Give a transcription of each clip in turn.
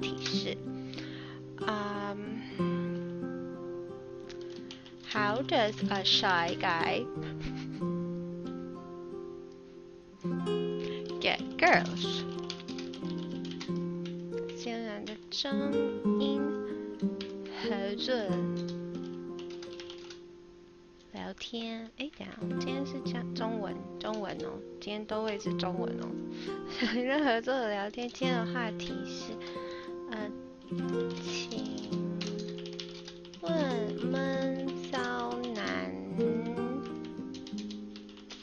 提示。Um, how does a shy guy get girls？艰难的声音合作聊天。哎，等下，我们今天是讲中文，中文哦，今天都会是中文哦。任合作的聊天，今天的话题是，请问闷骚男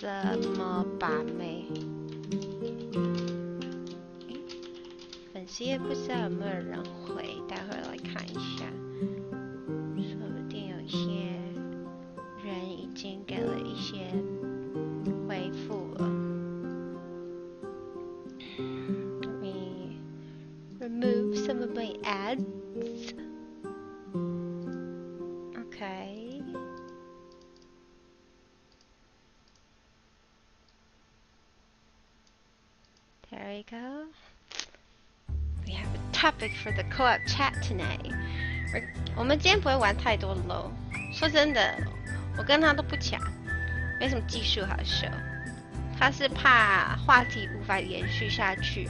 怎么把妹？粉丝也不知道有没有人 for the co-op chat tonight. 我们今天不会玩太多 low。说真的，我跟他都不抢，没什么技术好秀。他是怕话题无法延续下去，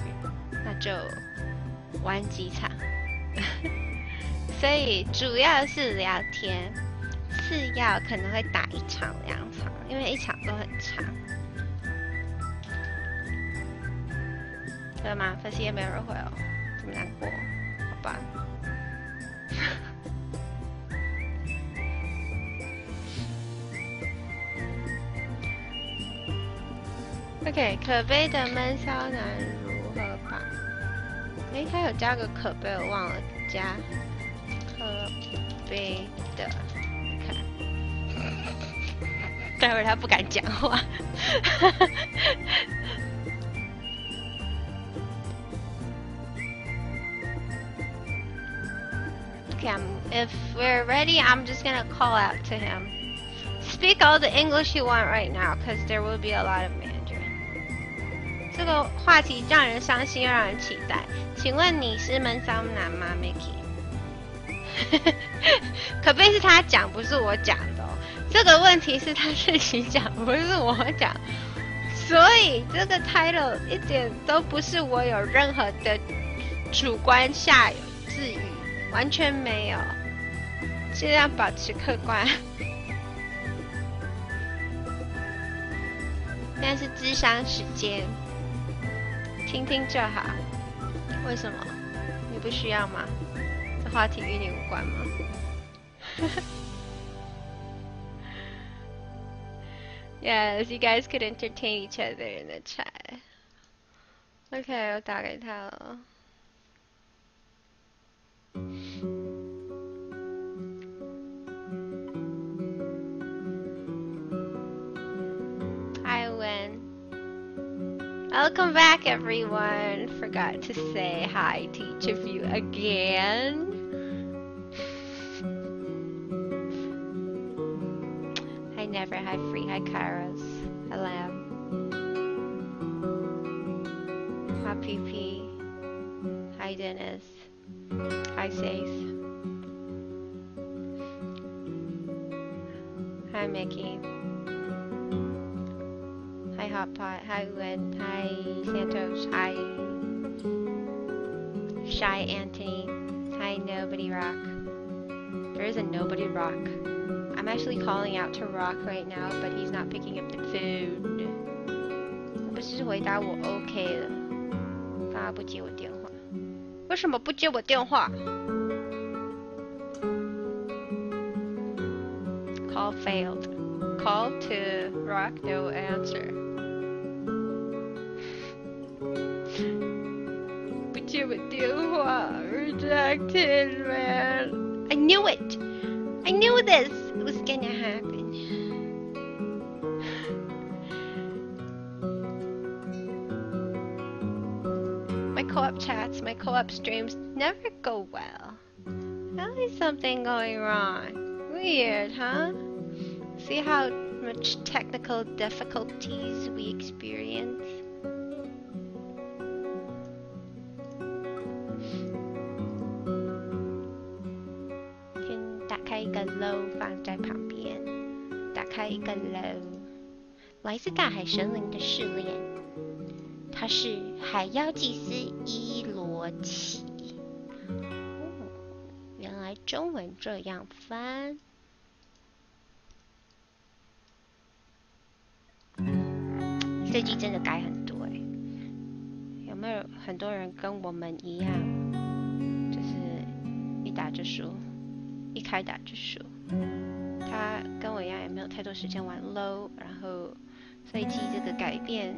那就玩几场。所以主要是聊天，次要可能会打一场两场，因为一场都很长。对吗？粉丝也没有人回哦，这么难过，OK，可悲的闷骚男如何绑？诶，他有加个可悲，我忘了加。可悲的，看，待会儿他不敢讲话。Okay, if we're ready, I'm just gonna call out to him. Speak all the English you want right now, 'cause there will be a lot of me. 这个话题让人伤心又让人期待。请问你是闷骚男吗，Mickey？可悲是他讲，不是我讲的、哦。这个问题是他自己讲，不是我讲。所以这个 title 一点都不是我有任何的主观下自语。完全没有，尽量保持客观。现在是智商时间，听听就好。为什么？你不需要吗？这话题与你无关吗？Yes, you guys could entertain each other in the chat. OK，我打给他了。Welcome back, everyone. Forgot to say hi to each of you again. Hi, Never. Hi, Free. Hi, Kairos. Hello. Hi, PP. Hi, Dennis. Hi, Safe. Hi, Mickey. Hi, Hot Pot. Hi, Wen. Hi, Santos. Hi, Shy Anthony. Hi, Nobody Rock. There is a Nobody Rock. I'm actually calling out to Rock right now, but he's not picking up the phone. 不是回答我 OK 了，干嘛不接我电话？为什么不接我电话？Call failed. Call to Rock, no answer. with you are rejected, man. I knew it. I knew this was gonna happen. My co-op chats, my co-op streams never go well. Always something going wrong. Weird, huh? See how much technical difficulties we experience? 开一个 low 放在旁边，打开一个漏。来自大海神灵的试炼，他是海妖祭司伊罗奇。哦，原来中文这样翻。这季真的改很多哎，有没有很多人跟我们一样，就是一打就输，一开打就输？他跟我一样也没有太多时间玩 low，然后这一季这个改变，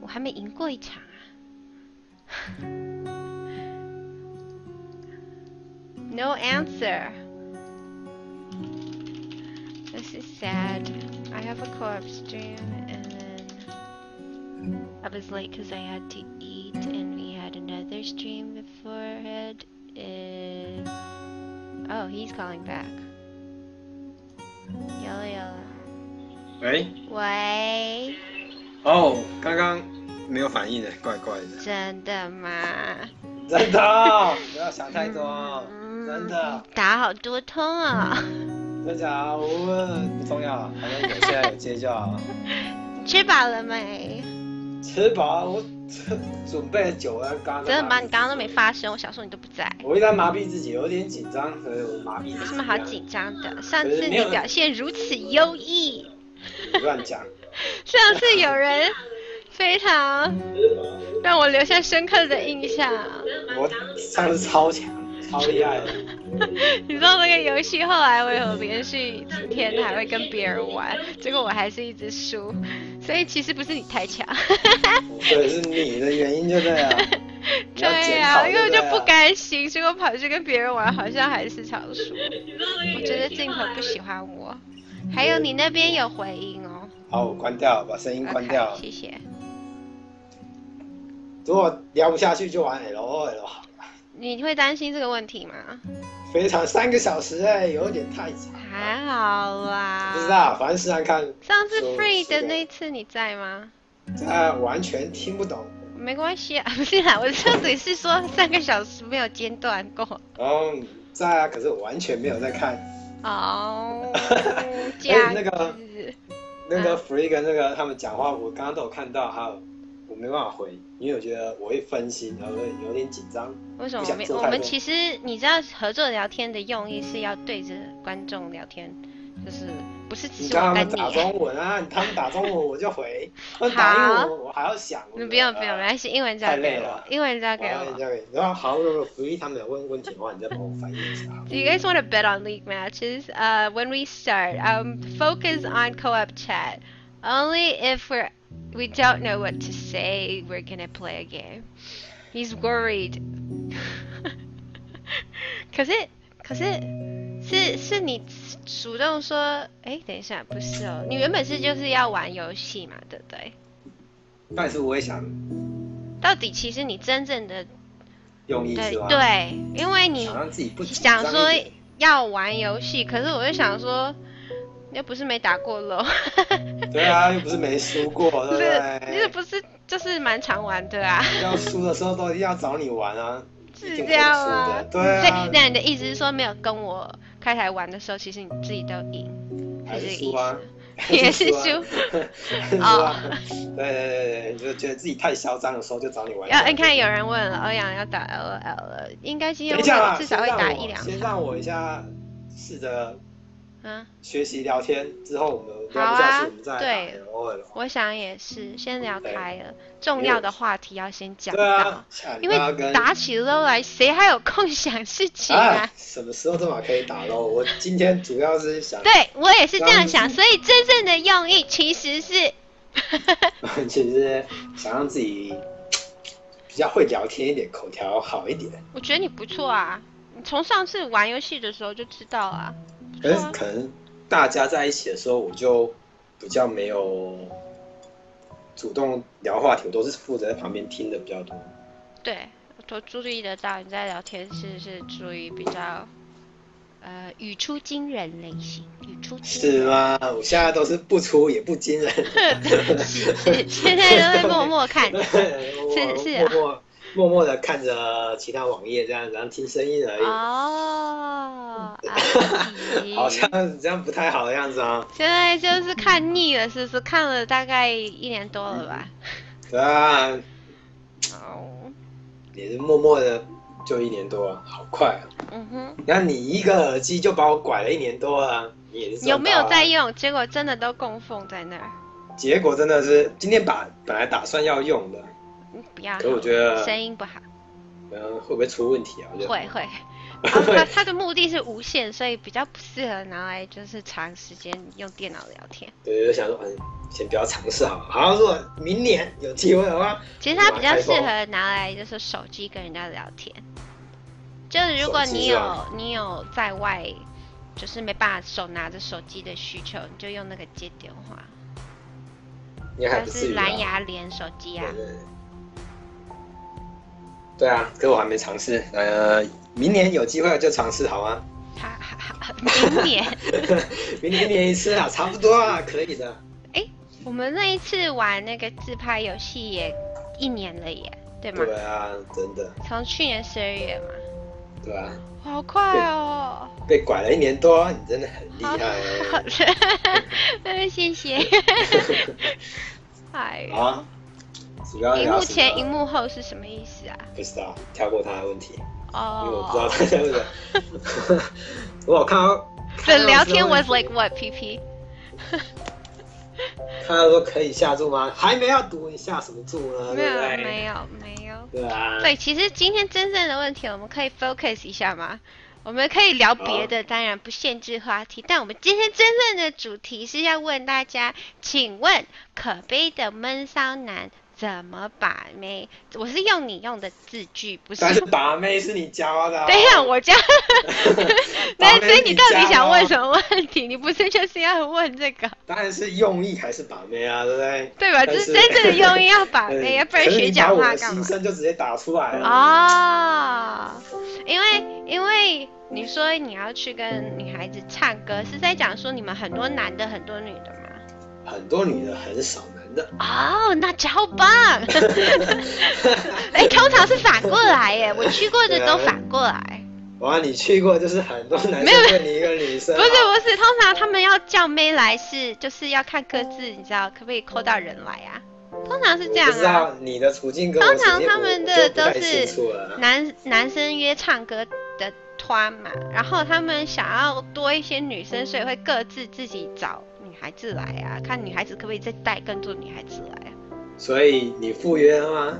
我还没赢过一场啊。No answer. This is sad. I have a co-op stream and then I was late because I had to eat and we had another stream beforehand. And oh, he's calling back. Yellow, yellow. 喂，喂，哦，刚刚没有反应的，怪怪的。真的吗？真的，不要想太多，嗯真的。打好多通啊、真的？我问不重要，反正有现在有接就好。吃饱了没？吃饱，我准 准备了酒了，刚刚。真的吗？你刚刚都没发声，我想说你都不在。我一直在麻痹自己，有点紧张，所以我麻痹自己。有什么好紧张的？上次你表现如此优异，你乱讲。上次有人非常让我留下深刻的印象。我上次超强，超厉害的。你知道那个游戏后来我有连续几天还会跟别人玩，结果我还是一直输，所以其实不是你太强。对，是你的原因就对了。你要对检呀、讨因为我就不甘心，结果跑去跟别人玩，好像还是常输。我觉得镜头不喜欢我。还有你那边有回音哦。好，我关掉，把声音关掉。谢谢。如果聊不下去就玩 L O L 好了。你会担心这个问题吗？非常三个小时哎、有点太长。还好啦。不知。道，反正时常看。上次 free 的那一次你在吗？在完全听不懂。没关系啊，不是啦，我上次是说三个小时没有间断过。哦在啊，可是我完全没有在看哦，这哎样那个那个 Free 跟那个他们讲话，我刚刚都有看到，还有我没办法回，因为我觉得我会分心，然后有点紧张。为什么我们其实你知道合作聊天的用意是要对着观众聊天，就是不是只你是我跟刚刚打。中文啊，他们打中文我就回，他们打英文我我还要想。你不用不用，没呃关系，英文交太给我英文交给好，你我。交给。然后好，如果 Free 他们有问问题的话，你再帮我翻译一下。Do you guys want to bet on league matches? Uh, when we start, um, focus on co-op chat. Only if we're we don't know what to say, we're gonna play a game. He's worried. 可是可是是是你主动说，哎，等一下，不是哦，你原本是就是要玩游戏嘛，对不对？但是我也想到底其实你真正的用意是吧？，对，因为你想让自己不想说要玩游戏，可是我就想说，又不是没打过喽，对啊，又不是没输过，对不不是，你？不是就是蛮常玩的啊？要输的时候都一定要找你玩啊，是这样吗的。？对啊，所以那你的意思是说，没有跟我开台玩的时候，其实你自己都赢，还是输啊思？也是输输啊，对对对对，就觉得自己太嚣张的时候就找你玩。要你看，有人问了，欧阳要打 L O L 了，应该今天至少会打一两场。先让我一下试着嗯，学习聊天，之后我们好聊不下啊去，我们再对。我想也是，先聊开了，重要的话题要先讲对到啊，，因为打起 low 来，谁还有空想事情啊啊？，什么时候这么可以打喽？我今天主要是想，对我也是这样想，所以真正的用意其实是，其实想让自己比较会聊天一点，口条好一点。我觉得你不错啊，你从上次玩游戏的时候就知道啊。不可能大家在一起的时候，我就比较没有主动聊话题，我都是负责在旁边听的比较多。对，我都注意得到你在聊天室是属于比较，呃，语出惊人类型，语出惊人。是吗？我现在都是不出也不惊人，是是，现在都在默默看 是是啊默默默默的看着其他网页这样，然后听声音而已。哦，好像这样不太好的样子啊。现在就是看腻了，是不是？看了大概一年多了吧？对啊。哦。也是默默的就一年多了，好快啊。嗯哼。你看你一个耳机就把我拐了一年多了，也是。有没有在用？结果真的都供奉在那儿。结果真的是今天把本来打算要用的。不要，可我觉得声音不好，嗯，会不会出问题啊？会会，它它 的目的是无线，所以比较不适合拿来就是长时间用电脑聊天。对，就想说，嗯，先不要尝试好，好，如果明年有机会的话，其实它比较适合拿来就是手机跟人家聊天。就是如果你有你有在外，就是没办法手拿着手机的需求，你就用那个接电话。但是蓝牙连手机啊。对啊，可我还没尝试。呃，明年有机会就尝试好吗？明年，明年连一次啊，差不多啊，可以的。哎，我们那一次玩那个自拍游戏也一年了耶，对吗？对啊，真的。从去年十二月嘛。对啊。好快哦！被拐了一年多，你真的很厉害。好的，谢谢。哎。啊。荧幕前、荧幕后是什么意思啊？不知道，跳过他的问题。哦。因为我不知道他在问什 我看到。The 聊天 was like what? PP。看到说可以下注吗？还没要赌，你下什么注呢？没有，没有，没有。对啊。对，其实今天真正的问题，我们可以 focus 一下吗？我们可以聊别的，当然不限制话题。但我们今天真正的主题是要问大家，请问可悲的闷骚男。怎么把妹？我是用你用的字句，不是。但是把妹是你教的。对呀，我教。那所以你到底想问什么问题？你不是就是要问这个？当然是用意还是把妹啊，对不对？对吧？就是真正的用意要把 妹，要不然学讲话干嘛？心声就直接打出来了。哦，因为因为你说你要去跟女孩子唱歌，是在讲说你们很多男的，很多女的吗？很多女的，很少。哦，那超棒！哎，通常是反过来耶，我去过的都反过来。哇，你去过就是很多男生问你一个女生。不是不是，通常他们要叫妹来是就是要看各自，你知道可不可以扣到人来啊？通常是这样啊。知道你的处境。通常他们的都是男男生约唱歌的团嘛，然后他们想要多一些女生，所以会各自自己找。孩子来啊，看女孩子可不可以再带更多女孩子来啊。所以你赴约了吗？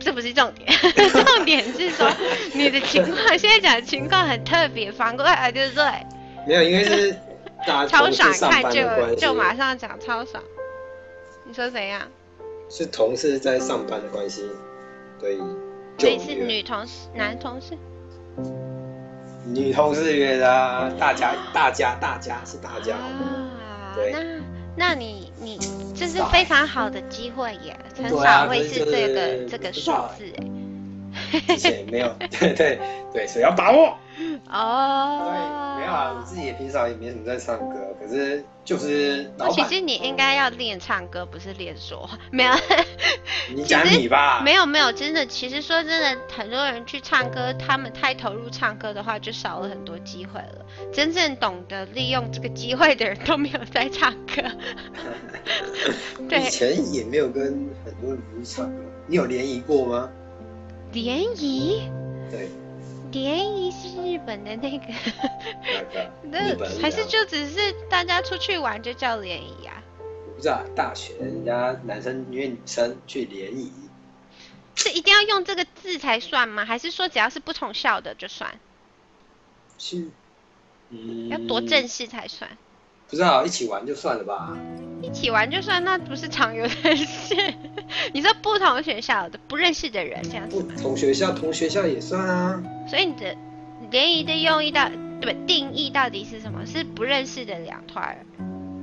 这不是重点，重点是说 你的情况，现在讲的情况很特别，反过来对不对？没有，因为是超爽，看就就马上讲超爽。你说怎样？是同事在上班的关系，对。所以是女同事、男同事。女同事约的，大家、大家、大家是大家。那，那你你这是非常好的机会耶，很少会是这个这个数字哎。之前没有，对对对，所以要把握。哦。对，没有啊，我自己也平常也没什么在唱歌，可是就是。其实你应该要练唱歌，不是练说话。没有。你讲你吧。没有没有，真的，其实说真的，很多人去唱歌，他们太投入唱歌的话，就少了很多机会了。真正懂得利用这个机会的人都没有在唱歌。对。以前也没有跟很多人唱歌，你有联谊过吗？联谊？对。联谊是日本的那个。那 还是就只是大家出去玩就叫联谊啊？我不知道，大学人家男生约女生去联谊，是一定要用这个字才算吗？还是说只要是不同校的就算？是。要多正式才算，不知道一起玩就算了吧。一起玩就算，那不是常有的事。你说不同学校的不认识的人这样子不同学校同学校也算啊。所以你的联谊的用意到对定义到底是什么？是不认识的两团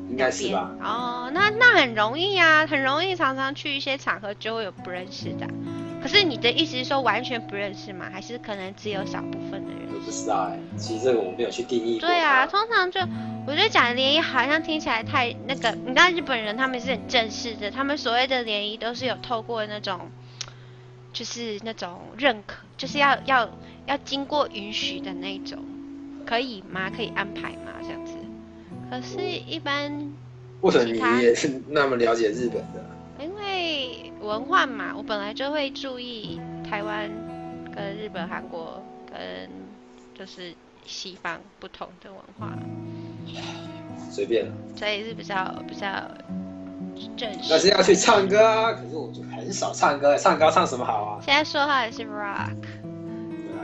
应该是吧。哦，那那很容易啊，很容易常常去一些场合就会有不认识的。可是你的意思是说完全不认识吗？还是可能只有少部分的人？我不知道哎，其实这个我没有去定义。对啊，通常就我觉得讲联谊好像听起来太那个，你知道日本人他们是很正式的，他们所谓的联谊都是有透过那种，就是那种认可，就是要要要经过允许的那种，可以吗？可以安排吗？这样子。可是，一般为什么你也是那么了解日本的？因为文化嘛，我本来就会注意台湾跟日本、韩国跟就是西方不同的文化。随便。所以是比较比较正式。那是要去唱歌啊，可是我就很少唱歌，唱歌唱什么好啊？现在说话的是 rock，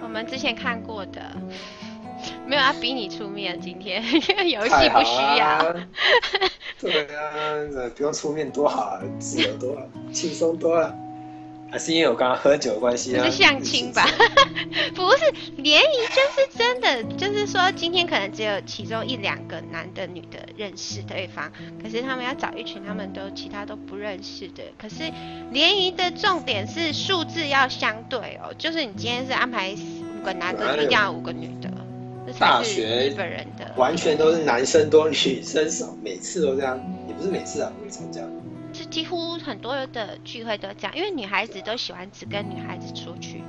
我们之前看过的。没有要逼你出面今天，因为游戏不需要。对啊，不用出面多好，自由多好，轻松多了。还是因为我刚刚喝酒的关系啊？是相亲吧？不是联谊，就是真的，就是说今天可能只有其中一两个男的、女的认识对方，可是他们要找一群他们都其他都不认识的。可是联谊的重点是数字要相对哦，就是你今天是安排五个男的，一定要五个女的。大学日本人的完全都是男生多女生少，每次都这样，也不是每次啊，会参加。是几乎很多的聚会都这样，因为女孩子都喜欢只跟女孩子出去。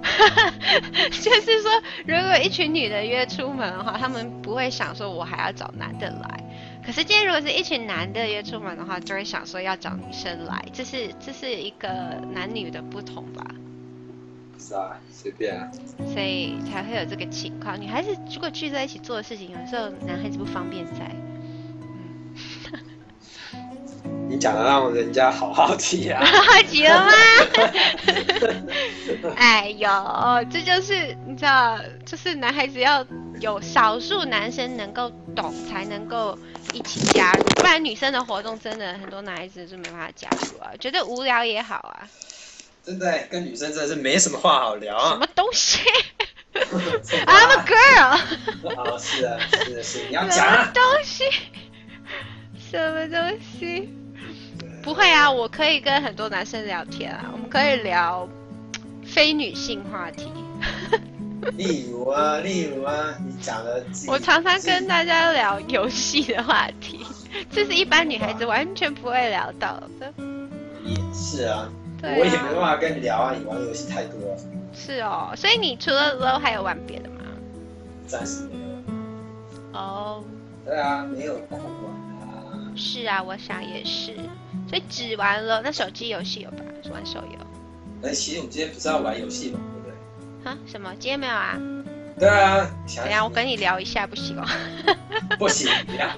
就是说，如果一群女的约出门的话，他们不会想说我还要找男的来。可是今天如果是一群男的约出门的话，就会想说要找女生来，这是这是一个男女的不同吧。是啊，随便啊。所以才会有这个情况。女孩子如果聚在一起做的事情，有时候男孩子不方便在。你讲的让人家好好奇啊！好奇了吗？哎呦，这就是你知道，就是男孩子要有少数男生能够懂，才能够一起加入，不然女生的活动真的很多男孩子是没办法加入啊，觉得无聊也好啊。真的跟女生真的是没什么话好聊啊！什么东西？I'm a girl。哦，是啊，是啊，是，你要讲啊。东西？什么东西？不会啊，我可以跟很多男生聊天啊，我们可以聊非女性话题。例如啊，例如啊，你讲的。我常常跟大家聊游戏的话题，这是一般女孩子完全不会聊到的。也是啊。我也没办法跟你聊啊，你玩游戏太多了。是哦，所以你除了 LO 还有玩别的吗？暂时没有。哦。对啊，没有空玩啊。是啊，我想也是。所以只玩了，那手机游戏有吧？玩手游。哎，其实我们今天不是要玩游戏吗？对不对？哈？什么？今天没有啊？对啊，等下我跟你聊一下，不行哦。不行，不要。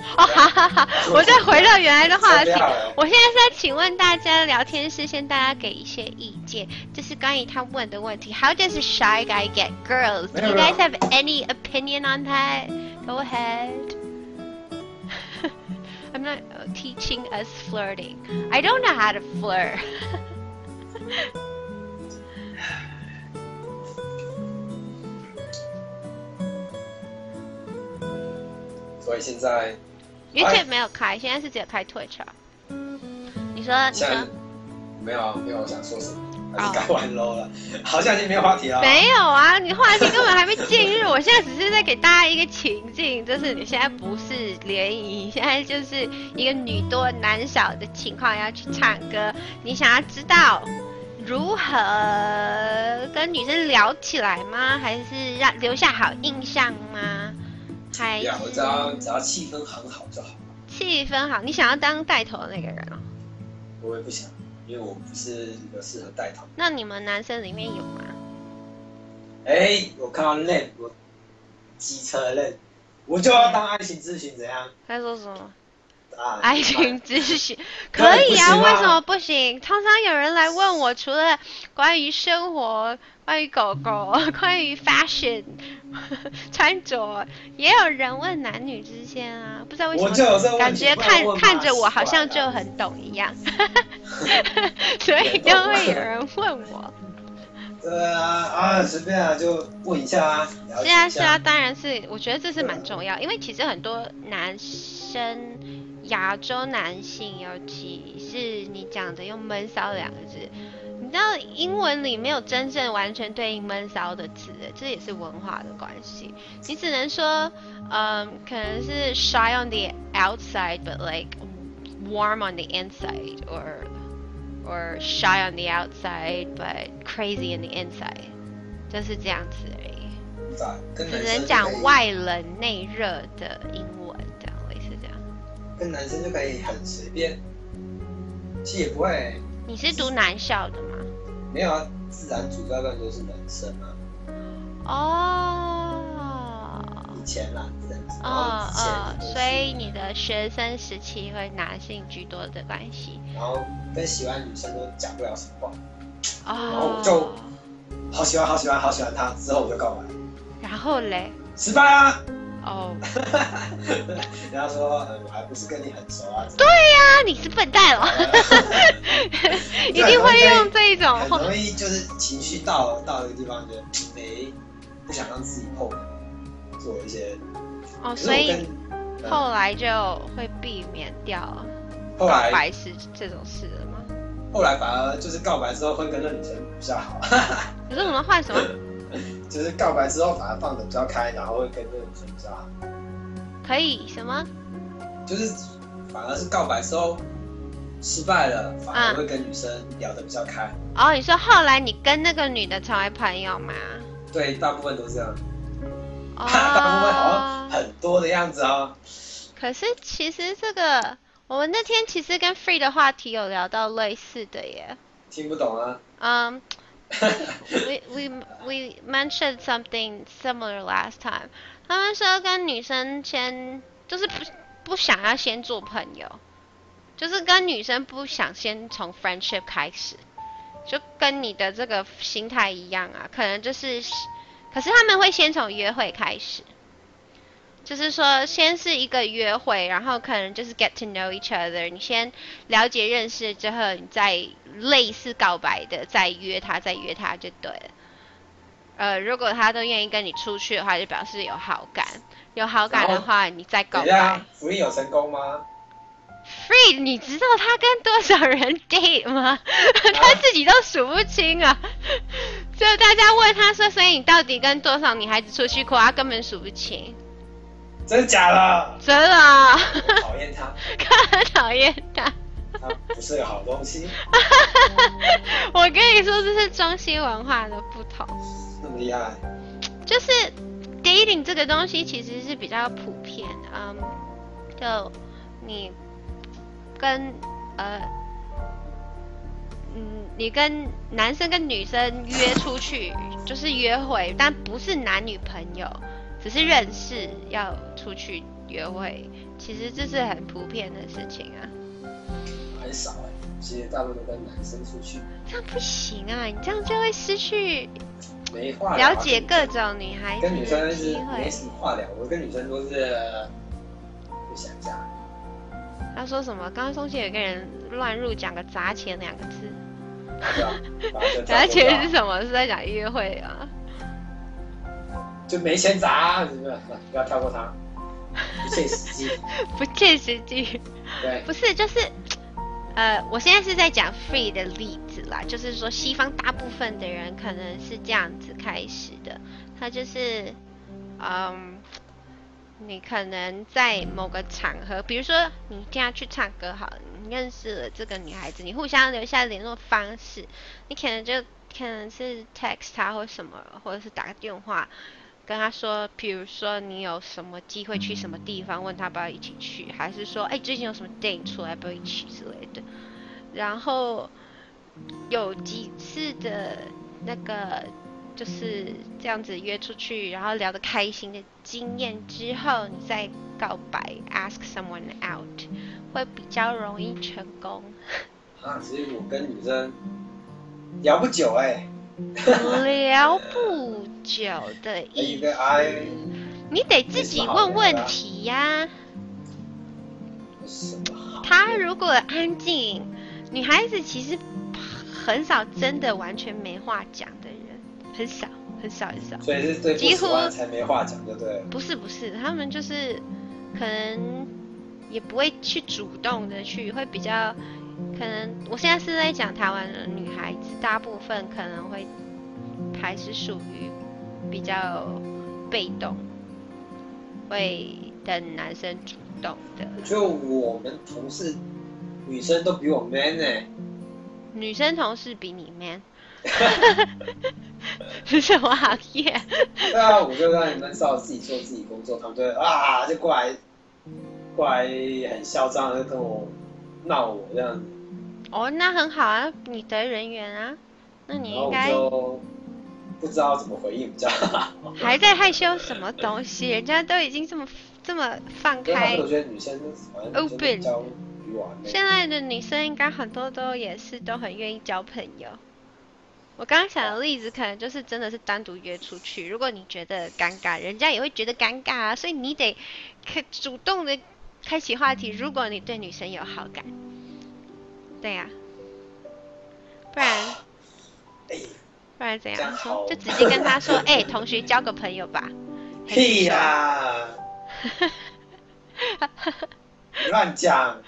我再回到原来的话题。我现在是在请问大家聊天室，先大家给一些意见，这是关于他问的问题。How does a shy guy get girls? Do you guys have any opinion on that? Go ahead. I'm not teaching us flirting. I don't know how to flirt. 所以现在，YouTube 没有开，现在是只有开 Twitch。你说，你说，没有啊，没有想说什么， 还是该玩 low 了，好像已经没有话题了。没有啊，你话题根本还没进入，我现在只是在给大家一个情境，就是你现在不是联谊，现在就是一个女多男少的情况要去唱歌，你想要知道如何跟女生聊起来吗？还是让留下好印象吗？还呀，我只要只要气氛很好就好。气氛好，你想要当带头的那个人哦？我也不想，因为我不是一个适合带头。那你们男生里面有吗？哎，我看到那，我机车累，我就要当爱情咨询，怎样？他说什么？爱情咨询 可以啊，为什么不行？常常有人来问我，除了关于生活、关于狗狗、关于 fashion 穿着，也有人问男女之间啊，不知道为什么，感觉看看着我好像就很懂一样，所以就会有人问我。对啊，啊，随便啊，就问一下啊。是啊，是啊，当然是，我觉得这是蛮重要，因为其实很多男生。亚洲男性，尤其是你讲的用“闷骚”两个字，你知道英文里没有真正完全对应“闷骚”的字，这也是文化的关系。你只能说，嗯，可能是 shy on the outside，but like warm on the inside，or or shy on the outside but crazy in the inside，就是这样子而已。只能讲外冷内热的。跟男生就可以很随便，其实也不会。你是读男校的吗？没有啊，自然组大概都是男生啊。哦。以前啦，自然组。哦哦，所以你的学生时期会男性居多的关系。然后跟喜欢女生都讲不了什么话。哦。然后我就好喜欢好喜欢好喜欢他，之后我就告白。然后嘞？失败啊！哦，人家说，呃，我还不是跟你很熟啊。对呀，你是笨蛋哦。一定会用这一种。很容易就是情绪到到一个地方，就没不想让自己后悔，做一些。哦，所以后来就会避免掉告白是这种事了吗？后来反而就是告白之后会跟那女生比较好。你说什么换什么？就是告白之后反而放的比较开，然后会跟这个女生比较好。可以什么？就是反而是告白之后失败了，反而会跟女生聊得比较开。哦，你说后来你跟那个女的成为朋友吗？对，大部分都是这样。哦 大部分好像很多的样子哦。可是其实这个，我们那天其实跟 Free 的话题有聊到类似的耶。听不懂啊。嗯。we we we mentioned something similar last time。他们说跟女生先就是不不想要先做朋友，就是跟女生不想先从 friendship 开始，就跟你的这个心态一样啊，可能就是，可是他们会先从约会开始。就是说，先是一个约会，然后可能就是 get to know each other。你先了解认识之后，你再类似告白的，再约他，再约他就对了。呃，如果他都愿意跟你出去的话，就表示有好感。有好感的话，你再告白。福音有成功吗？Free，你知道他跟多少人 date 吗？他自己都数不清啊。就大家问他说，所以你到底跟多少女孩子出去过？他根本数不清。真的假的？真的。讨厌他。看讨厌他。他不是个好东西。我跟你说，这是中西文化的不同。那么厉害。就是 dating 这个东西其实是比较普遍，嗯，就你跟呃，嗯，你跟男生跟女生约出去就是约会，但不是男女朋友。只是认识要出去约会，其实这是很普遍的事情啊。很少哎，其实大部分都跟男生出去。这样不行啊，你这样就会失去没话了解各种女孩子跟女生是没什么话聊，我跟女生都是不想讲。他说什么？刚刚中间有一个人乱入讲个砸钱两个字。砸钱是什么？是在讲约会啊？就没钱砸，不要跳过它，不切实际。不切实际。对。不是，就是，呃，我现在是在讲 free 的例子啦，就是说西方大部分的人可能是这样子开始的，他就是，嗯，你可能在某个场合，比如说你今天去唱歌，好，你认识了这个女孩子，你互相留下联络方式，你可能就可能是 text 她或什么，或者是打个电话。跟他说，比如说你有什么机会去什么地方，问他要不要一起去，还是说，哎，最近有什么电影出来，不要一起之类的。然后有几次的那个就是这样子约出去，然后聊得开心的经验之后，你再告白，ask someone out，会比较容易成功。啊，所以我跟女生聊不久哎。聊不久的意思，你得自己问问题呀。他如果安静，女孩子其实很少真的完全没话讲的人，很少很少很少。所以是对几乎才没话讲，对不对？不是不是，他们就是可能也不会去主动的去，会比较。可能我现在是在讲台湾的女孩子，大部分可能会还是属于比较被动，会等男生主动的。就我们同事女生都比我 man 呢。女生同事比你 man。是什么行业？对啊，我就让你们照自己做自己工作，他们就啊就过来过来很嚣张的跟我闹我这样子。哦，那很好啊，你得人缘啊，那你应该不知道怎么回应比较 好。还在害羞什么东西？人家都已经这么这么放开。我觉得女生 open。现在的女生应该很多都也是都很愿意交朋友。我刚刚想的例子可能就是真的是单独约出去，如果你觉得尴尬，人家也会觉得尴尬啊，所以你得可主动的开启话题。如果你对女生有好感，对呀，不然不然怎样说？就直接跟他说，哎，同学交个朋友吧。屁呀！乱讲。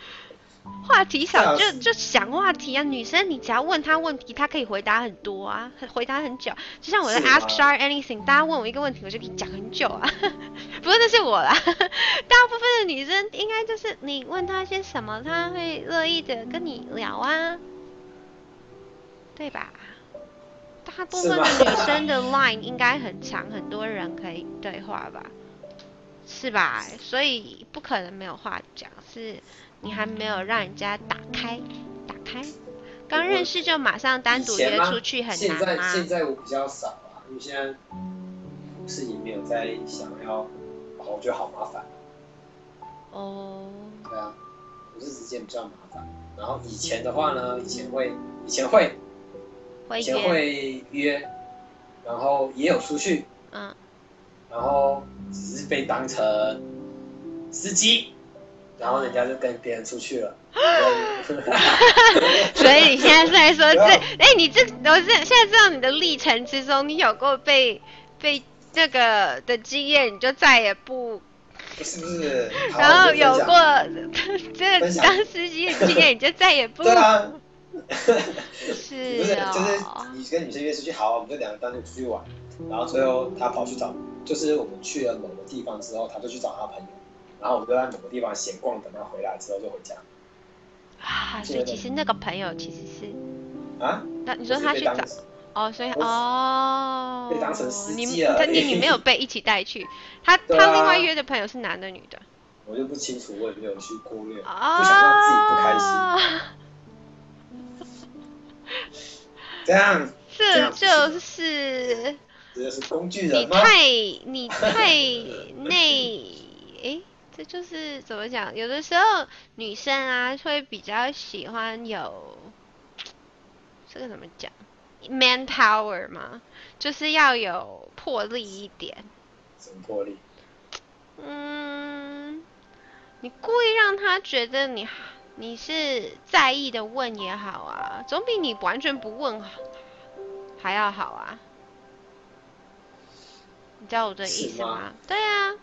话题少就就想话题啊，女生你只要问她问题，她可以回答很多啊，回答很久。就像我在 Ask Shar Anything，大家问我一个问题，我就可以讲很久啊。不过那是我啦，大部分的女生应该就是你问她些什么，她会乐意的跟你聊啊，对吧？大部分的女生的 Line 应该很长，很多人可以对话吧，是吧？所以不可能没有话讲，是。你还没有让人家打开，打开，刚认识就马上单独约出去很难吗？现在现在我比较少啊，因为现在事情没有在想要，我觉得好麻烦。哦。对啊，不是直接比较麻烦。然后以前的话呢，以前会，以前会，以前会约，然后也有出去，嗯，然后只是被当成司机。然后人家就跟别人出去了，所以你现在是在说这？哎，你这我是现在知道你的历程之中，你有过被被那个的经验，你就再也不不是不是，然后有过这个当司机的经验，你就再也不 对啊，是不是就是你跟女生约出去，好，我们就两个单独出去玩，然后最后他跑去找，就是我们去了某个地方之后，他就去找他朋友。然后我们就在某个地方闲逛，等他回来之后就回家。啊，所以其实那个朋友其实是啊，那你说他去找哦，所以哦，被当成司机了。你你没有被一起带去，他他另外约的朋友是男的女的？我就不清楚，我也没有去过滤，不想让自己不开心。这样，这就是，这就是工具人你太你太 内哎。这就是怎么讲？有的时候女生啊会比较喜欢有这个怎么讲？man power 嘛，就是要有魄力一点。什么魄力？嗯，你故意让他觉得你你是在意的问也好啊，总比你完全不问还要好啊。你知道我的意思吗？对啊。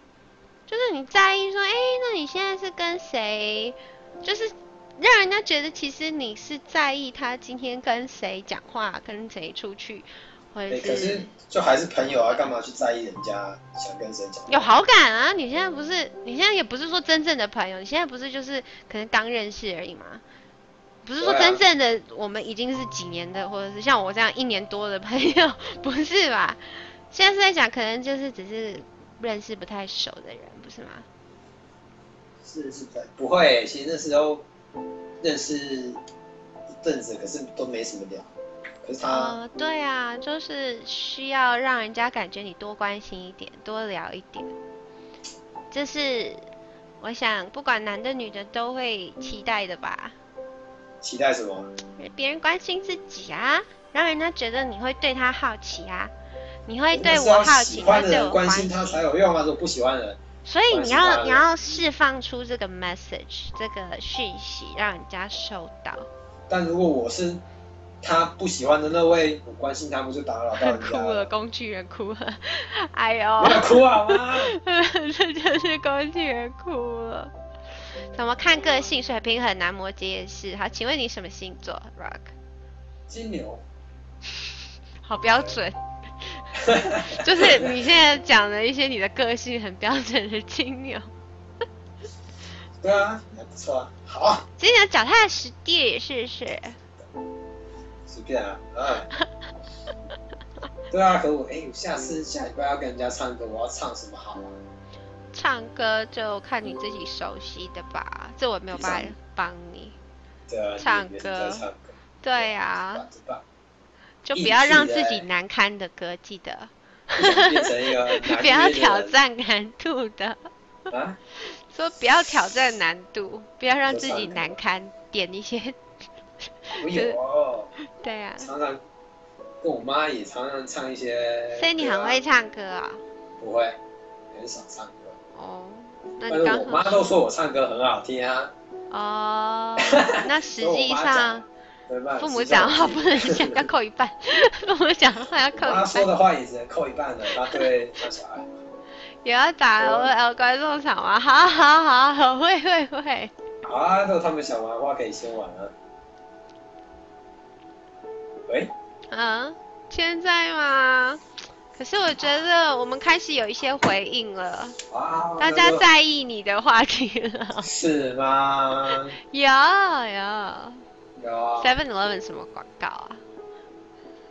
就是你在意说，哎，那你现在是跟谁？就是让人家觉得其实你是在意他今天跟谁讲话，跟谁出去，或者是。可是就还是朋友啊，干嘛去在意人家想跟谁讲？有好感啊！你现在不是，你现在也不是说真正的朋友，你现在不是就是可能刚认识而已吗？不是说真正的我们已经是几年的，或者是像我这样一年多的朋友，不是吧？现在是在讲，可能就是只是认识不太熟的人。是吗？是是在不会，其实那时候认识一阵子，可是都没什么聊。可是他，对啊，就是需要让人家感觉你多关心一点，多聊一点。这是我想，不管男的女的都会期待的吧？期待什么？别人关心自己啊，让人家觉得你会对他好奇啊，你会对我好奇，会对我关心他才有用啊，如果不喜欢的人。所以你要你要释放出这个 message 这个讯息，让人家收到。但如果我是他不喜欢的那位，我关心他不就打扰到人家？哭了，工具人哭了，哎呦！不要哭好吗？这就是工具人哭了。怎么看个性？水平很难，摩羯也是。好，请问你什么星座？Rock。金牛。好标准。就是你现在讲的一些你的个性很标准的金牛，对啊，还不错啊，好啊。金牛脚踏实地，是不是？随便啊，啊。对啊，可我哎，下次下礼拜要跟人家唱歌，我要唱什么好啊？唱歌就看你自己熟悉的吧，这我没有办法帮你。对啊，唱歌。对啊。就不要让自己难堪的歌，记得。不要挑战难度的。啊？说不要挑战难度，不要让自己难堪，点一些。我有。对啊。常常跟我妈也常常唱一些。所以你很会唱歌啊？不会，很少唱歌。哦。但是我妈都说我唱歌很好听啊。哦。那实际上。父母讲话不能讲，要扣一半。父母讲话要扣一半。他说的话也只能扣一半的，他对他小孩。也要打 L L 观众场吗？好好好好，会会会。好啊，那他们想玩的话可以先玩啊。喂？嗯，现在吗？可是我觉得我们开始有一些回应了。啊。大家在意你的话题了。是吗？有 有。Seven Eleven 什么广告啊？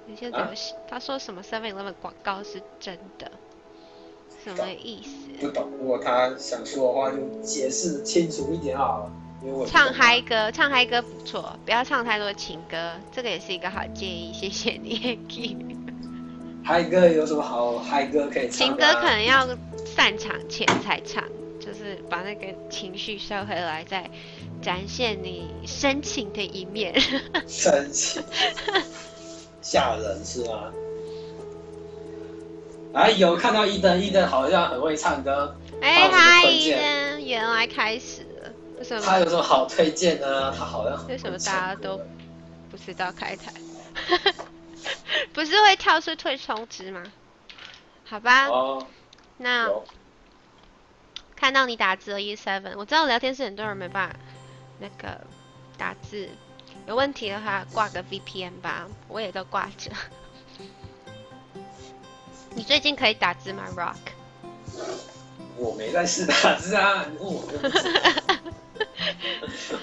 你现在他说什么 Seven Eleven 广告是真的？什么意思？不懂。如果他想说的话，就解释清楚一点好了。唱嗨歌，唱嗨歌不错，不要唱太多情歌，这个也是一个好建议。谢谢你，K。嗨歌有什么好嗨歌可以唱？情歌可能要散场前才唱，就是把那个情绪收回来再。展现你深情的一面，深情，吓人是吗？哎，有看到伊登，伊登好像很会唱歌。哎，嗨，伊登，原来开始了。为什么？他有什么好推荐呢？他好像为什么大家都不知道开台？不是会跳出退充值吗？好吧。哦。那看到你打字了，一 seven，我知道聊天室很多人没办法。那个打字有问题的话，挂个 VPN 吧，我也都挂着。你最近可以打字吗，Rock？我没在试打字啊，你问我就不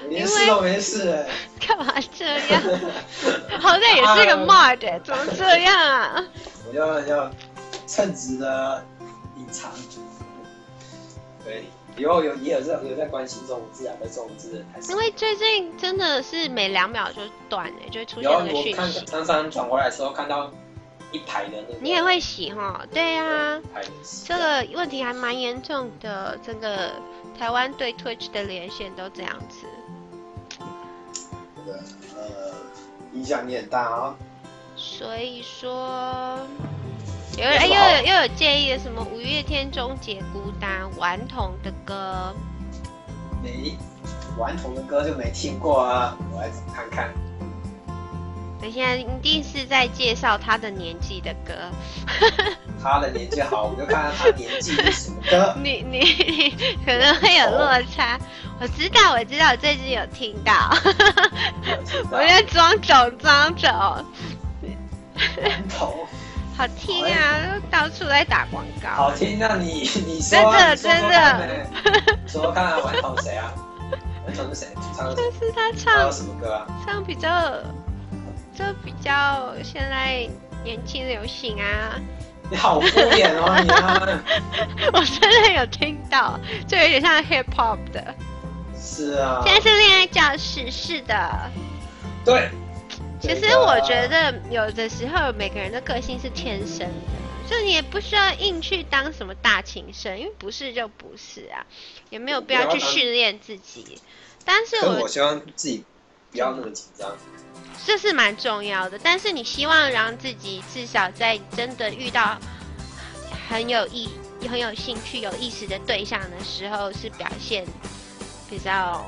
连试都没试。干嘛这样？好像也是个 mod，怎么这样啊？我要要称职的隐藏。对。有有也有在有在关心这种字啊，在这种字还是因为最近真的是每两秒就断哎，就会出现那个讯息。我看常常转过来的时候看到一排的那个。你也会洗哈？对啊，这个问题还蛮严重的，整个台湾对 Twitch 的连线都这样子。这个呃，影响也很大啊。所以说。有哎，又有又有建议的什么五月天终结孤单顽童的歌，没顽童的歌就没听过啊，我来看看。等一下一定是在介绍他的年纪的歌。他的年纪好，我就看看他年纪是什么歌。你你可能会有落差，我知道我知道，我最近有听到。我在装懂装懂。顽童。好听啊，到处在打广告。好听，那你 你说真的真的，说看 看顽童谁啊？顽童是谁？唱就是他唱什么歌啊？唱比较就比较现在年轻流行啊。你好敷衍哦你啊！我真的有听到，就有点像 hip hop 的。是啊。现在是恋爱教室，是的。对。其实我觉得有的时候每个人的个性是天生的，就你也不需要硬去当什么大情圣，因为不是就不是啊，也没有必要去训练自己。但是我希望自己不要那么紧张，这是蛮重要的。但是你希望让自己至少在真的遇到很有意、很有兴趣、有意思的对象的时候，是表现比较。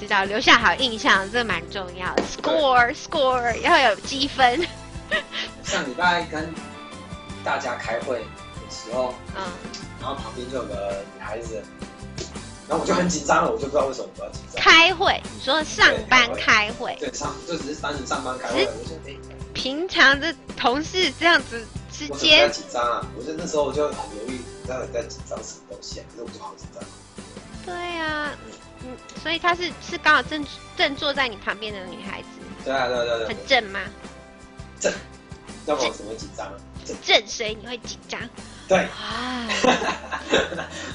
知道留下好印象，这蛮重要的。Score score 要有积分。上礼拜跟大家开会的时候，嗯，然后旁边就有个女孩子，然后我就很紧张了，我就不知道为什么我要紧张。开会？你说上班开会？对，上就只是单纯上班开会。平常的同事这样子直接。紧张啊！我觉得那时候我就很犹豫，不知道你在紧张什么东西啊？可是我就好紧张。对呀。嗯，所以她是是刚好正正坐在你旁边的女孩子。对啊，对对对。很正吗？正。那我怎么紧张？正，所以你会紧张。对。啊。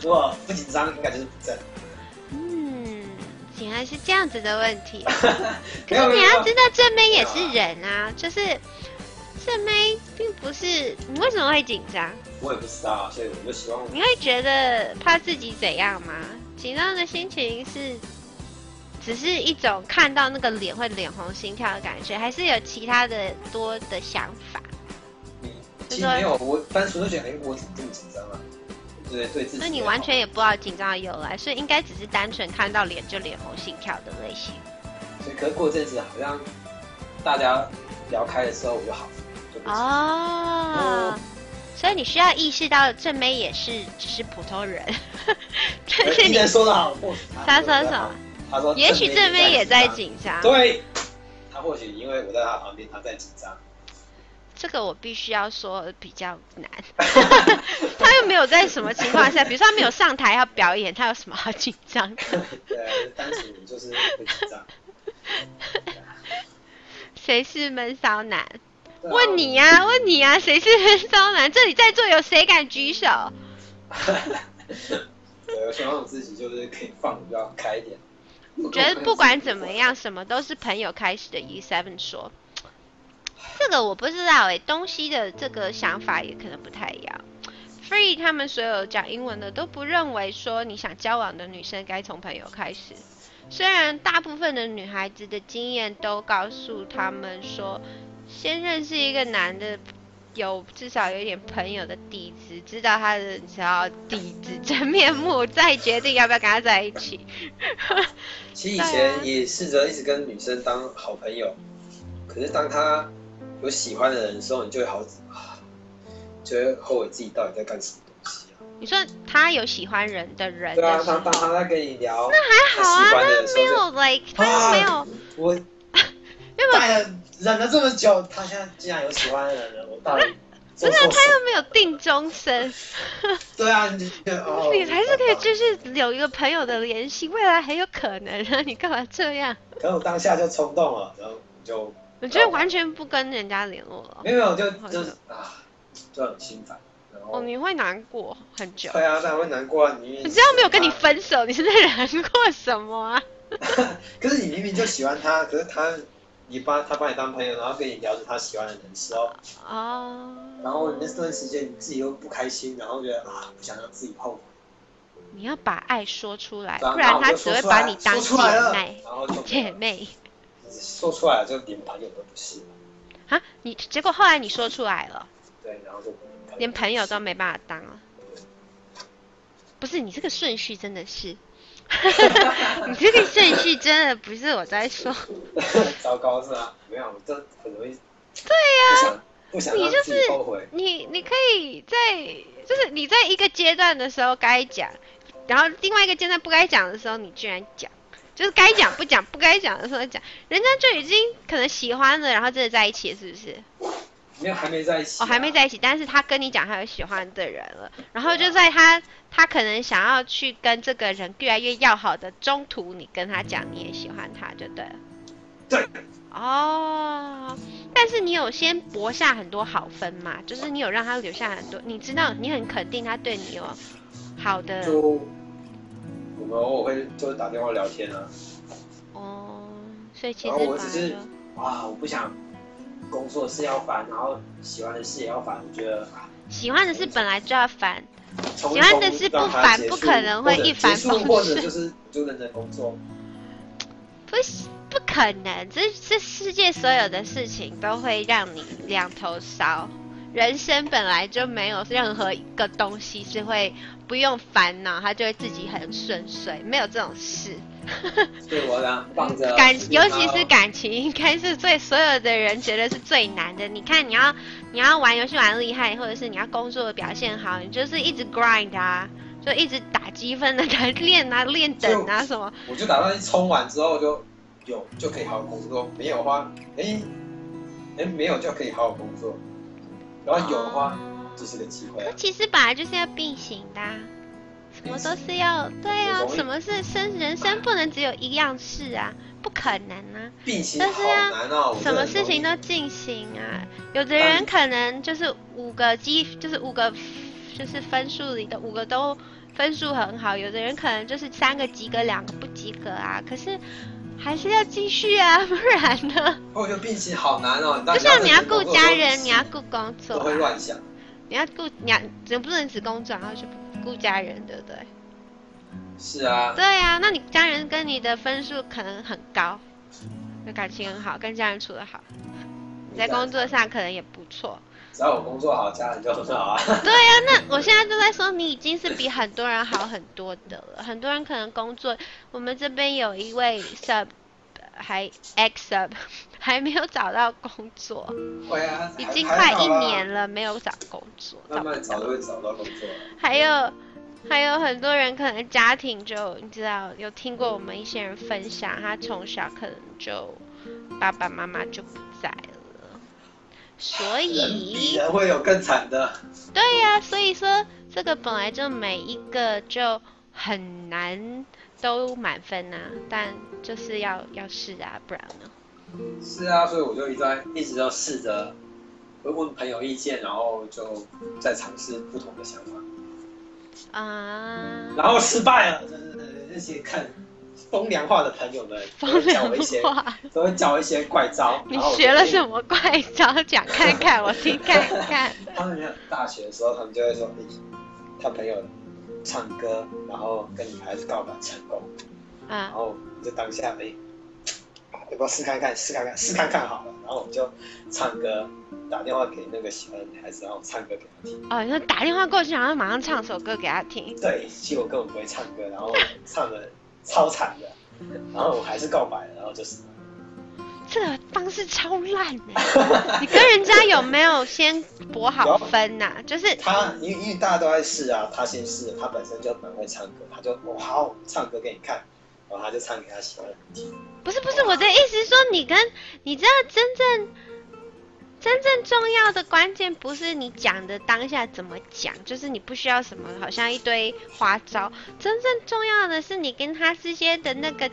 如果不紧张，应该就是不正。嗯，原来是这样子的问题。可是你要知道，正妹也是人啊，就是正妹并不是你为什么会紧张？我也不知道，所以我就希望你会觉得怕自己怎样吗？紧张的心情是只是一种看到那个脸会脸红心跳的感觉，还是有其他的多的想法？其实没有，我单纯的觉得，哎，我怎么这么紧张啊？对对，自己。那你完全也不知道紧张的由来，所以应该只是单纯看到脸就脸红心跳的类型。所以，可是过阵子好像大家聊开的时候，我就好了。哦。所以你需要意识到正妹也是只是普通人。但是你说的好，他说什么？他说，也许正妹也在紧张。对，他或许因为我在他旁边，他在紧张。这个我必须要说比较难，他又没有在什么情况下，比如说他没有上台要表演，他有什么好紧张的？对，单纯就是会紧张。谁是闷骚男？问你呀，问你呀，谁是 闷骚男？这里在座有谁敢举手？对，我希望我自己就是可以放比较开一点。我觉得不管怎么样，什么都是朋友开始的。E Seven 说。这个我不知道哎，东西的这个想法也可能不太一样。Free 他们所有讲英文的都不认为说你想交往的女生该从朋友开始，虽然大部分的女孩子的经验都告诉他们说，先认识一个男的，有至少有一点朋友的底子，知道他的只要底子真面目，再决定要不要跟他在一起。其实以前也试着一直跟女生当好朋友，可是当他。有喜欢的人的时候，你就会好啊，就会后悔自己到底在干什么东西啊。你说他有喜欢人的人，对啊，他当他在跟你聊，那还好啊，他没有 like，他没有我，待了忍了这么久，他现在竟然有喜欢的人，我到底 不是他又没有定终身，对啊，你 你还是可以继续有一个朋友的联系，未来很有可能啊，你干嘛这样？可我当下就冲动了，然后就。我觉得完全不跟人家联络了。没有，就就是啊，就很心烦。哦，你会难过很久。对啊，当然会难过啊。你你知道没有跟你分手，你是在难过什么啊？可是你明明就喜欢他，可是他你把他把你当朋友，然后跟你聊着他喜欢的人时候，啊，然后那段时间你自己又不开心，然后觉得啊，不想让自己后悔。你要把爱说出来，不然他只会把你当姐妹，姐妹。说出来就连朋友都不是。啊，你结果后来你说出来了。对，然后就连朋友都没办法当了。不是你这个顺序真的是，你这个顺序真的不是我在说。糟糕是吧？没有，这很容易。对呀，不想你就是。你你可以在就是你在一个阶段的时候该讲，然后另外一个阶段不该讲的时候，你居然讲。就是该讲不讲，不该讲的时候讲，人家就已经可能喜欢了，然后真的在一起，是不是？没有，还没在一起。哦，还没在一起，但是他跟你讲他有喜欢的人了，然后就在他他可能想要去跟这个人越来越要好的中途，你跟他讲你也喜欢他，就对了。对。哦，但是你有先博下很多好分嘛？就是你有让他留下很多，你知道你很肯定他对你有好的。就我们偶尔会就是打电话聊天啊。哦，所以其实我只是啊，我不想工作是要烦，然后喜欢的事也要烦，我觉得啊。喜欢的事本来就要烦，喜欢的事不烦不可能会一帆风顺。或者就是就认真工作。不不可能，这这世界所有的事情都会让你两头烧。人生本来就没有任何一个东西是会不用烦恼，他就会自己很顺遂，没有这种事。对我的放着 感，尤其是感情，应该是最所有的人觉得是最难的。你看，你要你要玩游戏玩厉害，或者是你要工作的表现好，你就是一直 grind 啊，就一直打积分的来 练啊，练等啊什么。我就打算一充完之后就有就可以好好工作，没有的话，哎哎没有就可以好好工作。然后有的话，这是个机会。其实本来就是要并行的，什么都是要对啊。什么是生人生不能只有一样事啊？不可能啊。并行好难啊，什么事情都进行啊。有的人可能就是五个积，就是五个，就是分数里的五个都分数很好。有的人可能就是三个及格，两个不及格啊。可是还是要继续啊，不然呢？我觉得并行好难哦。就像你要顾家人，你要顾工作，都会乱想。你要顾，你只不能只工作，然后去顾家人，对不对？是啊。对啊，那你家人跟你的分数可能很高，那感情很好，跟家人处得好，你在工作上可能也不错。只要我工作好，家人就很好啊。对啊，那我现在就在说，你已经是比很多人好很多的了。很多人可能工作，我们这边有一位 sub。还 X sub 还没有找到工作，对啊，已经快一年了没有找工作，慢慢找都会找到工作。还有还有很多人可能家庭就你知道有听过我们一些人分享，他从小可能就爸爸妈妈就不在了，所以人会有更惨的。对呀，所以说这个本来就每一个就很难。都满分呐，但就是要要试啊，不然呢？是啊，所以我就一直在一直要试着会问朋友意见，然后就再尝试不同的想法啊，然后失败了。那些看风凉话的朋友们都会教我一些，都会教一些怪招。你学了什么怪招？讲看看，我听看看。他们大学的时候，他们就会说，他朋友。唱歌，然后跟女孩子告白成功，啊，然后就当下哎，要不要试看看？试看看，试看看好了。然后我们就唱歌，打电话给那个喜欢的女孩子，然后唱歌给她听。哦，你说打电话过去，然后马上唱首歌给她听？对，其实我根本不会唱歌，然后唱的超惨的，然后我还是告白了，然后就是。这个方式超烂的，你跟人家有没有先博好分呐？就是他，因为因为大家都在试啊，他先试，他本身就蛮会唱歌，他就哦好唱歌给你看，然后他就唱给他喜欢的人听。不是不是，我的意思是说，你跟你知道真正真正重要的关键不是你讲的当下怎么讲，就是你不需要什么好像一堆花招，真正重要的是你跟他之间的那个。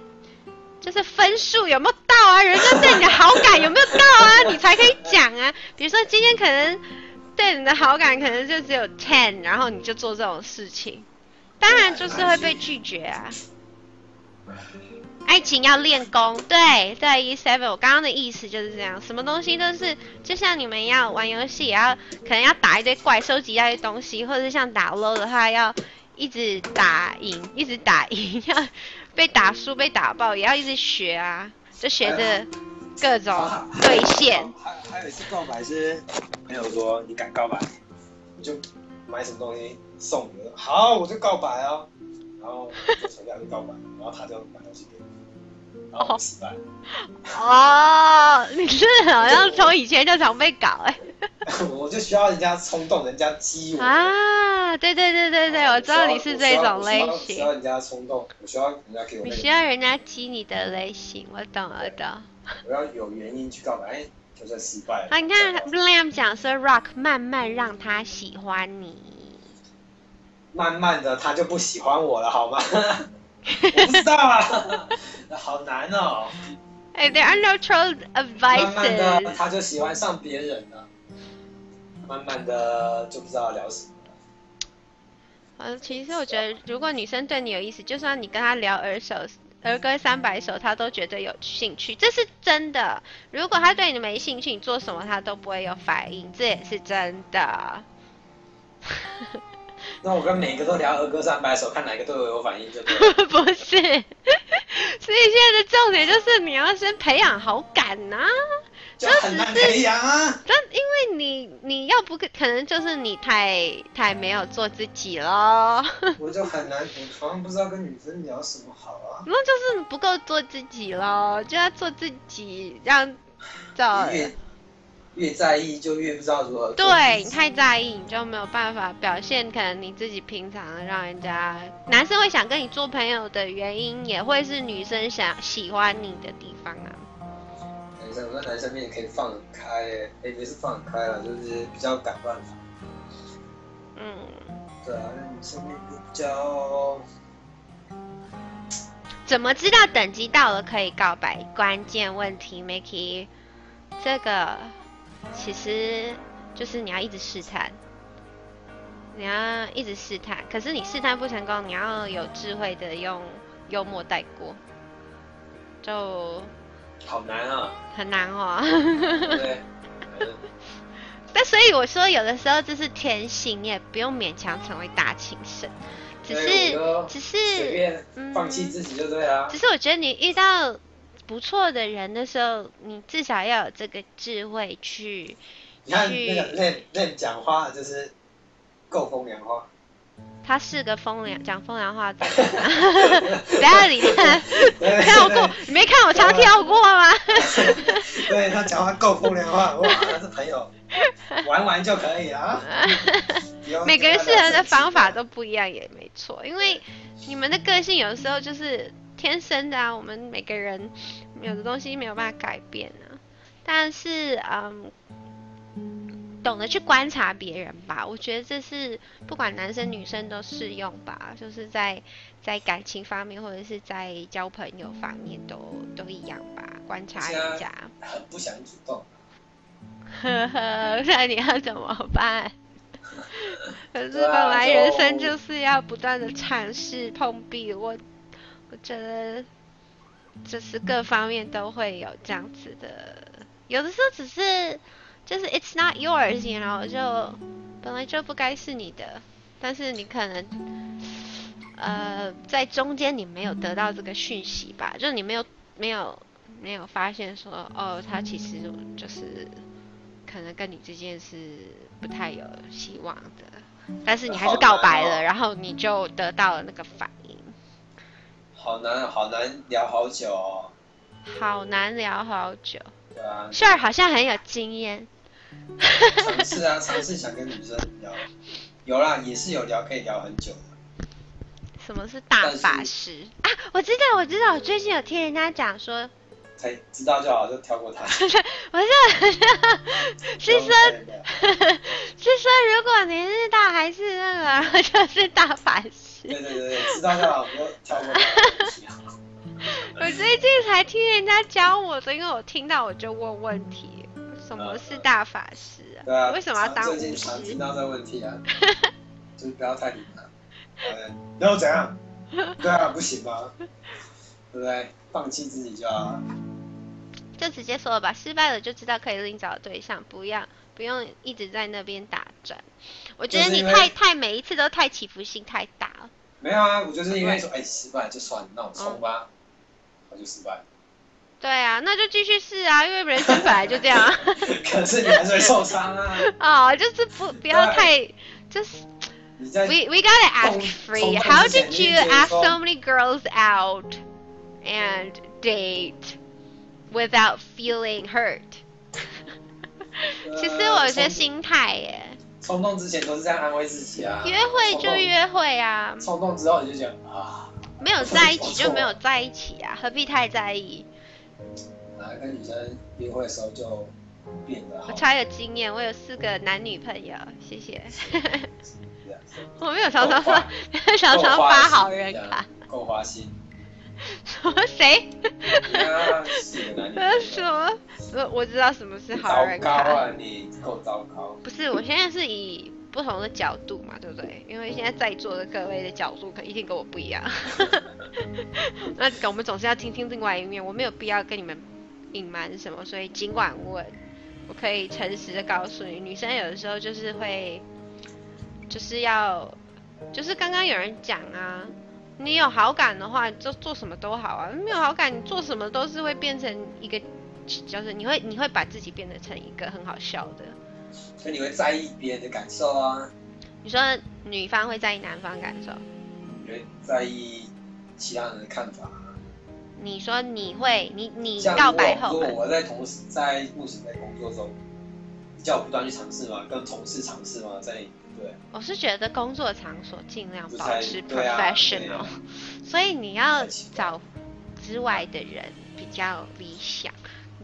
就是分数有没有到啊？人家对你的好感有没有到啊？你才可以讲啊。比如说今天可能对你的好感可能就只有 ten，然后你就做这种事情，当然就是会被拒绝啊。爱情要练功，对对，E seven，我刚刚的意思就是这样。什么东西都是，就像你们要玩游戏，也要可能要打一堆怪，收集一堆东西，或者是像打 LO 的话，要一直打赢，一直打赢，要。被打输被打爆也要一直学啊，就学着各种兑现。还还有一次告白是朋友说你敢告白，你就买什么东西送你。好，我就告白哦，然后就从家去告白，然后他就买东西给我，然后失败。哦，你是好像从以前就常被搞哎。我就需要人家冲动，人家激我啊！对对对对对，我知道你是这种类型。需要人家冲动，我需要人家给我。你需要人家激你的类型，我懂我懂。我要有原因去告白，就算失败。啊，你看 Lam 讲说 Rock 慢慢让他喜欢你，慢慢的他就不喜欢我了，好吗？我不知道啊，好难哦。哎，There are no true advices。慢慢的他就喜欢上别人了。慢慢的就不知道聊什么了。嗯，其实我觉得，如果女生对你有意思，就算你跟她聊儿首儿歌三百首，她都觉得有兴趣，这是真的。如果她对你没兴趣，你做什么她都不会有反应，这也是真的。那我跟每个都聊儿歌三百首，看哪个对我有反应就对。不是，所以现在的重点就是你要先培养好感呐。就很难培养啊！但因为你你要不可能就是你太太没有做自己咯。我就很难，我好像不知道跟女生聊什么好啊。那就是不够做自己咯，就要做自己，让找越越在意就越不知道如何。对你太在意，你就没有办法表现。可能你自己平常让人家男生会想跟你做朋友的原因，也会是女生想喜欢你的地方啊。我在男生面前可以放很开，哎，不是放很开了，就是比较敢乱放。嗯，对啊，那女生面比较，怎么知道等级到了可以告白？关键问题，Mickey，这个其实就是你要一直试探，你要一直试探。可是你试探不成功，你要有智慧的用幽默带过，就好难啊，很难哦。对。但所以我说，有的时候就是天性，你也不用勉强成为大情圣。只是，只是随便放弃自己就对了。只是我觉得你遇到不错的人的时候，你至少要有这个智慧去。你看那个那那讲话就是够风凉话。他是个风凉讲风凉话的人。不要理他，跳过，你没看我常跳过吗？对他讲话够风凉话，哇，他是朋友。玩玩就可以了。每个人适合的方法都不一样，也没错。因为你们的个性有时候就是天生的啊，我们每个人有的东西没有办法改变啊。但是，嗯，懂得去观察别人吧，我觉得这是不管男生女生都适用吧。就是在在感情方面或者是在交朋友方面都都一样吧，观察人家。很不想主动。呵呵，那你要怎么办？可是本来人生就是要不断的尝试碰壁，我我觉得就是各方面都会有这样子的，有的时候只是就是 it's not yours，然后就本来就不该是你的，但是你可能呃在中间你没有得到这个讯息吧，就是你没有没有没有发现说哦，他其实就是。可能跟你之间是不太有希望的，但是你还是告白了，然后你就得到了那个反应。好难，好难聊好久哦。好难聊好久。对啊。帅儿好像很有经验。尝试啊，尝试想跟女生聊，有啦，也是有聊可以聊很久的。什么是大法师啊？我知道，我知道，我最近有听人家讲说。才知道就好，就跳过他。不是，是说，是说，如果你是大还是那个，就是大法师。对对对，知道就好，就跳过他。我最近才听人家教我的，因为我听到我就问问题，什么是大法师啊？对啊。为什么要当最近常听到这个问题啊，就是不要太理他。然后怎样？对啊，不行吗？对不对？放弃自己就好。就直接说了吧，失败了就知道可以另找对象，不要不用一直在那边打转。我觉得你太太每一次都太起伏性太大了。没有啊，我就是因为说，哎，失败就算，那我冲吧，我就失败。对啊，那就继续试啊，因为人生本来就这样。可是你还是会受伤啊。哦，就是不不要太，就是。We we gotta ask free. How did you ask so many girls out and date? Without feeling hurt，其实我觉得心态耶。冲动之前都是这样安慰自己啊。约会就约会啊。冲动之后你就觉得啊。没有在一起就没有在一起啊，何必太在意？来跟女生约会的时候就变得。我超有经验，我有四个男女朋友，谢谢。我没有常常发，常常发好人卡。够花心。什么谁？什么？我我知道什么是好人卡。你够糟糕。不是，我现在是以不同的角度嘛，对不对？因为现在在座的各位的角度，可一定跟我不一样。那我们总是要听听另外一面，我没有必要跟你们隐瞒什么，所以尽管问，我可以诚实的告诉你，女生有的时候就是会，就是要，就是刚刚有人讲啊。你有好感的话，就做什么都好啊。没有好感，你做什么都是会变成一个，就是你会你会把自己变得成一个很好笑的。所以你会在意别人的感受啊？你说女方会在意男方感受？你会在意其他人的看法？你说你会，你你告白后，如果我在同时在目前在工作中，你叫我不断去尝试吗？跟同事尝试吗？在。我是觉得工作场所尽量保持 professional，所以你要找之外的人比较理想。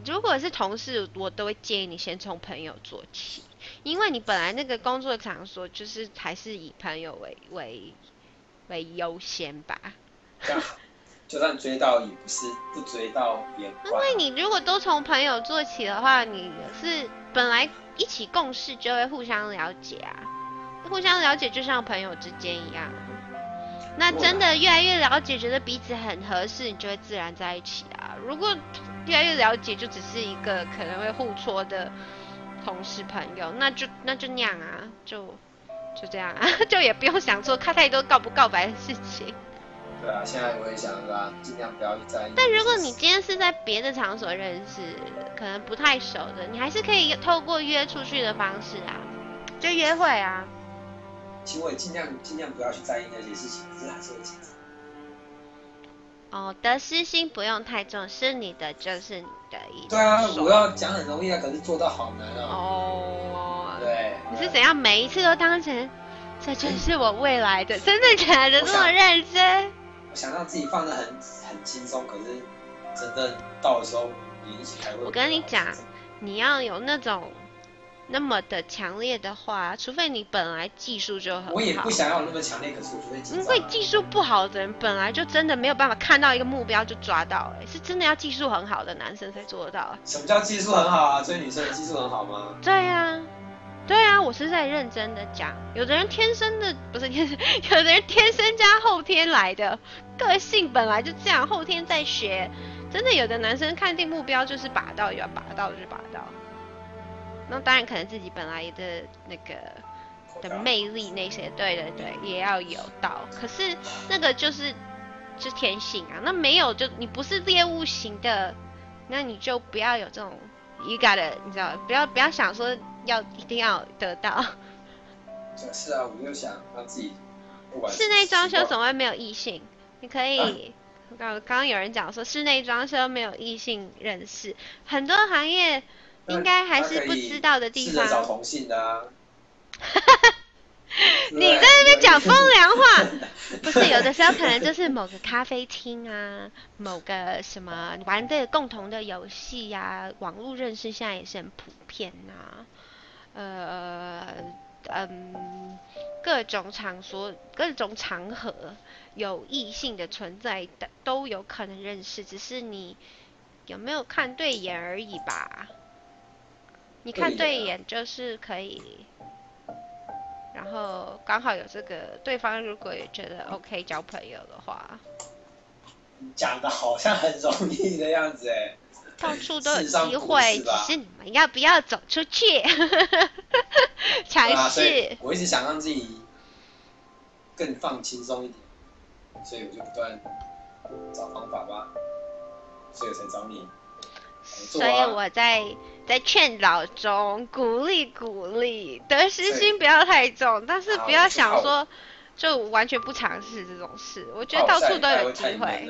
如果是同事，我都会建议你先从朋友做起，因为你本来那个工作场所就是还是以朋友为为为优先吧。就算追到也不是不追到也。因为你如果都从朋友做起的话，你是本来一起共事就会互相了解啊，互相了解就像朋友之间一样。那真的越来越了解，觉得彼此很合适，你就会自然在一起啊。如果越来越了解，就只是一个可能会互戳的同事朋友，那就那就那样啊，就就这样啊，就也不用想说看太多告不告白的事情。对啊，现在我也想说、啊，尽量不要在意。但如果你今天是在别的场所认识，可能不太熟的，你还是可以透过约出去的方式啊，就约会啊。其实我也尽量尽量不要去在意那些事情，可是还是会紧张。哦，得失心不用太重，是你的就是你的意。对啊，我要讲很容易啊，可是做到好难啊。哦。对。你是怎样每一次都当成这就是我未来的，真的假的这么认真？我想让自己放的很很轻松，可是真的到的时候，你一起开会。我跟你讲，你要有那种。那么的强烈的话，除非你本来技术就很好。我也不想要那么强烈，可是我就会因为技术不好的人，本来就真的没有办法看到一个目标就抓到，哎，是真的要技术很好的男生才做得到。什么叫技术很好啊？追女生的技术很好吗？对呀，对呀，我是在认真的讲。有的人天生的不是天生，有的人天生加后天来的，个性本来就这样，后天再学。真的有的男生看定目标就是拔到，要拔到就拔到。那当然，可能自己本来的那个的魅力那些，对对对，也要有到。可是那个就是是天性啊，那没有就你不是猎物型的，那你就不要有这种 you gotta，你知道，不要不要想说要一定要得到。是啊，我就想让自己室内装修怎么会没有异性？你可以，刚刚刚有人讲说室内装修没有异性认识，很多行业。应该还是不知道的地方。找同性的啊。你在那边讲风凉话，不是有的时候可能就是某个咖啡厅啊，某个什么玩的共同的游戏呀，网络认识现在也是很普遍呐。呃，嗯，各种场所、各种场合有异性的存在的都有可能认识，只是你有没有看对眼而已吧。你看对眼就是可以，然后刚好有这个对方如果也觉得 OK 交朋友的话，讲的好像很容易的样子哎，到处都有机会，只是你们要不要走出去，尝试。我一直想让自己更放轻松一点，所以我就不断找方法吧，所以我才找你。所以我在在劝导中鼓励鼓励，得失心不要太重，但是不要想说就完全不尝试这种事。我觉得到处都有机会，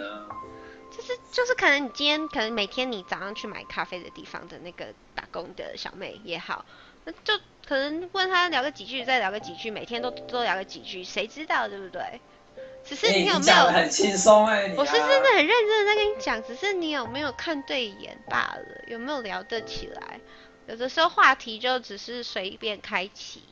就是就是可能你今天可能每天你早上去买咖啡的地方的那个打工的小妹也好，那就可能问她聊个几句，再聊个几句，每天都都聊个几句，谁知道对不对？只是你有没有很轻松哎？我是真的很认真的在跟你讲，只是你有没有看对眼罢了，有没有聊得起来？有的时候话题就只是随便开启，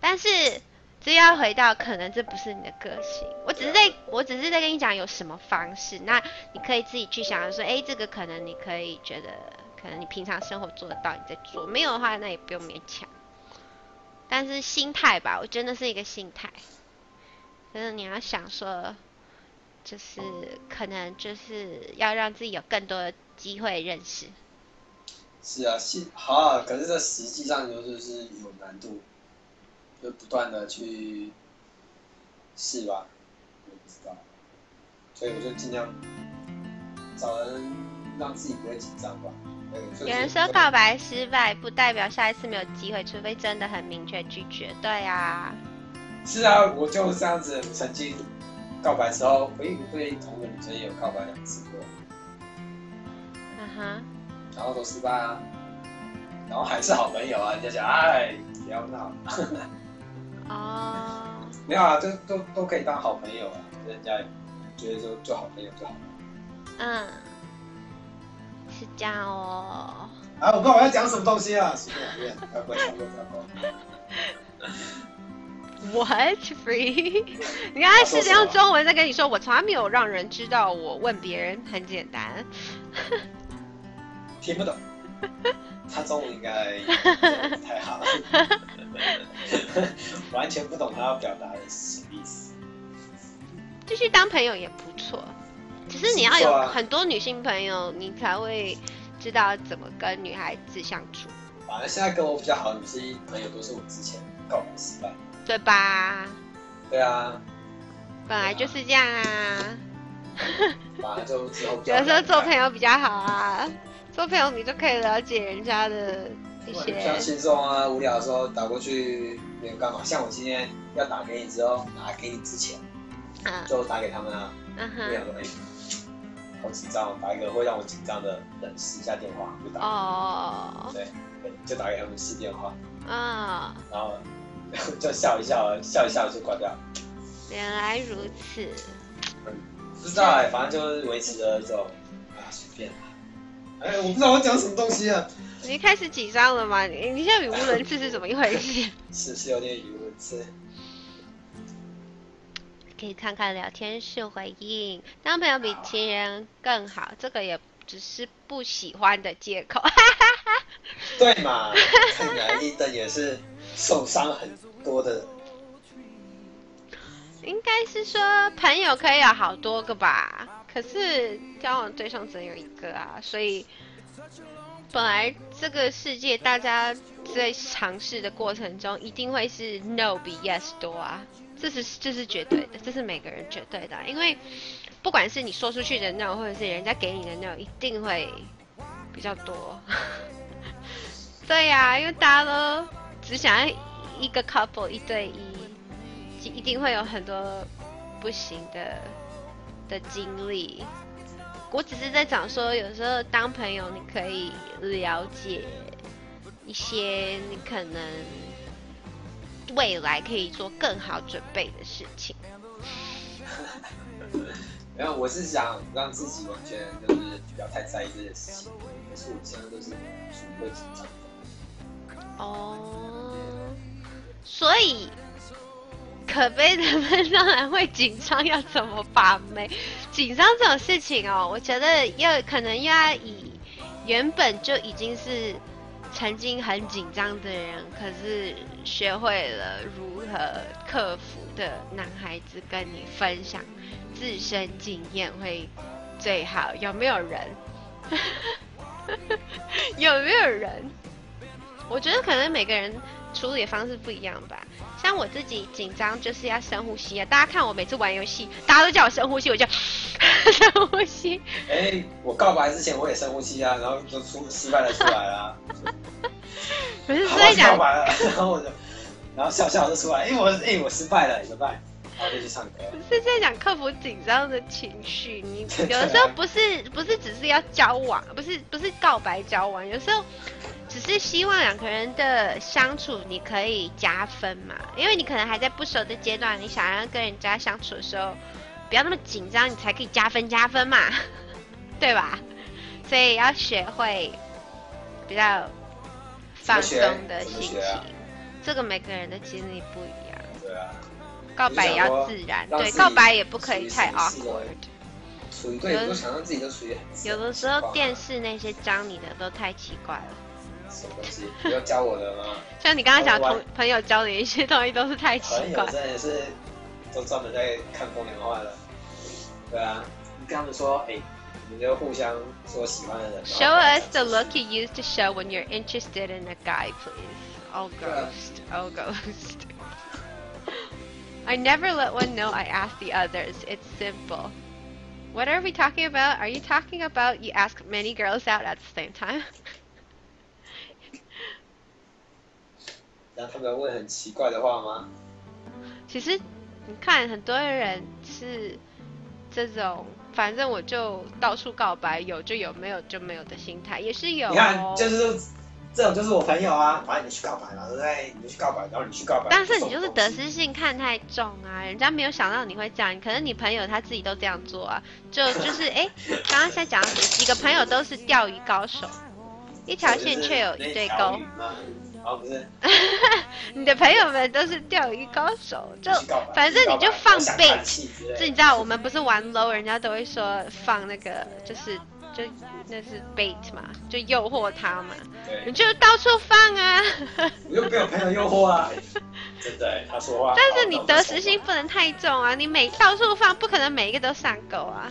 但是这要回到可能这不是你的个性。我只是在我只是在跟你讲有什么方式，那你可以自己去想说，哎，这个可能你可以觉得，可能你平常生活做得到，你在做；没有的话，那也不用勉强。但是心态吧，我真的是一个心态。就是你要想说，就是可能就是要让自己有更多的机会认识。是啊，是好啊，可是这实际上就是有难度，就不断的去试吧，我不知道，所以我就尽量找人让自己不会紧张吧。有人说告白失败不代表下一次没有机会，除非真的很明确拒绝。对呀。是啊，我就是这样子。曾经告白时候，我对同个女生也有告白两次过。然后都失败啊，然后还是好朋友啊。人家讲，哎，不要闹。哦。没有啊，都都都可以当好朋友啊。人家觉得就做好朋友就好了。嗯。是这样哦。啊，我不知道我要讲什么东西啊。随便随便，不要过，不要过，不要 What free？你刚才是用中文在跟你说，我从来没有让人知道我问别人，很简单。听不懂，他中文应该不太好，完全不懂他要表达的是什么意思。继续当朋友也不错，只是你要有很多女性朋友，你才会知道怎么跟女孩子相处。反正现在跟我比较好的女性朋友都是我之前告白失败，对吧？对啊，本来就是这样啊。有时候做朋友比较好啊，做朋友你就可以了解人家的一些。像轻松啊，无聊的时候打过去，没有干嘛？像我今天要打给你之后，打给你之前，啊就打给他们啊。嗯哼。两个好紧张，打一个会让我紧张的人试一下电话就打。哦。对，就打给他们试电话。啊。然后 就笑一笑，笑一笑就挂掉。原来如此。不知道哎，反正就是维持着这种啊，随便吧。哎，我不知道我讲什么东西啊。你开始紧张了吗？你你现在语无伦次是怎么一回事？是是有点语无伦次。可以看看聊天室回应，当朋友比情人更好，这个也只是不喜欢的借口。对嘛？看来一的也是受伤很多的。应该是说朋友可以有好多个吧，可是交往对象只有一个啊，所以本来这个世界大家在尝试的过程中，一定会是 no 比 yes 多啊，这是这是绝对的，这是每个人绝对的，因为不管是你说出去的 no，或者是人家给你的 no，一定会比较多。对呀，因为大家都只想要一个 couple 一对一。就一定会有很多不行的的经历。我只是在讲说，有时候当朋友，你可以了解一些你可能未来可以做更好准备的事情。没有，我是想让自己完全就是不要太在意这件事情。可是我现在都是属于会紧张。哦，所以。可悲的人当然会紧张，要怎么把妹？紧张这种事情哦，我觉得要可能要以原本就已经是曾经很紧张的人，可是学会了如何克服的男孩子跟你分享自身经验会最好。有没有人？有没有人？我觉得可能每个人处理方式不一样吧。像我自己紧张就是要深呼吸啊！大家看我每次玩游戏，大家都叫我深呼吸，我就 深呼吸。哎，我告白之前我也深呼吸啊，然后就出失败了出来了。不是在 讲告白了，然后我就，然后笑笑就出来，因为我哎我失败了怎么办？然后就去唱歌。是在讲克服紧张的情绪，你有的时候不是不是只是要交往，不是不是告白交往，有时候。只是希望两个人的相处你可以加分嘛，因为你可能还在不熟的阶段，你想要跟人家相处的时候，不要那么紧张，你才可以加分加分嘛，对吧？所以要学会比较放松的心情，这个每个人的经历不一样。对啊。告白也要自然，对，告白也不可以太 awkward。对，都想让自己都属于。有的时候电视那些教你的都太奇怪了。什么东西？你要教我的吗？像你刚刚讲同朋友教你一些东西都是太奇怪。真的是都专门在看风凉话的。对啊，你跟他们说，哎，你们就互相说喜欢的人。Show us the look you use to show when you're interested in a guy, please. Oh ghost, oh ghost. I never let one know I ask the others. It's simple. What are we talking about? Are you talking about you ask many girls out at the same time? 让他们问很奇怪的话吗？其实你看，很多人是这种，反正我就到处告白，有就有，没有就没有的心态，也是有。你看，就是这种，就是我朋友啊，反正你去告白嘛，对不对？你去告白，然后你去告白。但是你就是得失心看太重啊，人家没有想到你会这样，可能你朋友他自己都这样做啊，就就是 哎，刚刚在讲几个朋友都是钓鱼高手，一条线却有一对钩。哦，不是，你的朋友们都是钓鱼高手，就反正你就放 bait，就你知道我们不是玩 low，人家都会说放那个就是就那是 bait 嘛，就诱惑他嘛，你就到处放啊。我又没有朋友诱惑啊，真的，他说话。但是你得失心不能太重啊，你每到处放，不可能每一个都上钩啊。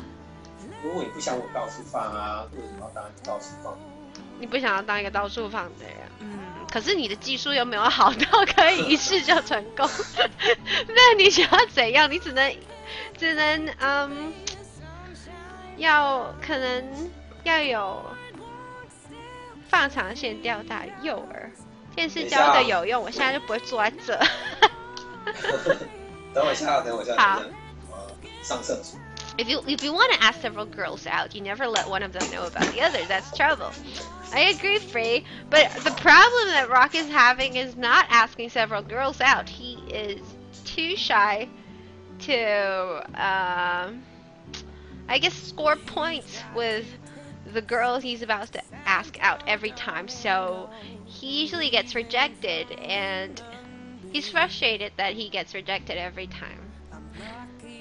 如果你不想我到处放啊，为什么要当一个到处放？你不想要当一个到处放的人，嗯，可是你的技术又没有好到可以一试就成功，那你想要怎样？你只能，只能，嗯，要可能要有放长线钓大诱饵。电视教的有用，我现在就不会坐在这。等我一下，等我一下，好，上厕所。If you if you want to ask several girls out, you never let one of them know about the other. That's trouble. I agree, Frey. But the problem that Rock is having is not asking several girls out. He is too shy to, um, I guess, score points with the girl he's about to ask out every time. So he usually gets rejected, and he's frustrated that he gets rejected every time.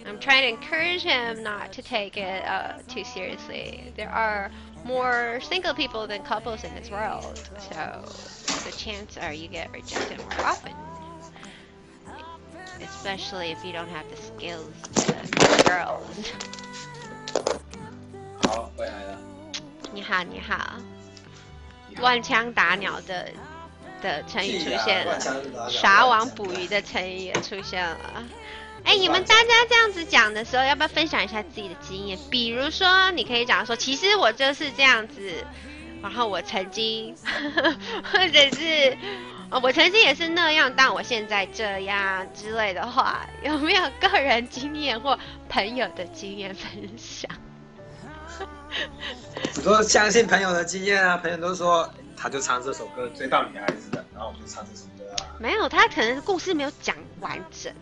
I'm trying to encourage him not to take it uh, too seriously. There are more single people than couples in this world, so the chance are you get rejected more often. Especially if you don't have the skills to girls. 好，回来了。你好，你好。乱枪打鸟的的成语出现了，撒网捕鱼的成语也出现了。 哎，你们大家这样子讲的时候，要不要分享一下自己的经验？比如说，你可以讲说，其实我就是这样子，然后我曾经，或者是，我曾经也是那样，但我现在这样之类的话，有没有个人经验或朋友的经验分享？我都相信朋友的经验啊，朋友都说，他就唱这首歌追到女孩子的，然后我就唱这首歌啊。没有，他可能故事没有讲完整。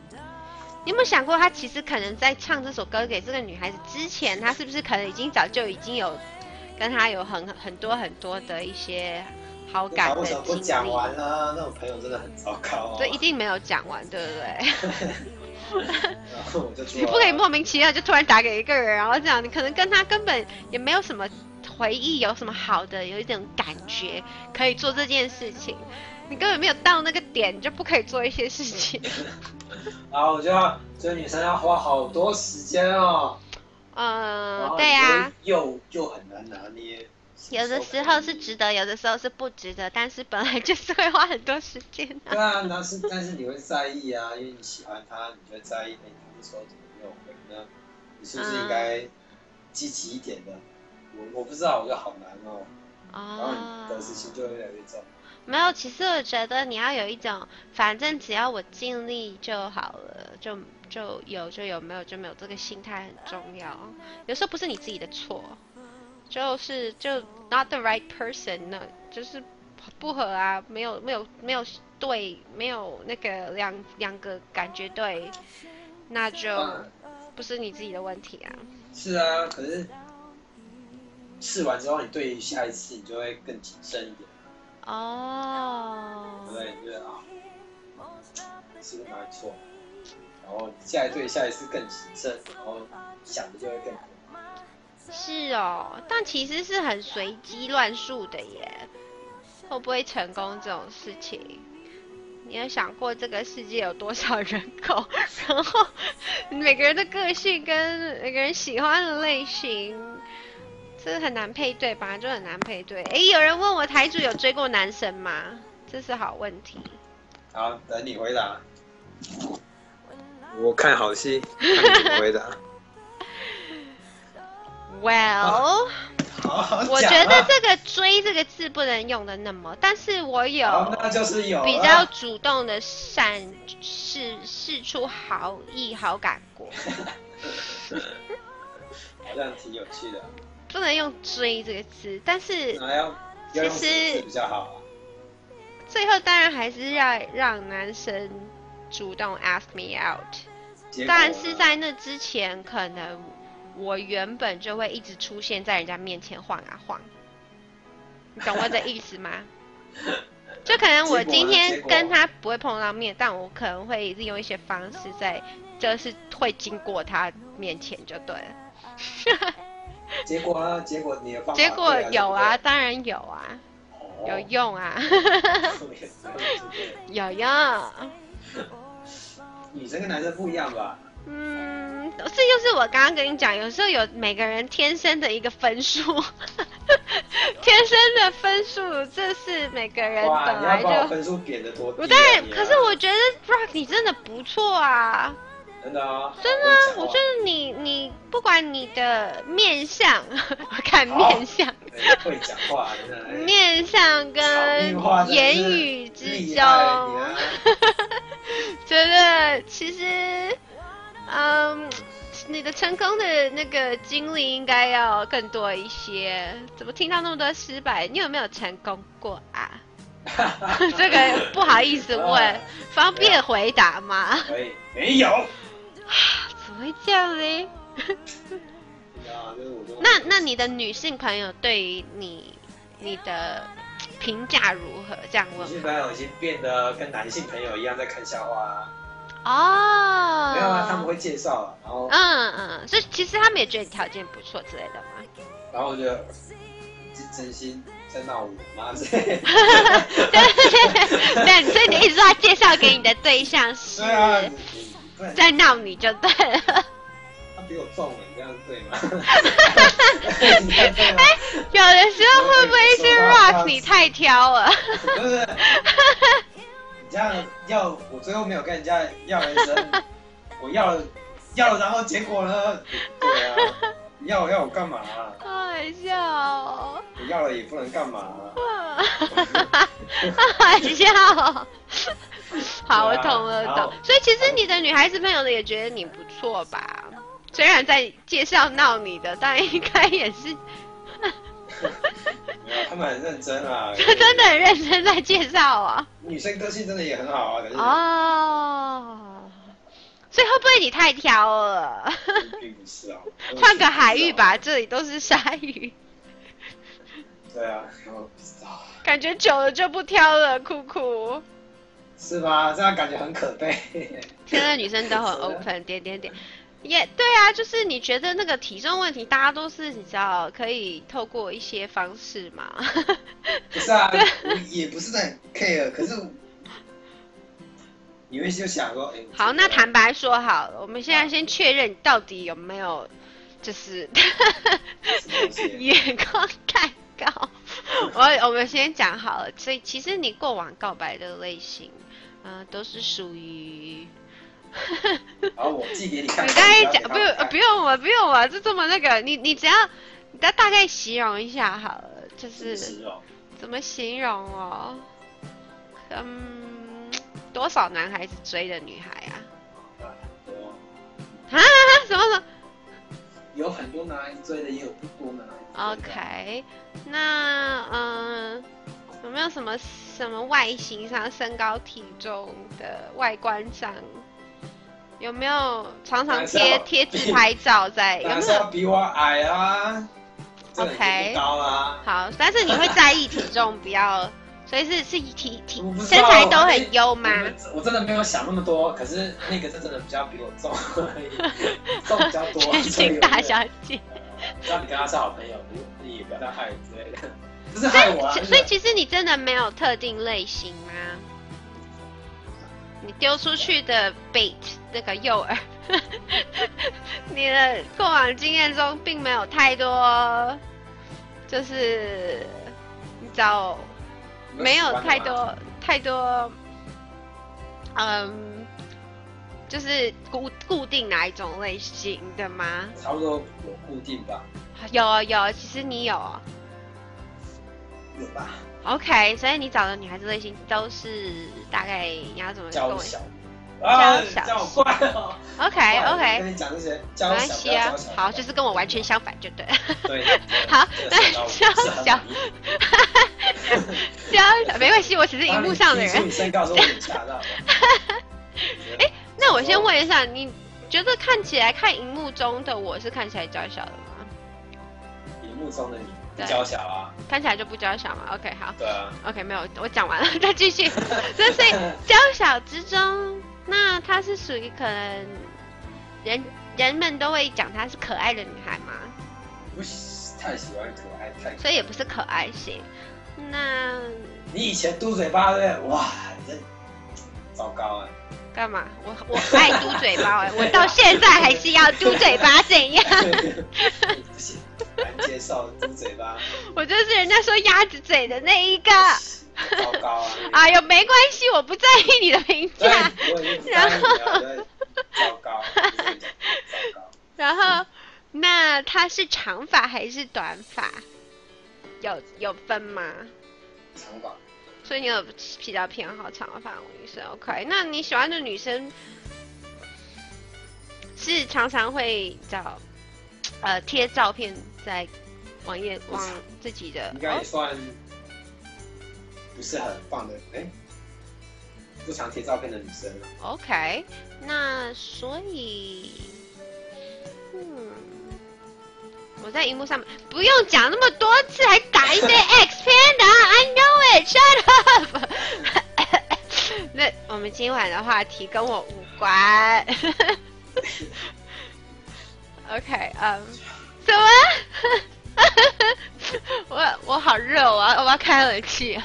你有没有想过，他其实可能在唱这首歌给这个女孩子之前，他是不是可能已经早就已经有跟她有很很多很多的一些好感的经历？讲完了，那种朋友真的很糟糕。对，一定没有讲完，对不对？你不可以莫名其妙就突然打给一个人，然后这样，你可能跟他根本也没有什么回忆，有什么好的，有一种感觉可以做这件事情。你根本没有到那个点，你就不可以做一些事情。然后我就要追女生要花好多时间哦。嗯，对呀。又又很难拿捏。有的时候是值得，有的时候是不值得，但是本来就是会花很多时间。对啊，那是但是你会在意啊，因为你喜欢他，你会在意。哎，他这时候怎么没有回呢？你是不是应该积极一点的？我我不知道，我觉得好难哦。然后你的事情就会越来越重。没有，其实我觉得你要有一种，反正只要我尽力就好了，就就有就有，没有就没有，这个心态很重要。有时候不是你自己的错，就是就 not the right person，那就是不合啊，没有没有没有对，没有那个两两个感觉对，那就不是你自己的问题啊。是啊，可是试完之后，你对下一次你就会更谨慎一点。哦，对，觉得啊，是不是哪里错？然后下一对下一次更谨慎，然后想的就会更多。是哦，但其实是很随机乱数的耶，会不会成功这种事情？你有想过这个世界有多少人口，然后每个人的个性跟每个人喜欢的类型？这很难配对吧？就很难配对。哎，有人问我台主有追过男神吗？这是好问题。好，等你回答。我看好戏，看你回答。Well，我觉得这个“追”这个字不能用的那么，但是我有，那就是有比较主动的闪示示出好意好感过。这样挺有趣的。不能用追这个词，但是其实比较好。最后当然还是要让男生主动 ask me out，但是在那之前，可能我原本就会一直出现在人家面前晃啊晃，你懂我的意思吗？就可能我今天跟他不会碰到面，但我可能会利用一些方式在，就是会经过他面前就对了。结果呢？结果你的方法？结果有啊，当然有啊，有用啊，有用。女生跟男生不一样吧？嗯，这就是我刚刚跟你讲，有时候有每个人天生的一个分数，天生的分数，这是每个人本来就分数贬的多。不对，可是我觉得 Rock 你真的不错啊。真的啊，真的啊！我觉得你你不管你的面相，看面相，会讲话，面相跟言语之中，觉得其实，嗯，你的成功的那个经历应该要更多一些。怎么听到那么多失败？你有没有成功过啊？这个不好意思问，方便回答吗？可以没有。怎么会这样嘞？那那你的女性朋友对于你你的评价如何？这样问。女性朋友已经变得跟男性朋友一样在看笑话啊。哦。没有啊，他们会介绍，然后。嗯嗯，所以其实他们也觉得你条件不错之类的嘛。然后我就真真心在闹我妈 对对对对，所以你一直说他介绍给你的对象是？对啊。在闹你就对了。他比我重，这样对吗？哎，有的时候会不会是 Rock 你太挑了？不是，你这样要我最后没有跟人家要人生，我要了要了，然后结果呢？对啊，要要 我干嘛？开玩笑。要了也不能干嘛？开玩笑。好，我懂了，懂。所以其实你的女孩子朋友也觉得你不错吧？虽然在介绍闹你的，但应该也是。没有，他们很认真啊。他真的很认真在介绍啊。女生个性真的也很好啊。哦。所以会不会你太挑了？并不是啊。换个海域吧，这里都是鲨鱼。对啊，感觉久了就不挑了，酷酷。是吧？这样感觉很可悲。现在女生都很 open，点点点，也对啊，就是你觉得那个体重问题，大家都是你知道可以透过一些方式嘛？不是啊，也不是很 care，可是你会就想说，哎，好，那坦白说好了，我们现在先确认到底有没有就是眼光太高。我我们先讲好了，所以其实你过往告白的类型。嗯，都是属于。好，我寄给你看。你刚才讲不用，不用了，不用了，就这么那个，你你只要，你再大概形容一下好了，就是怎么形容哦？嗯，多少男孩子追的女孩啊？啊？什么什么？有很多男孩子追的，也有不多男孩子。OK，那嗯。有没有什么什么外形上、身高体重的外观上，有没有常常贴贴自拍照在？有没有比我矮啊？OK，高啊。好，但是你会在意体重，不要，所以是是体体身材都很优吗？我真的没有想那么多，可是那个是真的比较比我重，重比较多。全新大小姐，只要你跟他是好朋友，你也不要太害之类的。所以，所以其实你真的没有特定类型吗？你丢出去的 bait 那个诱饵，你的过往经验中并没有太多，就是你知道，没有太多太多，嗯，就是固固定哪一种类型的吗？差不多有固定吧。有有，其实你有。有吧？OK，所以你找的女孩子类型都是大概你要怎么娇小？娇小。OK OK，跟你讲这些，没关系啊。好，就是跟我完全相反，就对。对。好，那娇小，娇小没关系，我只是荧幕上的人。你身高说你查到。哎，那我先问一下，你觉得看起来看荧幕中的我是看起来娇小的吗？荧幕中的你。娇小啊。看起来就不娇小嘛。OK，好。对啊。OK，没有，我讲完了，再继续。所以 娇小之中，那她是属于可能人人们都会讲她是可爱的女孩吗？不太喜欢可爱，太。所以也不是可爱型。那。你以前嘟嘴巴对？哇，真糟糕啊！干嘛？我我爱嘟嘴巴哎，我到现在还是要嘟嘴巴，怎样？不行，难接受嘟嘴巴。我就是人家说鸭子嘴的那一个。糟糕啊！哎 呦，没关系，我不在意你的评价。然后，糟糕，糟糕。然后，那他是长发还是短发？有有分吗？长发，所以你有比较偏好长发女生，OK？那你喜欢的女生是常常会找呃贴照片在网页往自己的，应该也算不是很棒的，哎，不常贴照片的女生，OK？那所以，嗯。我在荧幕上面不用讲那么多次，还打一堆 X Panda，I know it，shut up。那我们今晚的话题跟我无关。OK，嗯，什么？我我好热，我要我要开冷气。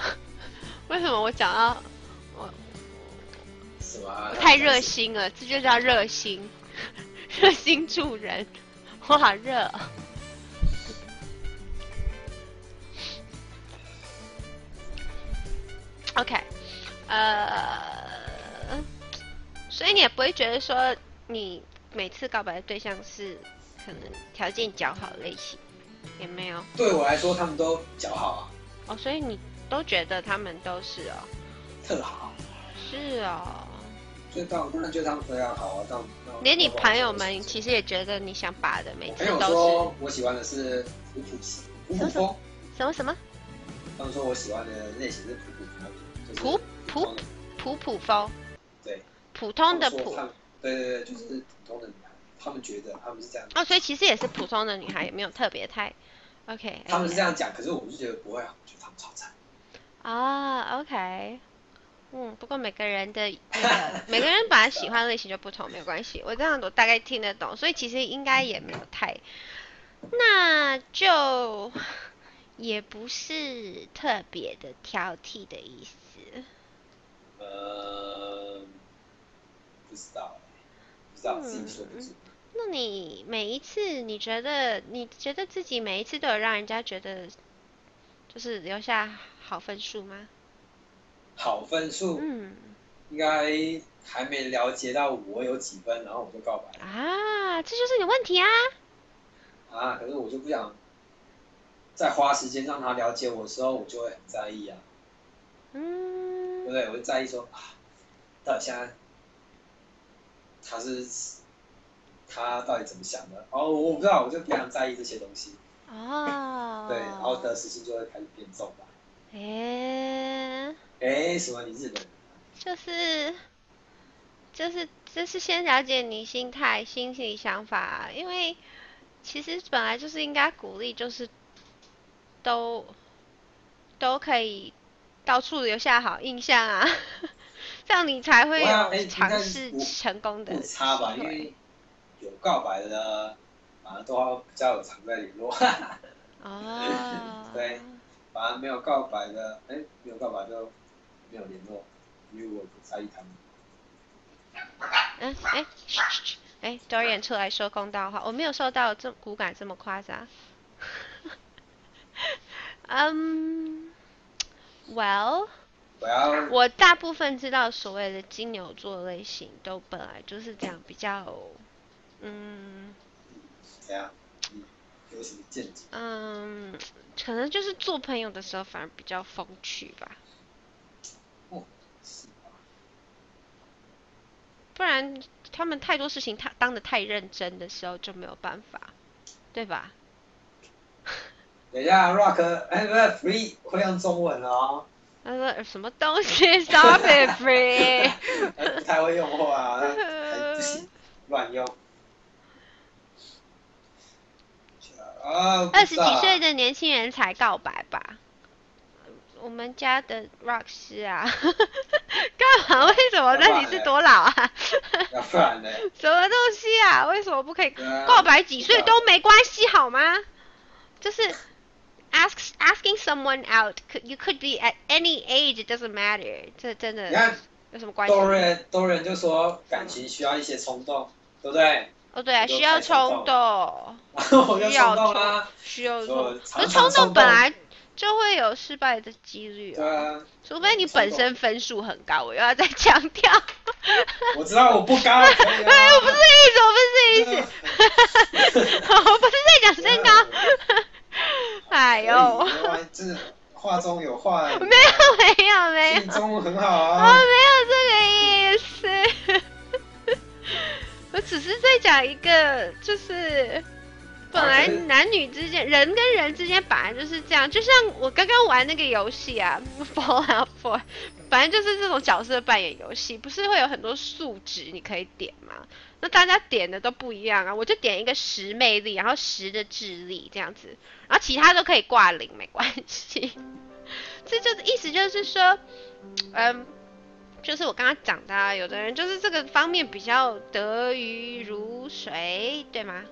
为什么我讲到我？太热心了，这就叫热心，热心助人。我好热。OK，呃，所以你也不会觉得说你每次告白的对象是可能条件较好的类型，也没有。对我来说，他们都较好啊。哦，所以你都觉得他们都是哦。特好。是哦。就当当然觉得他们非常好啊，当连你朋友们其实也觉得你想把的每次都是。朋友说我喜欢的是普普普普风。什么什么？他们说我喜欢的类型是普普风。普普普普风。对。普通的普。对对对，就是普通的。他们觉得他们是这样。哦，所以其实也是普通的女孩，也没有特别太 OK。他们是这样讲，可是我是觉得不会，我觉得他们超惨。啊，OK。嗯，不过每个人的那个每个人本来喜欢类型就不同，没有关系。我这样我大概听得懂，所以其实应该也没有太，那就也不是特别的挑剔的意思。呃，不知道，不知道自己说不出。那你每一次你觉得你觉得自己每一次都有让人家觉得就是留下好分数吗？好分数，嗯，应该还没了解到我有几分，然后我就告白了啊，这就是你问题啊！啊，可是我就不想再花时间让他了解我的时候，我就会很在意啊。嗯，对不对？我就在意说啊，到底现在他是他到底怎么想的？哦，我不知道，我就非常在意这些东西。哦，对，然后得失心就会开始变重吧。哎。哎，什么？你日本？就是，就是，就是先了解你心态、心理想法，因为其实本来就是应该鼓励，就是都都可以到处留下好印象啊，这样你才会有尝试成功的差吧？因为有告白的，反而都要比较有常在联络。哦。对，反而没有告白的，哎，没有告白就。没有联络，因为我不在意他们。嗯，哎，哎，Dorian 出来说公道话，我没有受到这骨感这么夸张。嗯，Well，我大部分知道所谓的金牛座类型都本来就是这样，比较，嗯。怎样？有什么见解？嗯，可能就是做朋友的时候反而比较风趣吧。不然他们太多事情他当的太认真的时候就没有办法，对吧？等一下，Rock，哎，不是 Free 会用中文哦。他说什么东西？Stop it, Free！太会用话，乱用。啊，二十几岁的年轻人才告白吧？我们家的 rock 师啊，干嘛？为什么？那你是多老啊？不然呢？什么东西啊？为什么不可以告白？几岁都没关系好吗？就是 ask asking someone out you could be at any age it doesn't matter 这真的有什么关系？多人多人就说感情需要一些冲动，对不对？哦对啊，需要冲动，需要冲动需要冲动，可冲动本来就会有失败的几率啊，除非你本身分数很高，我又要再强调。我知道我不高，哎，我不是意思，我不是意思，我不是在讲身高。哎呦，这话中有话。没有没有没有。中文很好啊。我没有这个意思。我只是在讲一个，就是本来男女之间，人跟人之间本来就是这样。就像我刚刚玩那个游戏啊，Fallout Four，反正就是这种角色扮演游戏，不是会有很多数值你可以点吗？那大家点的都不一样啊，我就点一个十魅力，然后十的智力这样子，然后其他都可以挂零，没关系。这就是意思就是说，嗯。就是我刚刚讲的，有的人就是这个方面比较得鱼如水，对吗？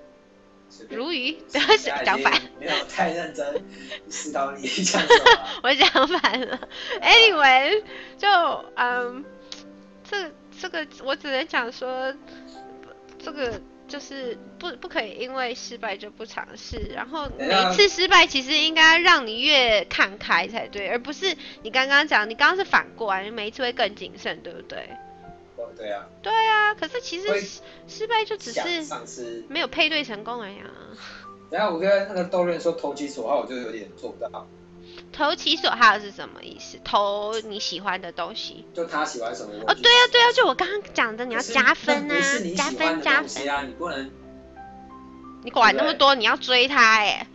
如鱼，不要讲反。没有太认真，讲什么。我讲反了。Anyway，就嗯，这这个我只能讲说，这个。就是不不可以因为失败就不尝试，然后每次失败其实应该让你越看开才对，而不是你刚刚讲，你刚刚是反过来，你每一次会更谨慎，对不对？对啊。对啊，可是其实失败就只是没有配对成功而已啊。等下我跟那个豆润说投其所好，我就有点做不到。投其所好是什么意思？投你喜欢的东西。就他喜欢什么？哦，对啊，对啊，就我刚刚讲的，你要加分啊，加分加分啊，你不能。你管那么多，你要追他哎。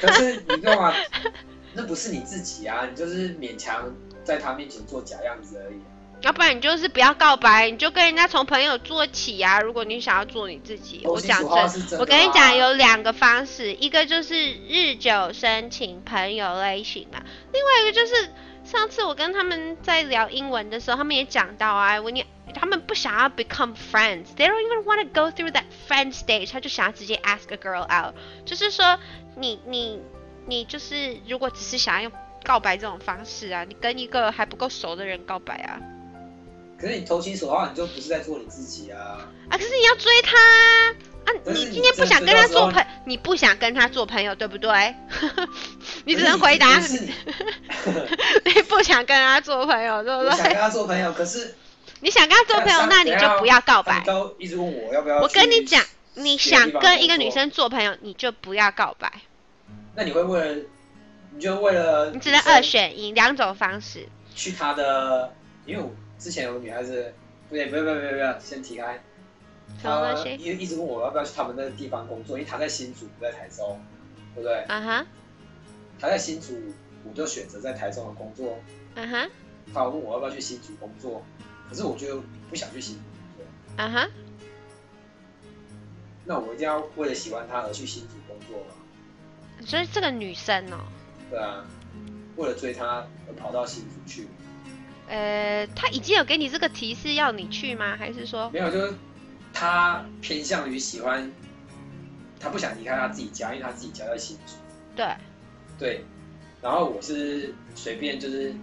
可是你干嘛？那不是你自己啊，你就是勉强在他面前做假样子而已。要不然你就是不要告白，你就跟人家从朋友做起呀。如果你想要做你自己，我讲真，我跟你讲有两个方式，一个就是日久生情朋友类型嘛，另外一个就是上次我跟他们在聊英文的时候，他们也讲到啊，我你他们不想要 become friends，they don't even want to go through that friend stage，他就想要直接 ask a girl out，就是说你你你就是如果只是想要用告白这种方式啊，你跟一个还不够熟的人告白啊。可是你投其所好，你就不是在做你自己啊！啊，可是你要追他啊！你今天不想跟他做朋，你不想跟他做朋友，对不对？你只能回答，你不想跟他做朋友，对不对？想跟他做朋友，可是 你想跟他做朋友，那你就不要告白。都一直问我要不要。我跟你讲，你想跟一个女生做朋友，你就不要告白。那你会为了，你就为了，你只能二选一，两种方式。去他的，因为我。之前有个女孩子，不对，不要不要不要不要，先提开。她一一直问我要不要去他们那个地方工作，因为她在新竹，不在台中，对不对？啊哈。她在新竹，我就选择在台中的工作。啊哈。她问我要不要去新竹工作，可是我就不想去新竹工作。啊哈。那我一定要为了喜欢她而去新竹工作吗？所以这个女生哦。对啊，为了追她而跑到新竹去。呃，他已经有给你这个提示要你去吗？还是说没有？就是他偏向于喜欢，他不想离开他自己家，因为他自己家在新竹。对，对。然后我是随便就是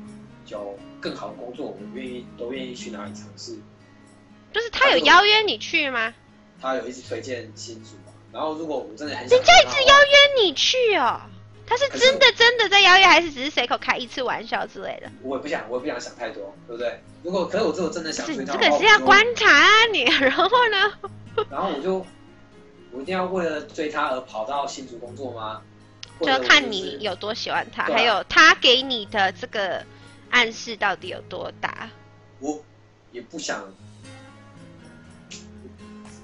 有更好的工作，我愿意都愿意去哪里尝试。就是他有邀约你去吗？他有一直推荐新竹，然后如果我真的很想人家一直邀约你去哦。他是真的真的在邀约，还是只是随口开一次玩笑之类的？我也不想，我也不想想太多，对不对？如果可是我这种真的想这个是要观察啊你，然后呢？然后我就我一定要为了追他而跑到新竹工作吗？就要看你有多喜欢他，还有他给你的这个暗示到底有多大。我也不想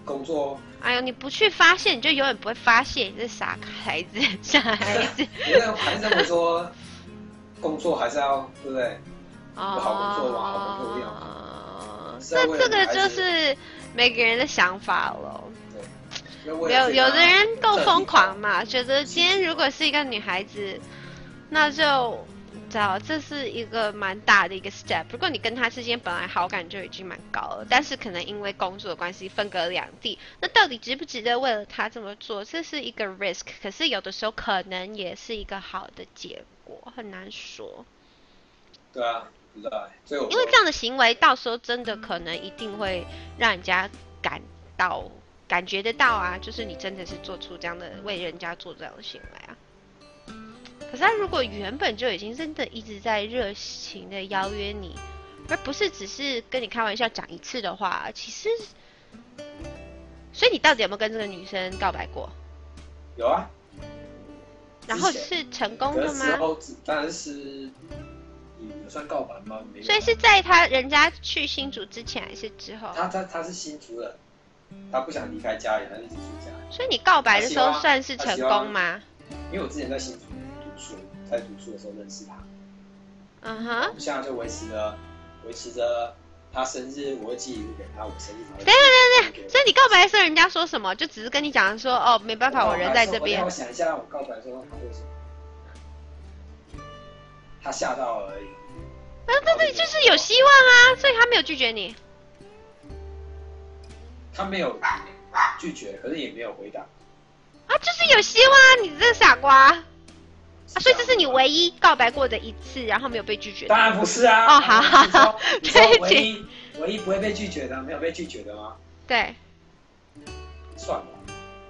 工作。哎呦，你不去发现，你就永远不会发现，你是傻孩子，傻孩子。还是这么说，工作还是要，对不对？哦。好工作嘛，好工作一样。那这个就是每个人的想法了。对。有有的人够疯狂嘛，觉得今天如果是一个女孩子，那就。知道这是一个蛮大的一个 step。如果你跟他之间本来好感就已经蛮高了，但是可能因为工作的关系分隔两地。那到底值不值得为了他这么做？这是一个 risk。可是有的时候可能也是一个好的结果，很难说。对啊，知道。因为这样的行为，到时候真的可能一定会让人家感到感觉得到啊，就是你真的是做出这样的为人家做这样的行为啊。可是他如果原本就已经真的一直在热情的邀约你，而不是只是跟你开玩笑讲一次的话，其实，所以你到底有没有跟这个女生告白过？有啊。然后是成功的吗？当然是，算告白吗？所以是在他人家去新竹之前还是之后？他他他是新竹人，他不想离开家里，他一直住家里。所以你告白的时候算是成功吗？因为我之前在新竹。在读书的时候认识他，嗯哼，我们现在就维持着，维持着他生日我会寄礼物给他，我生日。等等等等，所以你告白的时候人家说什么？就只是跟你讲说，哦，没办法，我人在这边。我想一下，我告白的时候他说什么？他吓到了而已。啊，对对，就是有希望啊，所以他没有拒绝你。他没有拒绝，可是也没有回答。啊，就是有希望啊，你这傻瓜。啊，所以这是你唯一告白过的一次，然后没有被拒绝。当然不是啊。哦，好好好，对唯一唯一不会被拒绝的，没有被拒绝的吗？对。算了。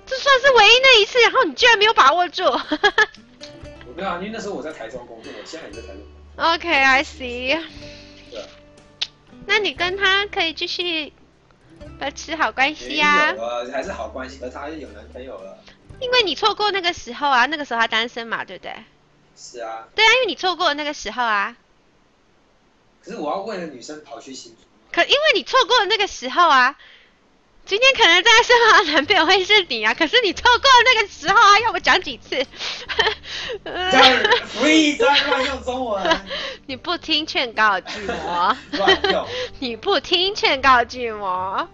这算是唯一那一次，然后你居然没有把握住。我没有啊，因为那时候我在台中工作，我现在也在台中。OK，I see。对。那你跟他可以继续保持好关系啊？有啊，还是好关系，可是他有男朋友了。因为你错过那个时候啊，那个时候他单身嘛，对不对？是啊。对啊，因为你错过了那个时候啊。可是我要为了女生跑去新竹。可因为你错过了那个时候啊，今天可能在身旁的男朋友会是你啊，可是你错过了那个时候啊，要我讲几次？不一再乱用中文。你不听劝告巨魔。乱用。你不听劝告巨魔。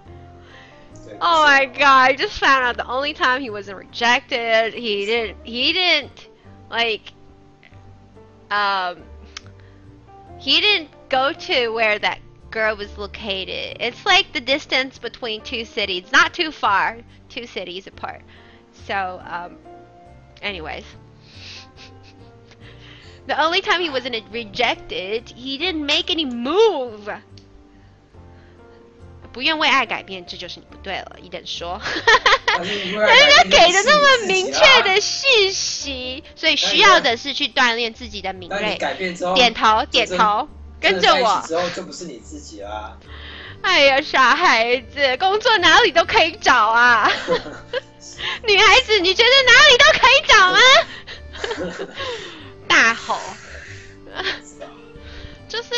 Oh my god, I just found out the only time he wasn't rejected, he didn't he didn't like um he didn't go to where that girl was located. It's like the distance between two cities, not too far, two cities apart. So um anyways the only time he wasn't rejected, he didn't make any move. 不愿为爱改变，这就是你不对了。一等说，人家 给的那么明确的信息，所以需要的是去锻炼自己的敏锐。改变之后，点头点头，跟着我。之后就不是你自己啦。哎呀，傻孩子，工作哪里都可以找啊。女孩子，你觉得哪里都可以找吗？大吼，就是。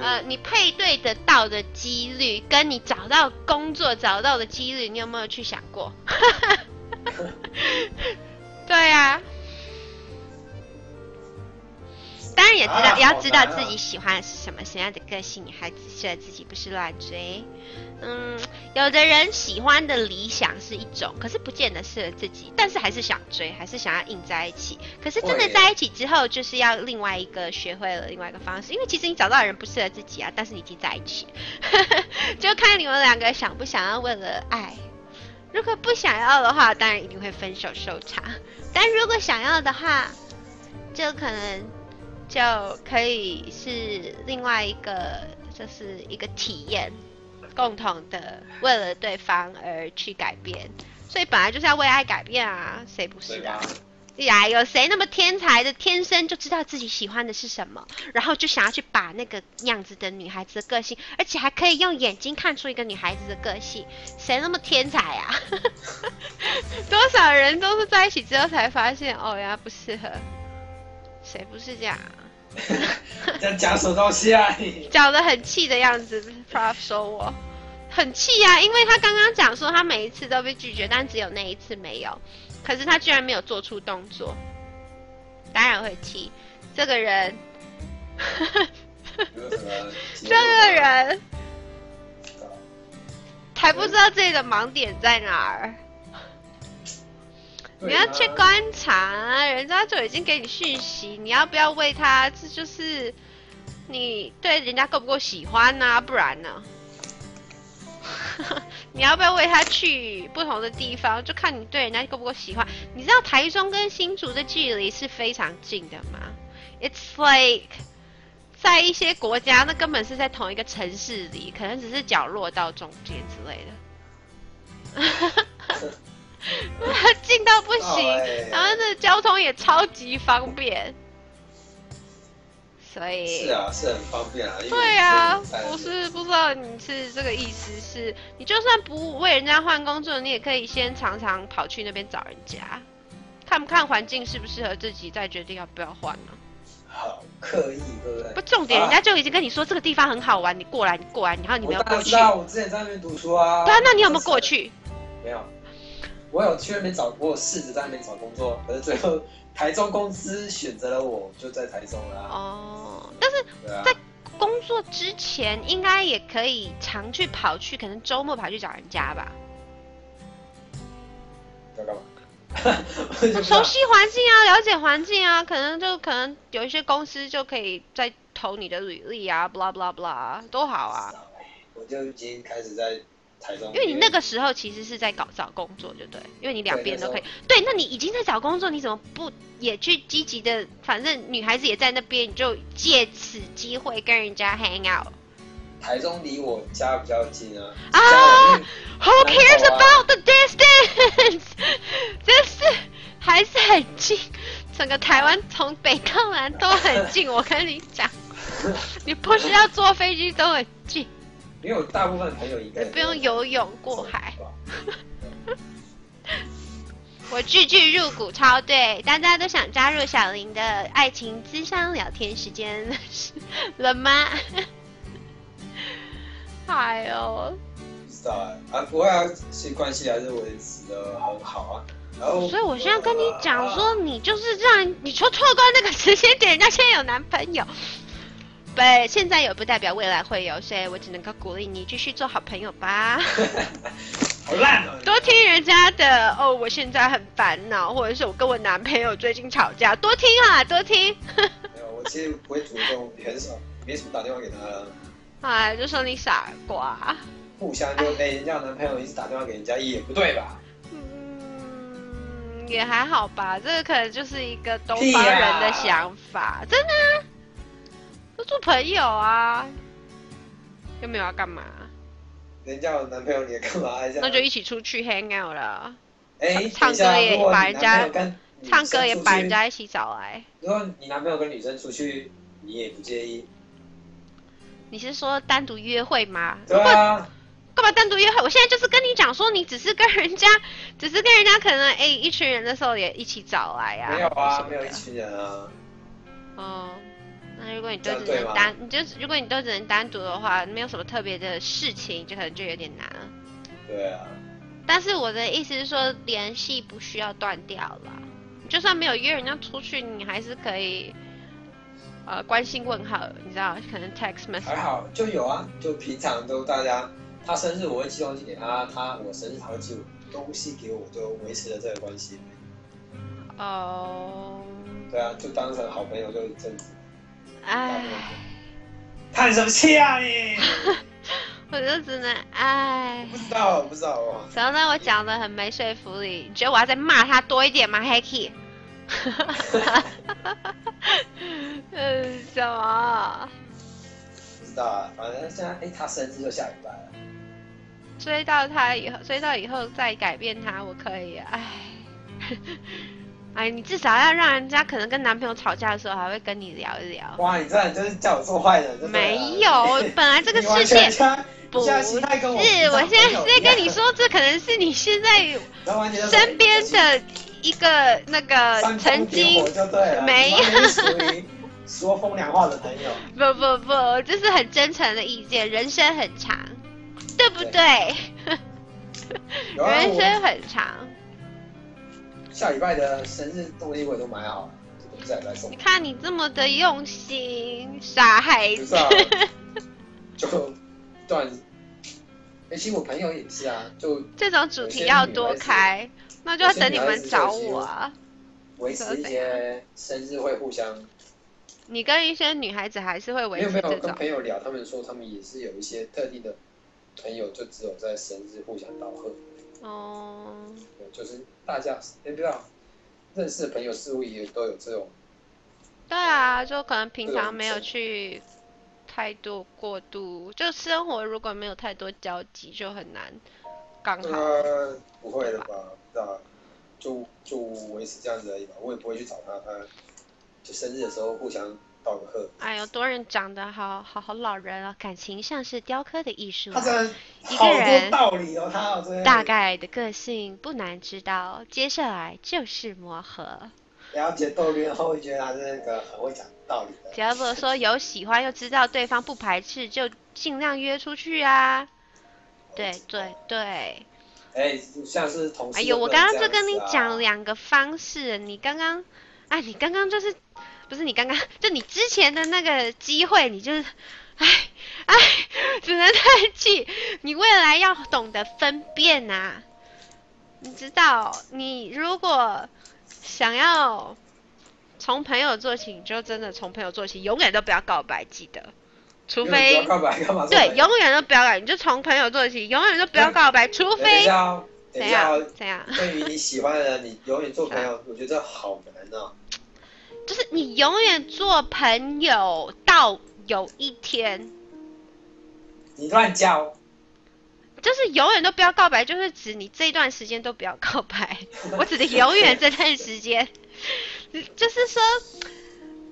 呃，你配对得到的几率，跟你找到工作找到的几率，你有没有去想过？对呀。当然也知道，也要知道自己喜欢是什么，什么样的个性女孩子适合自己，不是乱追。嗯，有的人喜欢的理想是一种，可是不见得适合自己，但是还是想追，还是想要硬在一起。可是真的在一起之后，就是要另外一个学会了另外一个方式，因为其实你找到的人不适合自己啊，但是已经在一起，就看你们两个想不想要为了爱。如果不想要的话，当然一定会分手收场。但如果想要的话，就可能。就可以是另外一个，就是一个体验，共同的为了对方而去改变，所以本来就是要为爱改变啊，谁不是啊？呀，有谁那么天才的，天生就知道自己喜欢的是什么，然后就想要去把那个样子的女孩子的个性，而且还可以用眼睛看出一个女孩子的个性，谁那么天才啊？多少人都是在一起之后才发现，哦，原来不适合。谁不是这样？在讲什么东西啊？讲的很气的样子，Prof 说我很气呀，因为他刚刚讲说他每一次都被拒绝，但只有那一次没有，可是他居然没有做出动作，当然会气。这个人，这个人，还不知道自己的盲点在哪儿。你要去观察，人家就已经给你讯息，你要不要为他？这就是你对人家够不够喜欢呢？不然呢？你要不要为他去不同的地方？就看你对人家够不够喜欢。你知道台中跟新竹的距离是非常近的吗？It's like 在一些国家，那根本是在同一个城市里，可能只是角落到中间之类的。近到不行，然后这交通也超级方便。所以是啊，是很方便啊。对啊，我是不知道你是这个意思，是你就算不为人家换工作，你也可以先常常跑去那边找人家，看不看环境适不适合自己，再决定要不要换呢？好刻意，对不对？不，重点人家就已经跟你说这个地方很好玩，你过来，你过来，然后你没有过去。我之前在那边读书啊。对啊，那你有没有过去？没有，我有去那边找，我有试着在那边找工作，可是最后。台中公司选择了我，就在台中了。哦，但是在工作之前，应该也可以常去跑去，可能周末跑去找人家吧。要干嘛？熟悉环境啊，了解环境啊，可能就可能有一些公司就可以再投你的履历啊，blah blah blah，多好啊。我就已经开始在。因为你那个时候其实是在搞找工作，就对，因为你两边都可以。对，那你已经在找工作，你怎么不也去积极的？反正女孩子也在那边，你就借此机会跟人家 hang out。台中离我家比较近啊。啊，Who cares about the distance？真是还是很近，整个台湾从北到南都很近。我跟你讲，你不需要坐飞机都很近。因为我大部分朋友应该不用游泳过海。我句句入骨，超对，大家都想加入小林的爱情智商聊天时间了吗？哎呦，不知道哎，啊，不会啊，其实关系还是维持的很好啊。然后，所以我现在跟你讲说，你就是让你说错过那个时间点，人家现在有男朋友。不，现在有不代表未来会有，所以我只能够鼓励你继续做好朋友吧。好烂哦！多听人家的哦，我现在很烦恼，或者是我跟我男朋友最近吵架，多听啊，多听。没有，我其实不会主动，很少，没什么打电话给他。哎，就说你傻瓜。互相就哎，人家男朋友一直打电话给人家，也不对吧？嗯，也还好吧，这个可能就是一个东方人的想法，真的。都做朋友啊，又没有要干嘛？人家有男朋友，你干嘛？那就一起出去 hang out 了。哎，唱歌也把人家，唱歌也把人家一起找来。如果你男朋友跟女生出去，你也不介意？你是说单独约会吗？对啊。干嘛单独约会？我现在就是跟你讲说，你只是跟人家，只是跟人家可能哎一群人的时候也一起找来呀。没有啊，没有一群人啊。哦。那如果你都只能单，你就如果你都只能单独的话，没有什么特别的事情，就可能就有点难了。对啊。但是我的意思是说，联系不需要断掉了。就算没有约人家出去，你还是可以，呃，关心问候，你知道，可能 text message。还好，就有啊，就平常都大家，他生日我会寄东西给他，他我生日他会寄东西给我，就维持了这个关系。哦。对啊，就当成好朋友就一阵子。唉，叹什么气啊你？我就只能唉。不知道，不知道哦。怎么让我讲的很没说服力？你觉得我要再骂他多一点吗，Hacky？嗯，什么？不知道啊，反正现在哎，他生日就下礼拜了。追到他以后，追到以后再改变他，我可以。唉。哎，你至少要让人家可能跟男朋友吵架的时候，还会跟你聊一聊。哇，你这样就是叫我做坏人，没有，本来这个世界不是。我现在是在跟你说，这可能是你现在 身边的一个那个曾经没有 说风凉话的朋友。不不不，这是很真诚的意见。人生很长，对不对？人生很长。下礼拜的生日东西我也都买好了，就再来送。你看你这么的用心，傻孩子。就断哎，其实我朋友也是啊，就这种主题要多开，那就要等你们找我啊。维持一些生日会互相。你跟一些女孩子还是会维持没有没有跟朋友聊，他们说他们也是有一些特定的朋友，就只有在生日互相道贺。哦。对，就是大家也不知道认识的朋友似乎也都有这种。对啊，就可能平常没有去太多过度，就生活如果没有太多交集，就很难刚好。不会的吧？不知道。就就维持这样子而已吧，我也不会去找他，他就生日的时候互相道个贺。哎呦，多人长得好好好老人啊，感情像是雕刻的艺术。他真的好多道理哦，他大概的个性不难知道，接下来就是磨合。了解逗比后，会觉得他是那个很会讲道理的。假如说有喜欢又知道对方不排斥，就尽量约出去啊。对对对。哎，像是同事。哎呦，我刚刚就跟你讲两个方式，你刚刚，哎，你刚刚就是，不是你刚刚，就你之前的那个机会，你就是，哎哎，只能叹气。你未来要懂得分辨呐，你知道，你如果想要从朋友做起，你就真的从朋友做起，永远都不要告白，记得。除非对，永远都不要告白，你就从朋友做起，永远都不要告白，除非怎样怎样。对于你喜欢的人，你永远做朋友，我觉得好难啊。就是你永远做朋友到有一天，你乱叫，就是永远都不要告白，就是指你这段时间都不要告白。我指的永远这段时间，就是说。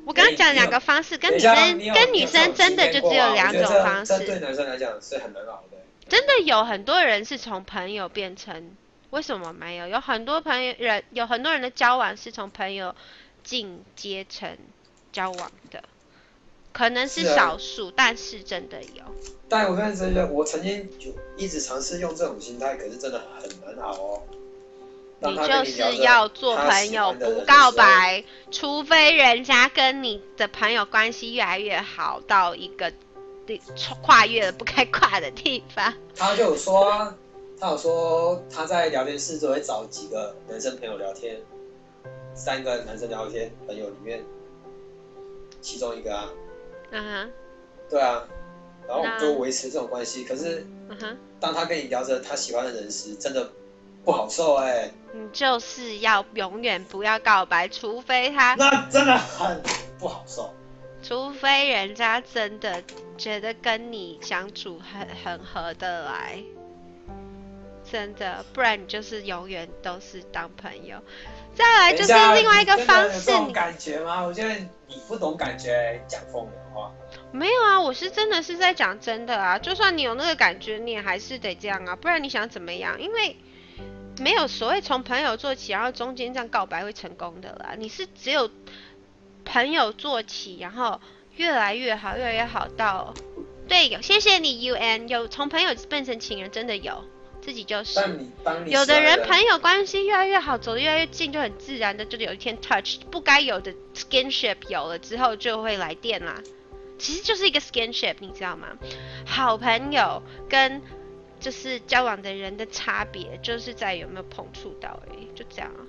我刚刚讲两个方式，跟女生跟女生真的就只有两种方式。对男生来讲是很难熬的。真的有很多人是从朋友变成，为什么没有？有很多朋友人，有很多人的交往是从朋友进阶成交往的，可能是少数，但是真的有。但我跟你说，我曾经就一直尝试用这种心态，可是真的很难熬哦。你就是要做朋友不告白，除非人家跟你的朋友关系越来越好到一个地跨越了不该跨的地方。他就有说，他有说他在聊天室就会找几个男生朋友聊天，三个男生聊天朋友里面，其中一个啊，嗯哼，对啊，然后我们就维持这种关系。可是，嗯哼，当他跟你聊着他喜欢的人时，真的。不好受哎！你就是要永远不要告白，除非他那真的很不好受。除非人家真的觉得跟你相处很很合得来，真的，不然你就是永远都是当朋友。再来就是另外一个方式，你感觉吗？我觉得你不懂感觉，讲风凉话。没有啊，我是真的是在讲真的啊。就算你有那个感觉，你也还是得这样啊，不然你想怎么样？因为。没有所谓从朋友做起，然后中间这样告白会成功的啦。你是只有朋友做起，然后越来越好，越来越好到对，有谢谢你 U N 有从朋友变成情人，真的有自己就是。有的人朋友关系越来越好，走得越来越近，就很自然的，就有一天 touch 不该有的 skinship 有了之后就会来电啦。其实就是一个 skinship，你知道吗？好朋友跟。就是交往的人的差别，就是在有没有碰触到而已，就这样啊。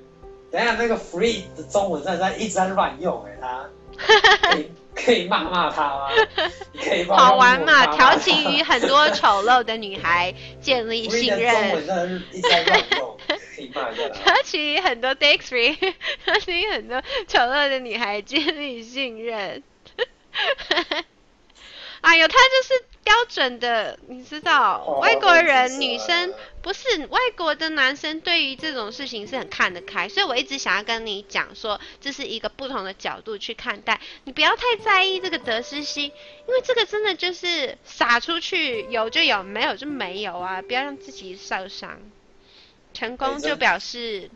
等下那个 free 的中文在在一直在乱用哎，他 可以骂骂他吗？可以好玩嘛？调情于很多丑陋的女孩建立信任。中文在一直在乱用，可以骂一下。调情于很多 d i x free，调情于很多丑陋的女孩建立信任。哎呦，他就是标准的，你知道，外国人女生不是外国的男生，对于这种事情是很看得开，所以我一直想要跟你讲说，这是一个不同的角度去看待，你不要太在意这个得失心，因为这个真的就是撒出去有就有，没有就没有啊，不要让自己受伤，成功就表示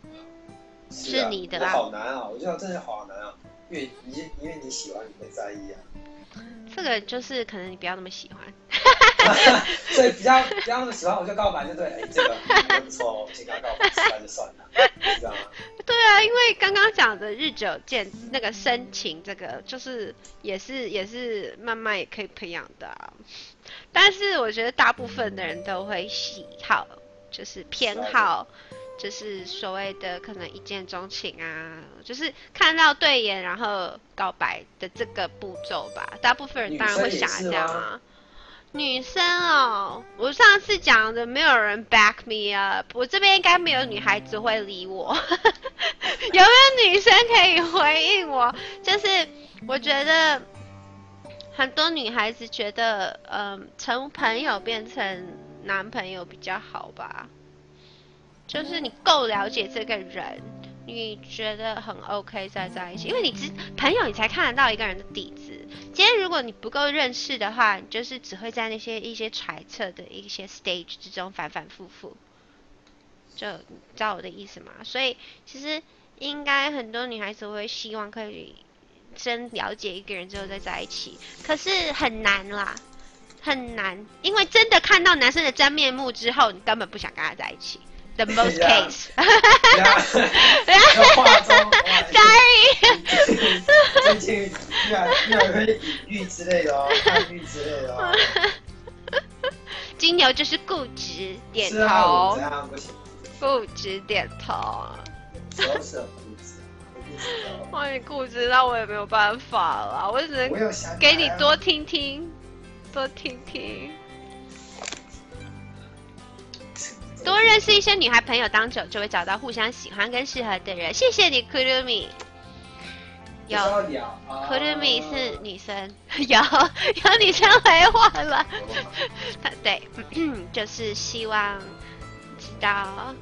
是你的啦。好难啊，我觉得真的好难啊，因为因因为你喜欢，你会在意啊。这个就是可能你不要那么喜欢，所以比较比较那么喜欢我就告白就对，哎，这个不错，我先跟他告白，失败就算了，知道吗？对啊，因为刚刚讲的日久见那个深情，这个就是也是也是慢慢也可以培养的。但是我觉得大部分的人都会喜好，就是偏好。就是所谓的可能一见钟情啊，就是看到对眼然后告白的这个步骤吧。大部分人当然会想这样啊。女生哦，我上次讲的没有人 back me up，我这边应该没有女孩子会理我。有没有女生可以回应我？就是我觉得很多女孩子觉得，嗯，从朋友变成男朋友比较好吧。就是你够了解这个人，你觉得很 OK 再在一起，因为你只朋友你才看得到一个人的底子。今天如果你不够认识的话，你就是只会在那些一些揣测的一些 stage 之中反反复复。就你知道我的意思吗？所以其实应该很多女孩子会希望可以真了解一个人之后再在一起，可是很难啦，很难，因为真的看到男生的真面目之后，你根本不想跟他在一起。The most case，，Sorry，最近越来越来越隐喻之类的哦，隐喻之类的哦。金牛就是固执，点头。固执点头。都是固执，固执。哇，你固执，那我也没有办法了，我只能给你多听听，多听听。多认识一些女孩朋友，当久就会找到互相喜欢跟适合的人。谢谢你，Kurumi。有，Kurumi 是女生，有有女生回话了。对，就是希望知道。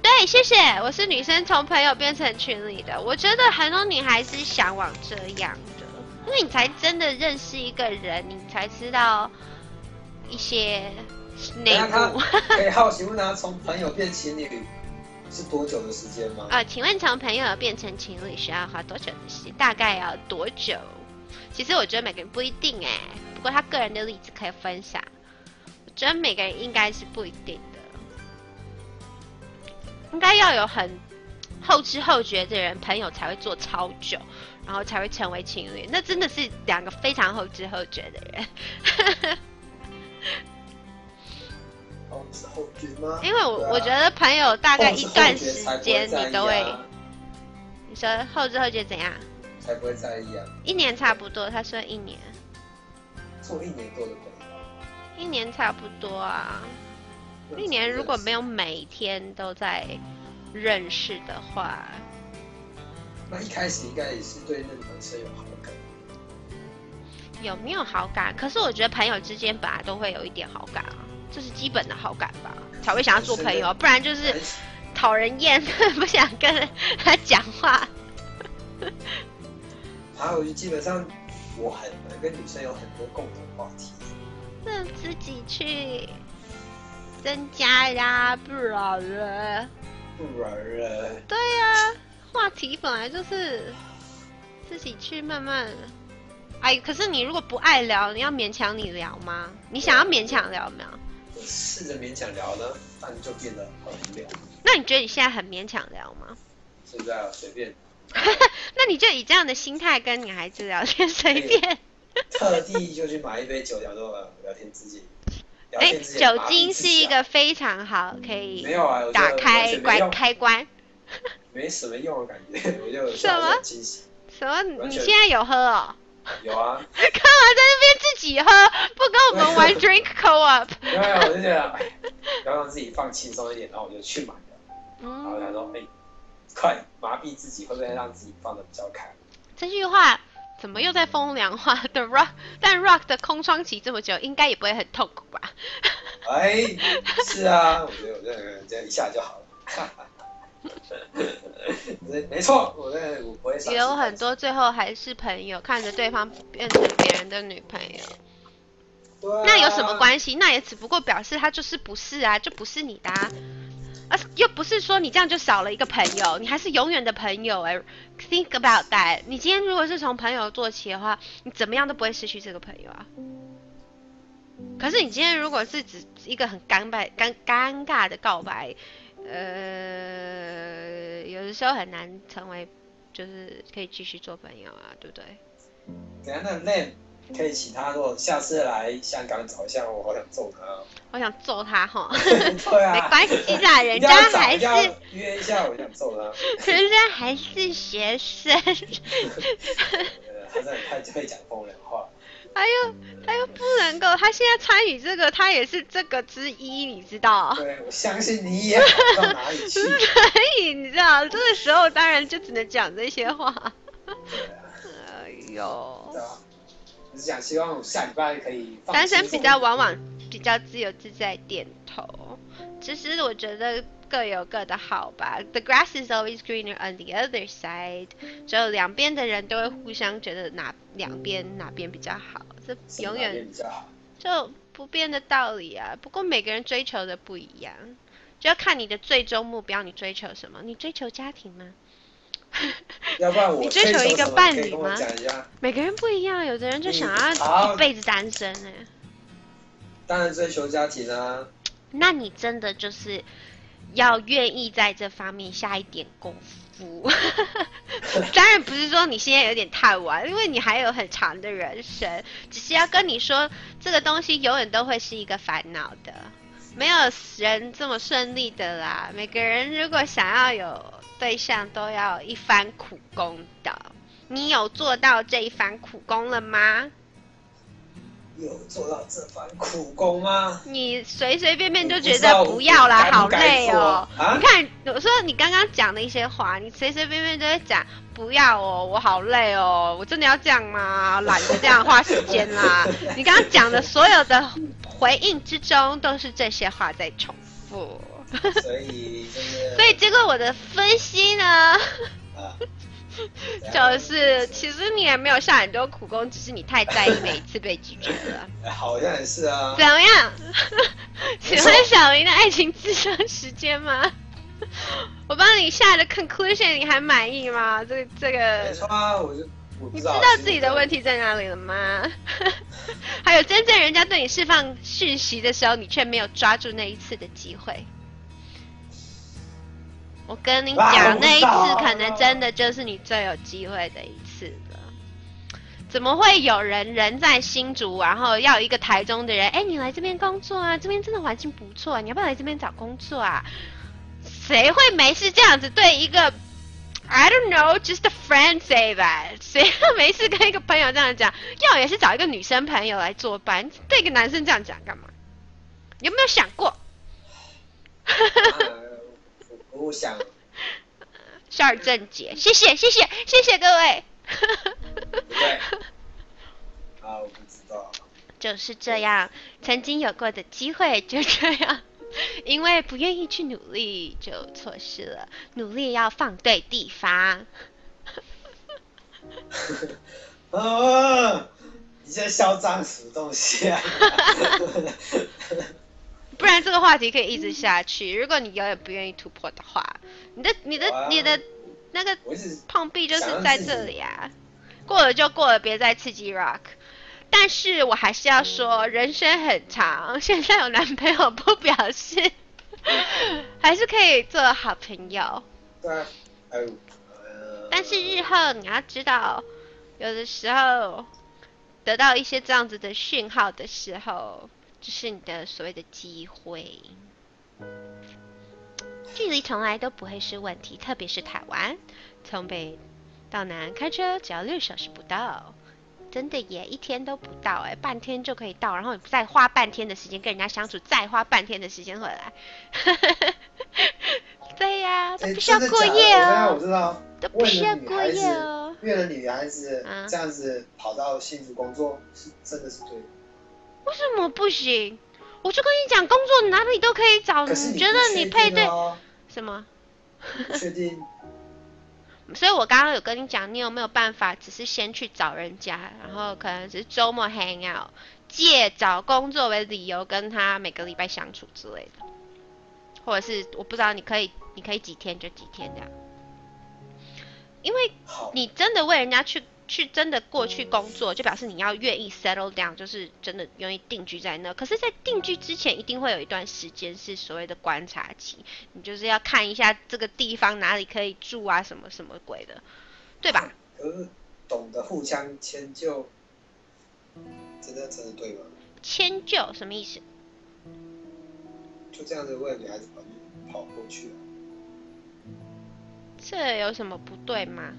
对，谢谢，我是女生从朋友变成群里的。我觉得很多女孩是向往这样的，因为你才真的认识一个人，你才知道一些。内幕。可 以好奇问他，从朋友变情侣是多久的时间吗？啊，请问从朋友变成情侣需要花多久的时间？大概要多久？其实我觉得每个人不一定哎，不过他个人的例子可以分享。我觉得每个人应该是不一定的，应该要有很后知后觉的人，朋友才会做超久，然后才会成为情侣。那真的是两个非常后知后觉的人。后知吗？因为我我觉得朋友大概一段时间你都会，你说后知后觉怎样？才不会在意啊！一年差不多，他说一年。做一年多的朋友。一年差不多啊，一年如果没有每天都在认识的话，那一开始应该也是对那个男生有好感。有没有好感？可是我觉得朋友之间本来都会有一点好感啊。这是基本的好感吧，才会想要做朋友，不然就是讨人厌，不想跟他讲话。还有就基本上我很难跟女生有很多共同话题。那自己去增加呀，不然了。不然了。对呀，话题本来就是自己去慢慢。哎，可是你如果不爱聊，你要勉强你聊吗？你想要勉强聊没有？试着勉强聊呢，但就变得很无聊。那你觉得你现在很勉强聊吗？现在随便。那你就以这样的心态跟女孩子聊天，随便。特地就去买一杯酒，聊做聊天自己。哎，酒精是一个非常好可以没有啊，打开关开关。没什么用的感觉，我就什么？什么？你现在有喝哦？有啊，干嘛在那边自己喝，不跟我们玩 drink co-op？没有，我就觉得要让自己放轻松一点，然后我就去买了。然后他说：“哎，快麻痹自己，会不会让自己放的比较开？”这句话怎么又在风凉话的 rock？但 rock 的空窗期这么久，应该也不会很痛苦吧？哎，是啊，我觉得我这个这样一下就好了。没没错，我在我不会。也有很多最后还是朋友，看着对方变成别人的女朋友。那有什么关系？那也只不过表示他就是不是啊，就不是你的啊。啊，又不是说你这样就少了一个朋友，你还是永远的朋友哎。Think about that。你今天如果是从朋友做起的话，你怎么样都不会失去这个朋友啊。可是你今天如果是只一个很尴尬、尴尴尬的告白，呃，有的时候很难成为，就是可以继续做朋友啊，对不对？等下那那可以请他，如果下次来香港找一下，我好想揍他。哦 我想揍他哈。对啊。没关系啦，人家还是约一下，我想揍他。人家还是学生。他真的太会讲风凉话。他又他又不能够，他现在参与这个，他也是这个之一，你知道？对，我相信你也好到哪里去。可以，你知道，这个时候当然就只能讲这些话。哎呦。只是想希望下礼拜可以。单身比较往往比较自由自在，点头。其实我觉得。各有各的好吧。The grass is always greener on the other side。就两边的人都会互相觉得哪两边哪边比较好，这永远就不变的道理啊。不过每个人追求的不一样，就要看你的最终目标，你追求什么？你追求家庭吗？要不然我你追求一个伴侣吗？每个人不一样，有的人就想要一辈子单身哎。当然追求家庭啊。那你真的就是。要愿意在这方面下一点功夫，当然不是说你现在有点太晚，因为你还有很长的人生。只是要跟你说，这个东西永远都会是一个烦恼的，没有人这么顺利的啦。每个人如果想要有对象，都要一番苦功的。你有做到这一番苦功了吗？有做到这番苦功吗？你随随便便就觉得不要啦，好累哦。你看，我说你刚刚讲的一些话，你随随便便就会讲不要哦，我好累哦，我真的要这样吗？懒得这样花时间啦。你刚刚讲的所有的回应之中，都是这些话在重复。所以，所以结果我的分析呢？就是，其实你也没有下很多苦功，只是你太在意每一次被拒绝了。好像也是啊。怎么样？喜欢小林的爱情智商时间吗？我帮你下的 conclusion，你还满意吗？这个这个。没错啊，我就你知道自己的问题在哪里了吗？还有真正人家对你释放讯息的时候，你却没有抓住那一次的机会。我跟你讲，那一次可能真的就是你最有机会的一次了。怎么会有人人在新竹，然后要一个台中的人？哎，你来这边工作啊？这边真的环境不错，你要不要来这边找工作啊？谁会没事这样子对一个？I don't know, just a friend say that。谁会没事跟一个朋友这样讲？要也是找一个女生朋友来做伴，对一个男生这样讲干嘛？有没有想过？我想，事儿正解，谢谢谢谢谢谢各位。对，啊，我不知道。就是这样，曾经有过的机会就这样，因为不愿意去努力就错失了，努力要放对地方。啊！你在嚣张什么东西啊？不然这个话题可以一直下去。如果你永远不愿意突破的话，你的、你的、你的那个碰壁就是在这里啊。过了就过了，别再刺激 rock。但是我还是要说，人生很长，现在有男朋友不表示，还是可以做好朋友。对，但是日后你要知道，有的时候得到一些这样子的讯号的时候。这是你的所谓的机会，距离从来都不会是问题，特别是台湾，从北到南开车只要六小时不到，真的耶，一天都不到哎，半天就可以到，然后你再花半天的时间跟人家相处，再花半天的时间回来，对呀，都不需要过夜哦，我知道，都不需要过夜哦，为了女孩子这样子跑到幸福工作，是真的是对。为什么不行？我就跟你讲，工作哪里都可以找。你觉得你配对什么？确定。所以我刚刚有跟你讲，你有没有办法，只是先去找人家，然后可能只是周末 hang out，借找工作为理由跟他每个礼拜相处之类的，或者是我不知道你可以，你可以几天就几天这样。因为你真的为人家去去真的过去工作，就表示你要愿意 settle down，就是真的愿意定居在那。可是，在定居之前，一定会有一段时间是所谓的观察期，你就是要看一下这个地方哪里可以住啊，什么什么鬼的，对吧？可是懂得互相迁就，真的真的对吗？迁就什么意思？就这样子为了女孩子跑跑过去啊这有什么不对吗？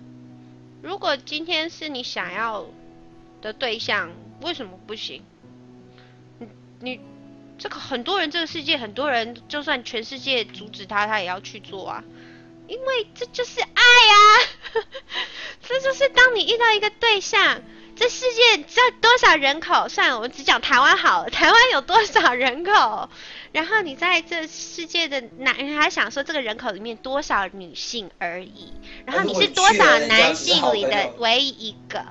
如果今天是你想要的对象，为什么不行？你你这个很多人，这个世界很多人，就算全世界阻止他，他也要去做啊，因为这就是爱啊，这就是当你遇到一个对象。这世界知道多少人口？算了，我们只讲台湾好了。台湾有多少人口？然后你在这世界的男，人还想说这个人口里面多少女性而已。然后你是多少男性里的唯一一个？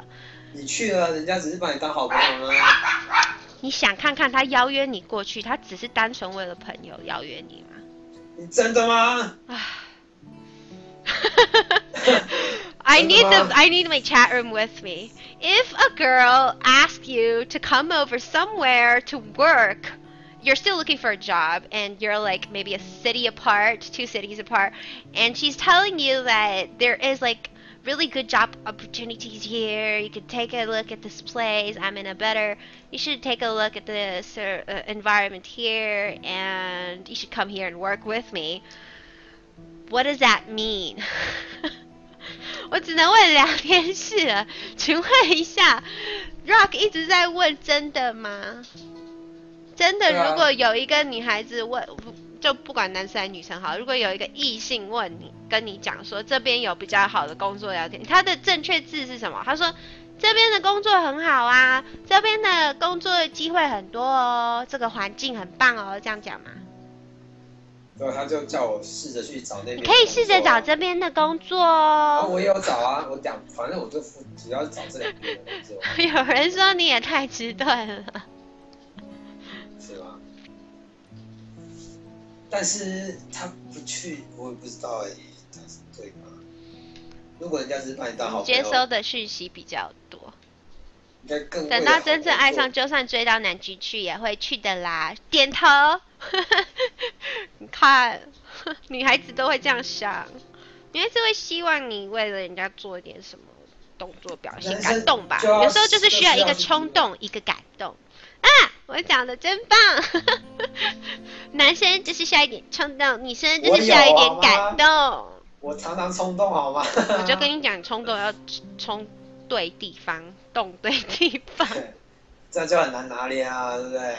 你去了，人家只是把你当好朋友啊。你想看看他邀约你过去，他只是单纯为了朋友邀约你吗？你真的吗？啊。I need the I need my chat room with me. If a girl asks you to come over somewhere to work, you're still looking for a job and you're like maybe a city apart, two cities apart, and she's telling you that there is like really good job opportunities here. You could take a look at this place. I'm in a better. You should take a look at this uh, environment here, and you should come here and work with me. What does that mean? 我只能问两件事了，请问一下，Rock 一直在问真的吗？ 真的，如果有一个女孩子问，就不管男生还是女生好，如果有一个异性问你，跟你讲说这边有比较好的工作聊天，他的正确字是什么？他说这边的工作很好啊，这边的工作机会很多哦，这个环境很棒哦，这样讲吗？对，他就叫我试着去找那边。你可以试着找这边的工作哦。啊，我也有找啊，我讲，反正我就主要是找这两边的工作。有人说你也太迟钝了。是吗？但是他不去，我也不知道哎，他是对吗？如果人家是把你当好接收的讯息比较多。等到真正爱上，就算追到南极去也会去的啦。点头，你看，女孩子都会这样想，女孩子会希望你为了人家做一点什么动作表现感动吧。有时候就是需要一个冲动，一个感动。啊，我讲的真棒。男生就是需要一点冲动，女生就是需要一点感动。我常常冲动好吗？我就跟你讲，冲动要冲。对地方，动对地方，这样就很难拿捏啊，对不对？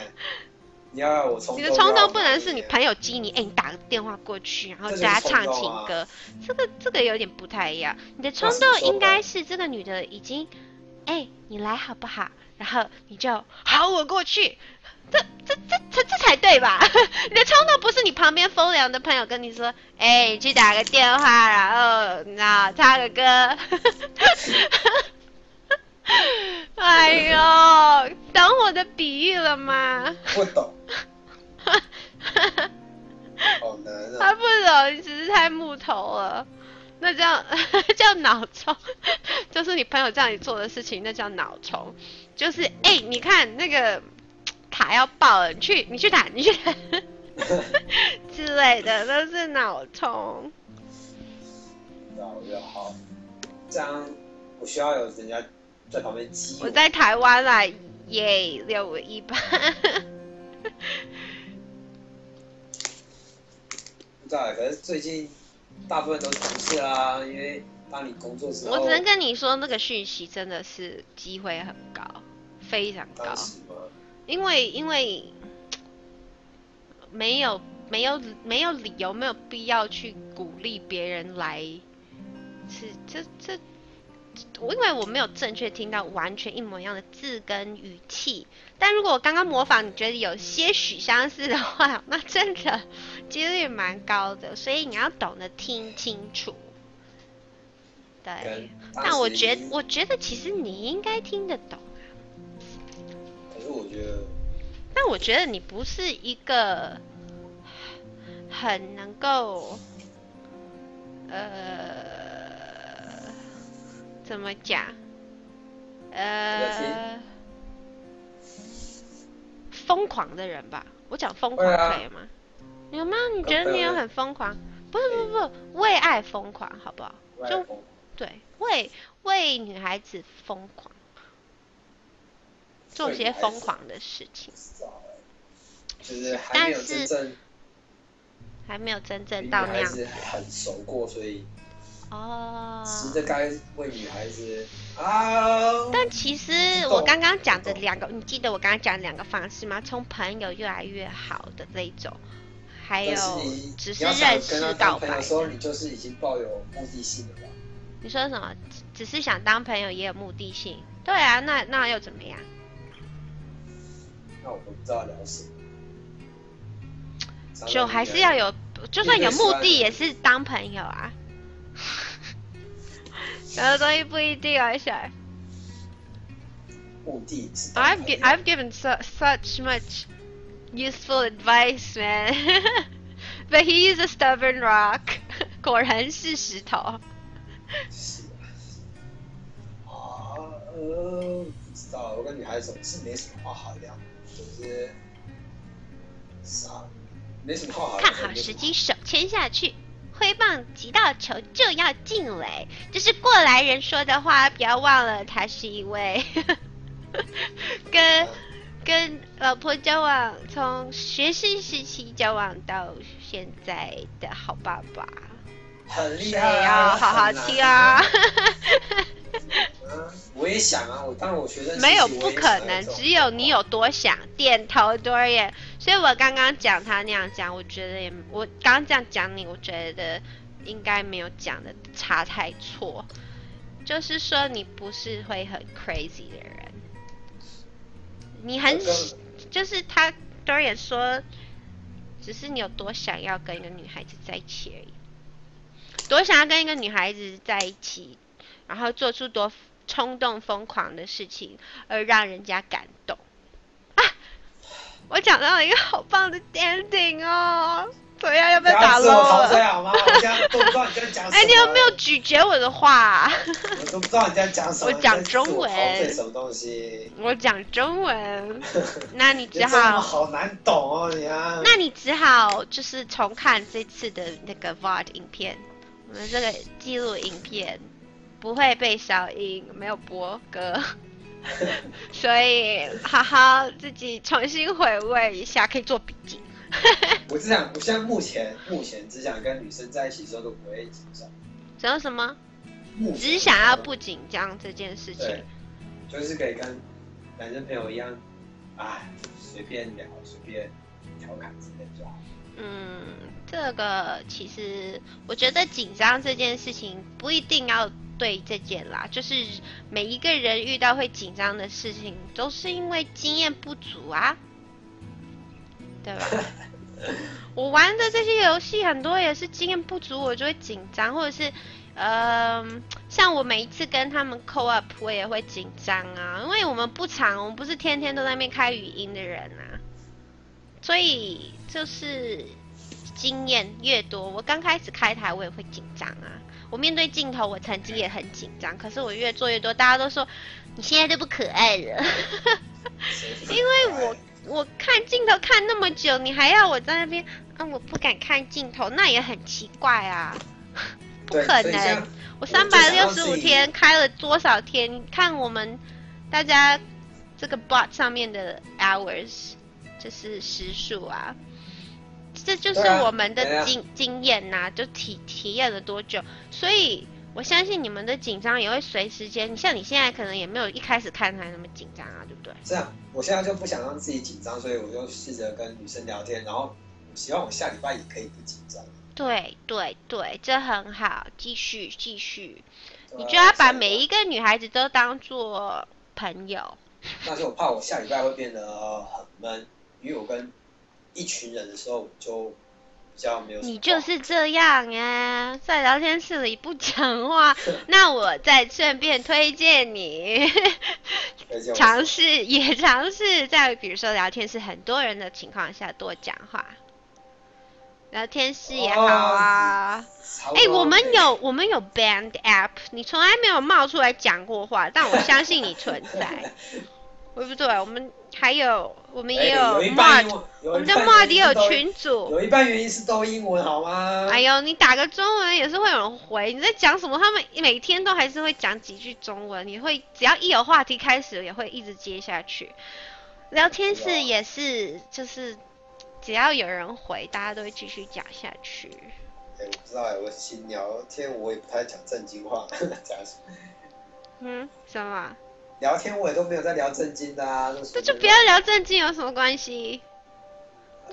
你要我冲，你的冲动不能是你朋友激你，哎，你打个电话过去，然后叫他唱情歌，这个这个有点不太一样。你的冲动应该是这个女的已经，哎，你来好不好？然后你就好，我过去，这这这这这才对吧？你的冲动不是你旁边风凉的朋友跟你说，哎，你去打个电话，然后那唱个歌。哎呦，懂我的比喻了吗？不懂。好难啊！他不懂，你只是太木头了。那叫 叫脑充，就是你朋友叫你做的事情，那叫脑充。就是哎，你看那个卡要爆了，你去你去打，你去打 之类的，都是脑充。脑要好，这样我需要有人家。在旁边激我在台湾啦，耶，六五一八。不知道，可是最近大部分都是同事啊，因为当你工作之后，我只能跟你说，那个讯息真的是机会很高，非常高。因为因为没有没有没有理由，没有必要去鼓励别人来，是这这。我因为我没有正确听到完全一模一样的字跟语气，但如果我刚刚模仿你觉得有些许相似的话，那真的几率蛮高的，所以你要懂得听清楚。对，但我觉我觉得其实你应该听得懂啊。可是我觉得，但我觉得你不是一个很能够，呃。怎么讲？呃，疯狂的人吧，我讲疯狂可以吗？有吗？你觉得你有很疯狂？不是不是不是，为爱疯狂，好不好？就对，为为女孩子疯狂，做些疯狂的事情。就是还没有真正，还没有真正到那样子很熟过，所以哦，实在该为女孩子啊。但其实我刚刚讲的两个，你记得我刚刚讲两个方式吗？从朋友越来越好的那种。还有，只是认识告白。说你就是已经抱有目的性了吧？你说什么？只是想当朋友也有目的性？对啊，那那又怎么样？那我不知道聊什么。就还是要有，就算有目的也是当朋友啊。有的东西不一定啊，小。目的。I've I've given such much. useful advice, man. but he is a stubborn rock. 果然是石头。是啊。啊，呃，不知道，我跟女孩子总是没什么话好聊，就是啥，没什么话好。看好时机，手牵下去， 挥棒击到球就要进垒，这是过来人说的话，不要忘了，他是一位 跟。跟老婆交往，从学生时期交往到现在的好爸爸，很厉害啊！好好听啊！我也想啊，我当我觉得没有不可能，只有你有多想。点头多耶，所以我刚刚讲他那样讲，我觉得也我刚刚这样讲你，我觉得应该没有讲的差太错，就是说你不是会很 crazy 的人。你很就是他多也说，只是你有多想要跟一个女孩子在一起而已，多想要跟一个女孩子在一起，然后做出多冲动疯狂的事情，而让人家感动。啊，我讲到了一个好棒的 ending 哦。怎样？要不要打喽？好吗？我都不知道你在讲什么。哎，你有没有咀嚼我的话？我都不知道你在讲什么。我讲中文。什么东西？我讲中文。那你只好。好难懂哦，你啊。那你只好就是重看这次的那个 VOD 影片，我们这个记录影片不会被消音，没有播歌，所以好好自己重新回味一下，可以做笔记。我只想，我现在目前目前只想跟女生在一起的时候都不会紧张。想要什么？只想要不紧张这件事情。对，就是可以跟男生朋友一样，哎，随便聊，随便调侃之类就好。嗯，这个其实我觉得紧张这件事情不一定要对这件啦，就是每一个人遇到会紧张的事情，都是因为经验不足啊。对吧？我玩的这些游戏很多也是经验不足，我就会紧张，或者是，呃，像我每一次跟他们 co up，我也会紧张啊，因为我们不常，我们不是天天都在那边开语音的人啊，所以就是经验越多，我刚开始开台我也会紧张啊，我面对镜头我曾经也很紧张，可是我越做越多，大家都说你现在都不可爱了，因为我。我看镜头看那么久，你还要我在那边啊？我不敢看镜头，那也很奇怪啊！不可能，我三百六十五天开了多少天？你看我们大家这个 bot 上面的 hours，就是时数啊，这就是我们的经经验呐，就体体验了多久，所以。我相信你们的紧张也会随时间，像你现在可能也没有一开始看出来那么紧张啊，对不对？这样，我现在就不想让自己紧张，所以我就试着跟女生聊天，然后希望我下礼拜也可以不紧张。对对对，这很好，继续继续，你就要把每一个女孩子都当做朋友。但是我怕我下礼拜会变得很闷，因为我跟一群人的时候就。你就是这样呀，在聊天室里不讲话，那我再顺便推荐你尝试，也尝试在比如说聊天室很多人的情况下多讲话。聊天室也好啊。哎，我们有我们有 Band App，你从来没有冒出来讲过话，但我相信你存在，对不对？我们还有我们也有 Mod，我们的 Mod 也有群组。有一半原因是都英文好吗？哎呦，你打个中文也是会有人回。你在讲什么？他们每天都还是会讲几句中文。你会只要一有话题开始，也会一直接下去。聊天室也是，就是只要有人回，大家都会继续讲下去。哎，我不知道哎，我新聊天我也不太讲正经话，讲什么？嗯，什么？聊天我也都没有在聊正经的啊。那就不要聊正经，有什么关系？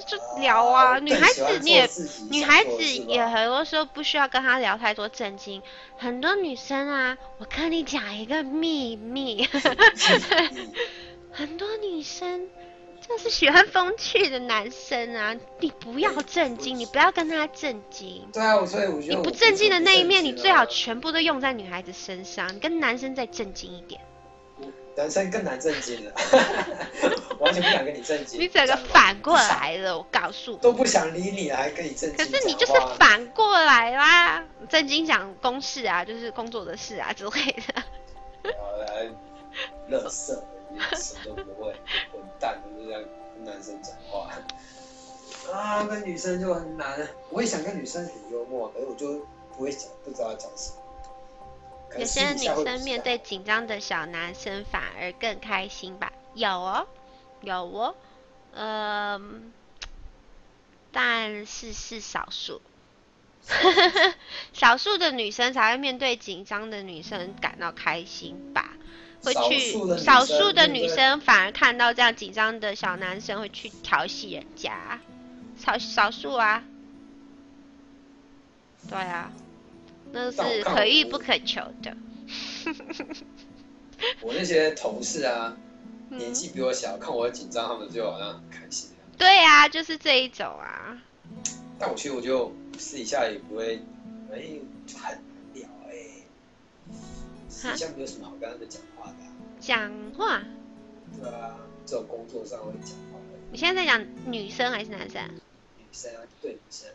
就聊啊，女孩子你也，女孩子也很多时候不需要跟他聊太多正经。很多女生啊，我跟你讲一个秘密，很多女生。就是喜欢风趣的男生啊！你不要正经，你不要跟他正经。对啊，所以我觉得你不正经的那一面，你最好全部都用在女孩子身上。你跟男生再正经一点。男生更难震惊了，完全不想跟你震惊。你整个反过来了，我告诉你。都不想理你了，还跟你震惊。可是你就是反过来啦，震惊讲公事啊，就是工作的事啊之类的。好来，乐色。什么都不会，混蛋，就是这样跟男生讲话啊，跟女生就很难。我也想跟女生很幽默，可是我就不会讲，不知道讲什么。有些女生面对紧张的小男生反而更开心吧？有哦，有哦，嗯，但是是少数，少数。的女生才会面对紧张的女生感到开心吧？会去少数的女生反而看到这样紧张的小男生会去调戏人家，少少数啊，对啊，那是可遇不可求的。我那些同事啊，年纪比我小，看我紧张，他们就好像很开心对啊，就是这一种啊。但我其实我就私底下也不会，哎，就很聊哎，私底下没有什么好跟他们讲话的。讲话，对啊，这种工作上会讲话的。你现在在讲女生还是男生？女生啊，对女生。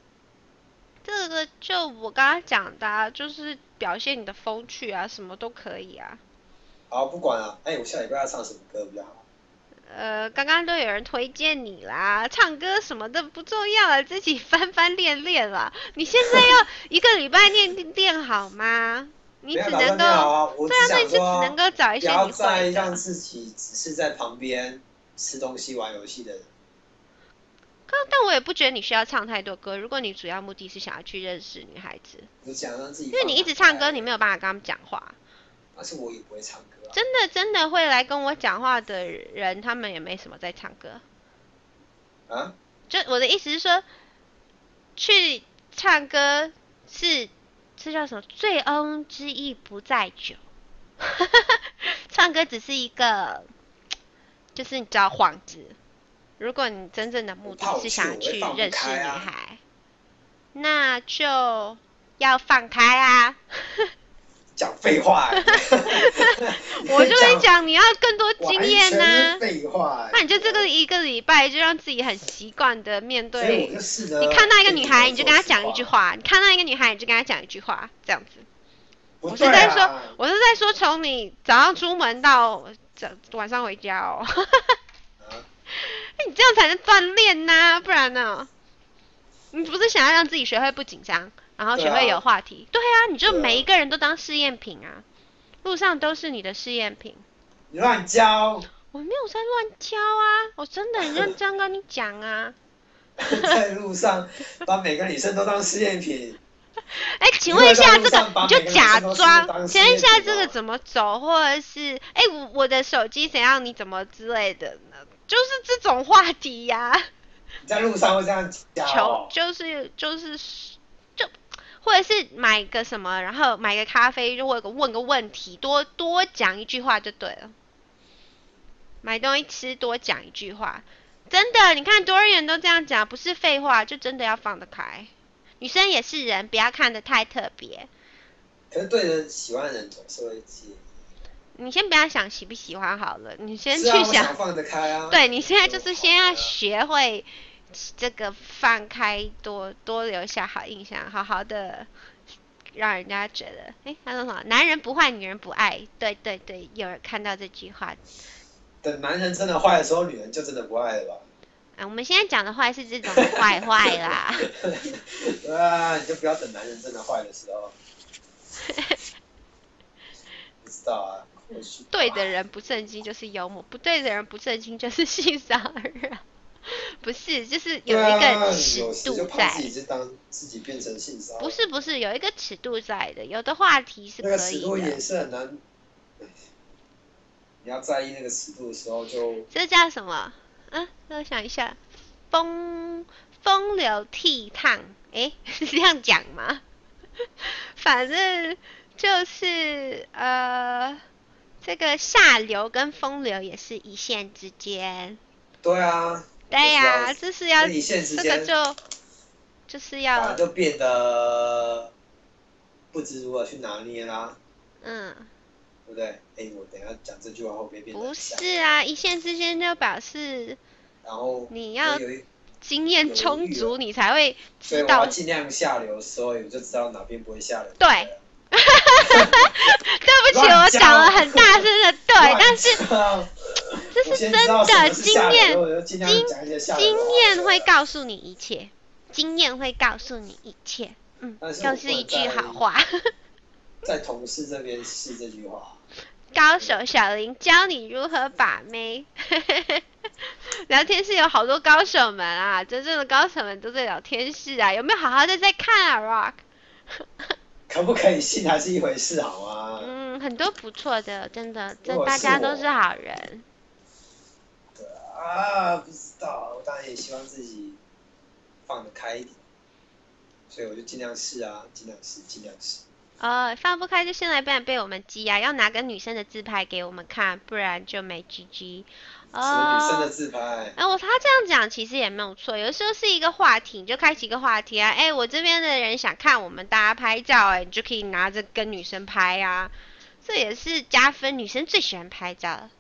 这个就我刚刚讲的，啊就是表现你的风趣啊，什么都可以啊。好，不管了。哎，我下礼拜要唱什么歌比较好？呃，刚刚都有人推荐你啦，唱歌什么的不重要了，自己翻翻练练啦。你现在要一个礼拜练练好吗？你只能够对啊，那你就只能够找一些你会的。不要再让自己只是在旁边吃东西、玩游戏的人。但我也不觉得你需要唱太多歌。如果你主要目的是想要去认识女孩子，你想让自己，因为你一直唱歌，你没有办法跟他们讲话。而且我也不会唱歌。真的真的会来跟我讲话的人，他们也没什么在唱歌。啊？就我的意思是说，去唱歌是。这叫什么？醉翁之意不在酒，唱歌只是一个，就是你知道幌子。如果你真正的目的是想去认识女孩，那就要放开啊。讲废话，我就跟你讲，你要更多经验呢。废话，那你就这个一个礼拜，就让自己很习惯的面对。你看到一个女孩，你就跟她讲一句话；你看到一个女孩，你就跟她讲一句话，这样子。我是在说，我是在说，从你早上出门到早晚上回家哦。你这样才能锻炼呐，不然呢？你不是想要让自己学会不紧张？然后学会有话题，对啊，你就每一个人都当试验品啊，路上都是你的试验品。你乱教？我没有在乱教啊，我真的很认真跟你讲啊。在路上把每个女生都当试验品。哎，请问一下这个，你就假装，请问一下这个怎么走，或者是哎我我的手机怎样，你怎么之类的呢？就是这种话题呀。你在路上会这样讲？求就是就是就。或者是买个什么，然后买个咖啡，就问个问个问题，多多讲一句话就对了。买东西吃多讲一句话，真的，你看多少人都这样讲，不是废话，就真的要放得开。女生也是人，不要看得太特别。可是对着喜欢的人总是会介意。你先不要想喜不喜欢好了，你先去想。放得开啊。对你现在就是先要学会这个放开，多多留下好印象，好好的让人家觉得，哎，他说什么？男人不坏，女人不爱。对对对，有人看到这句话。等男人真的坏的时候，女人就真的不爱了吧？啊，我们现在讲的坏是这种坏 坏啦。对啊，你就不要等男人真的坏的时候。不知道啊。对的人不正经就是幽默，不对的人不正经就是性骚扰。不是，就是有一个尺度在。自己当自己变成性骚扰。不是不是，有一个尺度在的，有的话题是可以的。那个尺度也是很难。你要在意那个尺度的时候，就这叫什么？嗯，我想一下，风风流倜傥，哎，是这样讲吗？反正就是呃，这个下流跟风流也是一线之间。对啊。对呀，这是要这个就就是要就变得不知如何去拿捏啦。嗯。对不对？哎，我等下讲这句话后边变不是啊，一线之间就表示，然后你要经验充足，你才会知道尽量下流，所以我就知道哪边不会下流。对，对不起，我讲了很大声的对，但是这是真的经验，经经验会告诉你一切，经验会告诉你一切，嗯，就是一句好话。在同事这边是这句话。高手小林教你如何把妹。聊天室有好多高手们啊，真正的高手们都在聊天室啊，有没有好好的在看啊？Rock。可不可以信还是一回事，好吗？嗯，很多不错的，真的，这大家都是好人。对啊，不知道，我当然也希望自己放得开一点，所以我就尽量试啊，尽量试，尽量试。哦，放不开就先来不然被我们激啊，要拿个女生的自拍给我们看，不然就没 GG。哦，女生的自拍。哎，我他这样讲其实也没有错，有时候是一个话题，你就开启一个话题啊。哎，我这边的人想看我们大家拍照，哎，你就可以拿着跟女生拍啊，这也是加分，女生最喜欢拍照了。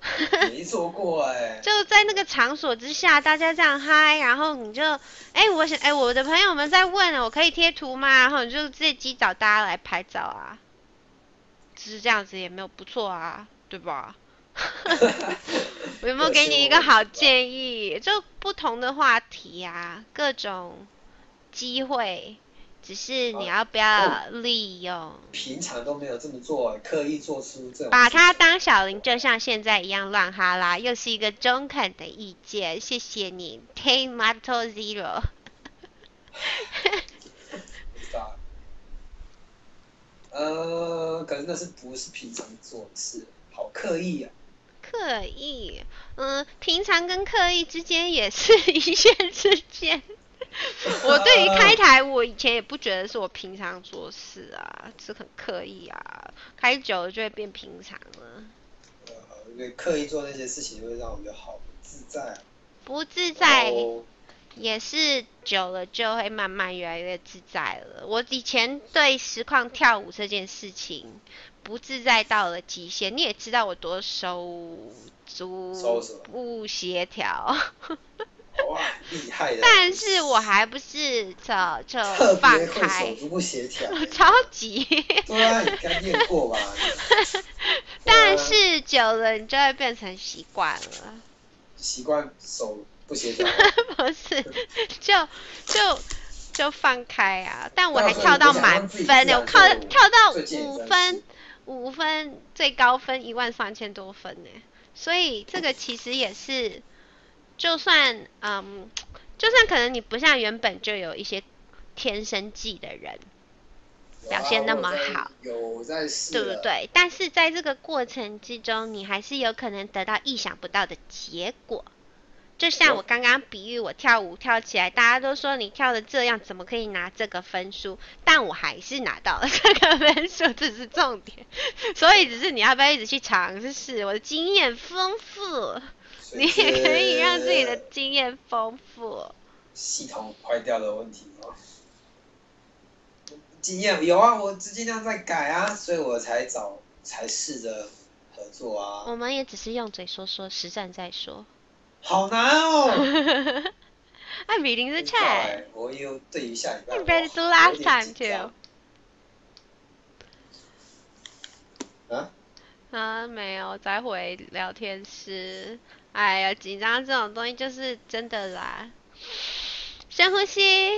没做过哎，就在那个场所之下，大家这样嗨，然后你就，哎，我想，哎，我的朋友们在问，我可以贴图吗？然后你就借机找大家来拍照啊，只是这样子也没有不错啊，对吧？我 有没有给你一个好建议？就不同的话题啊，各种机会。只是你要不要利用？平常都没有这么做，刻意做出这种。把他当小林，就像现在一样乱哈拉，又是一个中肯的意见。谢谢你，Tomato Zero。呃，可是那是不是平常做事？好刻意啊！刻意，嗯，平常跟刻意之间也是一线之间。我对于开台，我以前也不觉得是我平常做事啊，是很刻意啊，开久了就会变平常了。呃，因为刻意做那些事情会让我觉得好不自在。不自在，也是久了就会慢慢越来越自在了。我以前对实况跳舞这件事情不自在到了极限，你也知道我多手足不协调。哇，厉害的！但是我还不是早就放开，不协调，超级。对啊，你刚练过吧？但是久了，你就会变成习惯了。习惯手不协调？不是，就就就放开啊！但我还跳到满分呢，我靠，跳到五分，五分最高分一万三千多分呢。所以这个其实也是。就算嗯，就算可能你不像原本就有一些天生技的人表现那么好，有在对不对？但是在这个过程之中，你还是有可能得到意想不到的结果。就像我刚刚比喻，我跳舞跳起来，大家都说你跳的这样，怎么可以拿这个分数？但我还是拿到了这个分数，这是重点。所以只是你要不要一直去尝试？我的经验丰富。你也可以让自己的经验丰富。系统坏掉的问题吗？经验有啊，我尽量在改啊，所以我才找才试着合作啊。我们也只是用嘴说说，实战再说。好难哦。I'm reading the chat. 我有对一下礼拜。You read it the last time too. 啊？啊，没有，再回聊天室。哎呀，紧张这种东西就是真的啦。深呼吸，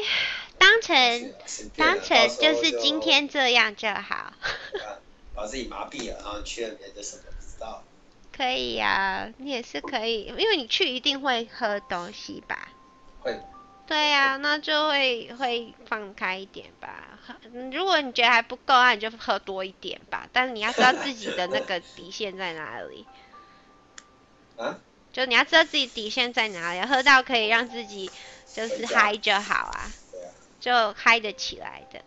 当成当成就是今天这样就好。把自己麻痹了，然后去了别的什么不知道。可以呀，你也是可以，因为你去一定会喝东西吧？会。对呀，那就会会放开一点吧。如果你觉得还不够，那你就喝多一点吧。但是你要知道自己的那个底线在哪里。啊？就你要知道自己底线在哪里，喝到可以让自己就是嗨就好啊，就嗨得起来的。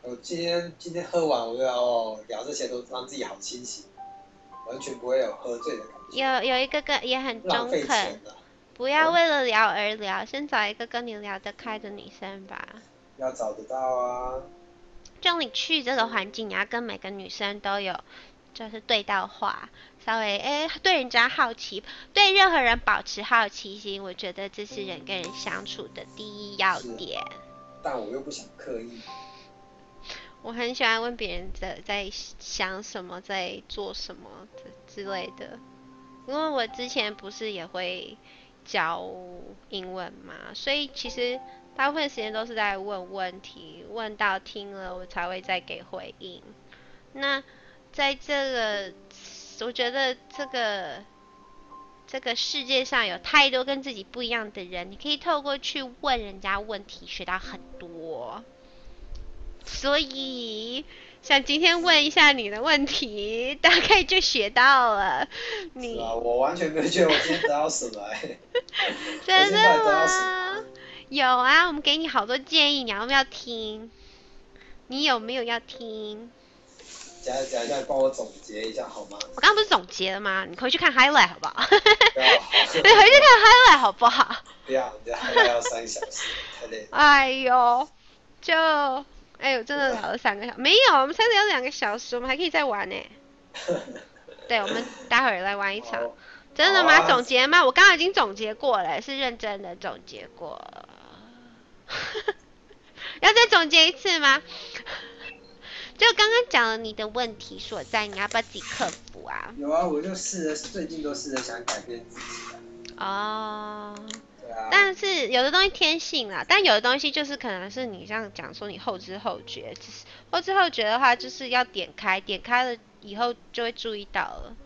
我今天今天喝完，我就要聊这些，都让自己好清醒，完全不会有喝醉的感觉。有有一个个也很中肯，不要为了聊而聊，先找一个跟你聊得开的女生吧。要找得到啊。就你去这个环境，你要跟每个女生都有。就是对到话，稍微哎，对人家好奇，对任何人保持好奇心，我觉得这是人跟人相处的第一要点。但我又不想刻意。我很喜欢问别人在在想什么，在做什么之类的，因为我之前不是也会教英文嘛，所以其实大部分时间都是在问问题，问到听了我才会再给回应。那。在这个，我觉得这个这个世界上有太多跟自己不一样的人，你可以透过去问人家问题学到很多。所以，想今天问一下你的问题，大概就学到了。你我完全没有觉得我今天得到什么。真的吗？有啊，我们给你好多建议，你要不要听？你有没有要听？讲讲一下，帮我总结一下好吗？我刚刚不是总结了吗？你回去看 highlight 好不好？你回去看 highlight 好不好？不要，你这 highlight 要三小时，太累。哎呦，就哎呦，真的聊了三个小，没有，我们才聊两个小时，我们还可以再玩呢。对，我们待会儿来玩一场。真的吗？总结吗？我刚刚已经总结过了，是认真的总结过。要再总结一次吗？就刚刚讲了你的问题所在，你要不要自己克服啊？有啊，我就试着，最近都试着想改变自己哦。但是有的东西天性啦，但有的东西就是可能是你这样讲说你后知后觉，就是后知后觉的话，就是要点开，点开了以后就会注意到了。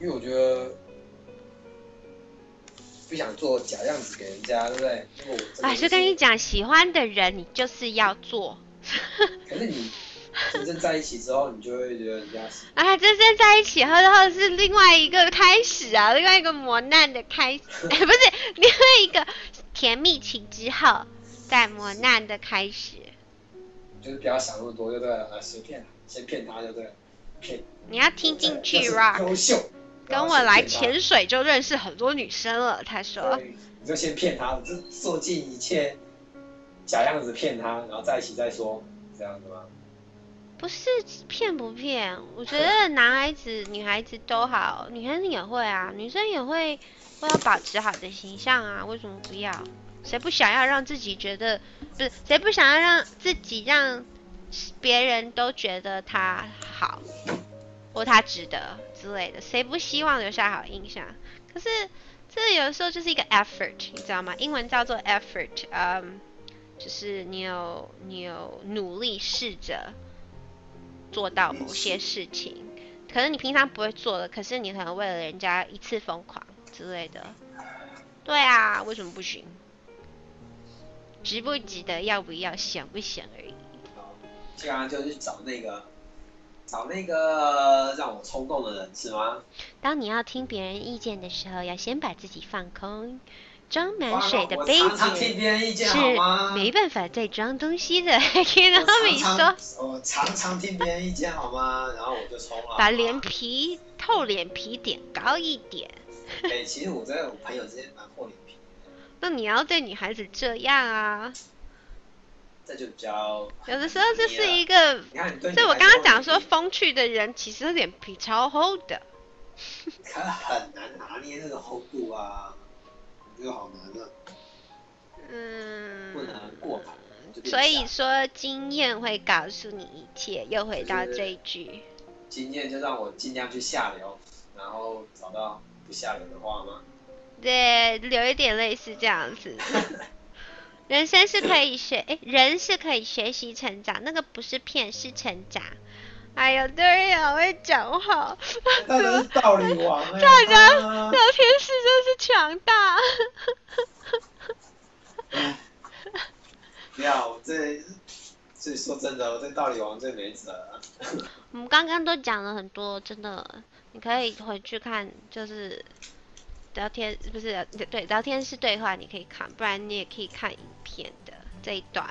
因为我觉得不想做假样子给人家，对不对？哎，就跟你讲，喜欢的人你就是要做。可是你。真正在一起之后，你就会觉得人家是啊，真正在一起后，然后是另外一个开始啊，另外一个磨难的开始，不是另外一个甜蜜期之后，在磨难的开始。就是不要想那么多，就对了，随便，先骗他就对了，骗。你要听进去，Rock。优秀。跟我来潜水就认识很多女生了，他说。你就先骗他，就做尽一切假样子骗他，然后在一起再说，这样子吗？不是骗不骗，我觉得男孩子、女孩子都好，女孩子也会啊，女生也会，会要保持好的形象啊，为什么不要？谁不想要让自己觉得，不是谁不想要让自己让别人都觉得他好，或他值得之类的，谁不希望留下好印象？可是这有时候就是一个 effort，你知道吗？英文叫做 effort，嗯，就是你有你有努力试着。做到某些事情，可能你平常不会做的，可是你可能为了人家一次疯狂之类的。对啊，为什么不行？值不值得，要不要，想不想而已。接下来就去找那个，找那个让我冲动的人，是吗？当你要听别人意见的时候，要先把自己放空。装满水的杯子是没办法再装东西的。听到你说，我常常听别人意见好吗？然后我就冲了。把脸皮厚脸皮点高一点。哎，其实我在我朋友之间蛮厚脸皮。那你要对女孩子这样啊？这就比较。有的时候这是一个，所以我刚刚讲说风趣的人其实脸皮超厚的。可很难拿捏那个厚度啊，我觉得好难啊。嗯。不能过盘。所以说经验会告诉你一切，又回到这一句。经验就让我尽量去下流，然后找到不下流的话吗？对，有一点类似这样子。人生是可以学，哎，人是可以学习成长，那个不是骗，是成长。哎呀，对呀，会讲话。大家是道理王大家聊天室真是强大。不要，我这，这说真的，我这道理王最没辙。我们刚刚都讲了很多，真的，你可以回去看，就是。聊天不是对聊天室对话，你可以看，不然你也可以看影片的这一段。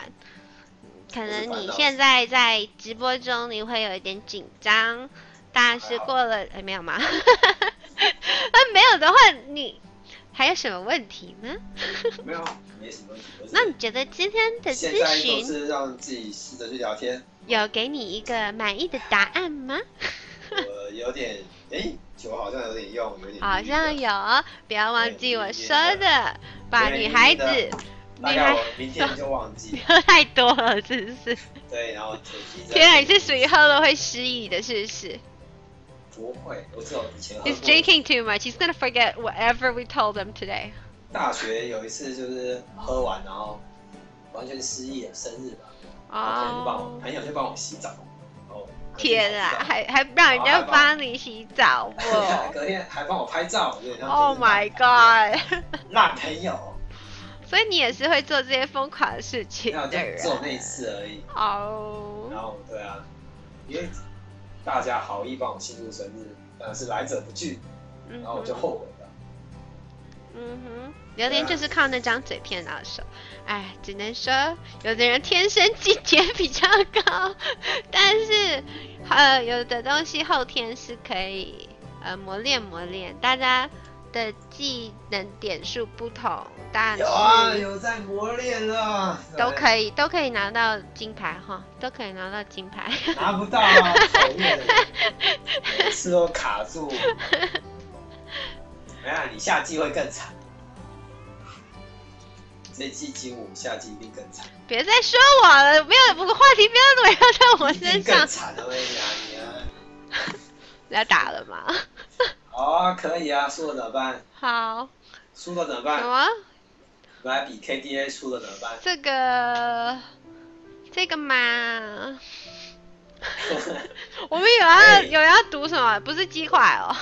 可能你现在在直播中你会有一点紧张，但是过了哎没有吗？那 没有的话，你还有什么问题呢？没有，没什么问题。那你觉得今天的咨询是让自己试着去聊天，有给你一个满意的答案吗？我有点哎。酒好像有点用，有点。好像有，不要忘记我说的，把女孩子，女孩我明天就忘记。喝 太多了，是不是？对，然后天啊，你是属于喝了会失忆的，是不是？不会，我只有以前。He's drinking too much. He's gonna forget whatever we told him today. 大学有一次就是喝完，然后完全失忆了，生日吧，朋友就帮我，朋友就帮我洗澡。天啊，还还让人家帮你洗澡不？隔天还帮我拍照，Oh my god！烂朋友。所以你也是会做这些疯狂的事情的人。做那次而已。哦。然后对啊，因为大家好意帮我庆祝生日，但是来者不拒，然后我就后悔了。嗯哼，榴莲就是靠那张嘴骗到手。哎，只能说有的人天生境界比较高，但是呃，有的东西后天是可以呃磨练磨练。大家的技能点数不同，但是有啊，有在磨练了，都可以都可以拿到金牌哈，都可以拿到金牌。拿不到，啊，讨厌，每次都卡住。没啊，你下季会更惨。这季金五，下季一定更惨。别再说我了，没有，不过话题不要围绕在我身上。更惨了，我跟你讲，你啊，要打了吗？好啊，可以啊，输了怎么办？好。输了怎么办？什么？来比 KDA 输了怎么办？这个，这个嘛，我们有要有要读什么？不是鸡块哦。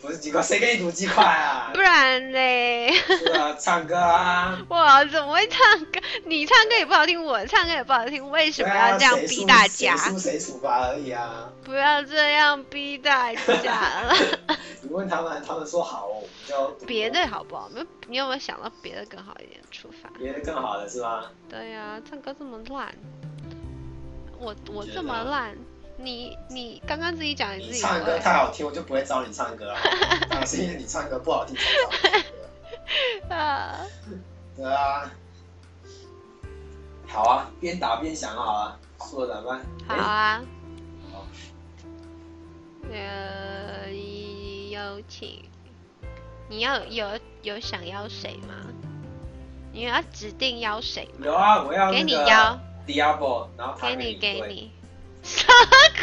不是鸡块，谁给你赌鸡块啊？不然嘞？是啊，唱歌啊！哇，怎么会唱歌？你唱歌也不好听，我唱歌也不好听，为什么要这样逼大家？谁输谁处罚而已啊！不要这样逼大家了。你问他们，他们说好，我们就别的好不好？没，你有没有想到别的更好一点的处罚？别的更好的是吗？对呀，唱歌这么烂，我我这么烂。你你刚刚自己讲你自己唱歌太好听，我就不会找你唱歌了。那是因为你唱歌不好听才找你唱歌。啊，对啊。好啊，边打边想好了，输了怎么办？好啊。好。呃，有请。你要有有想要谁吗？你要指定邀谁吗？有啊，我要给你邀。Diablo，然后给你给你。什么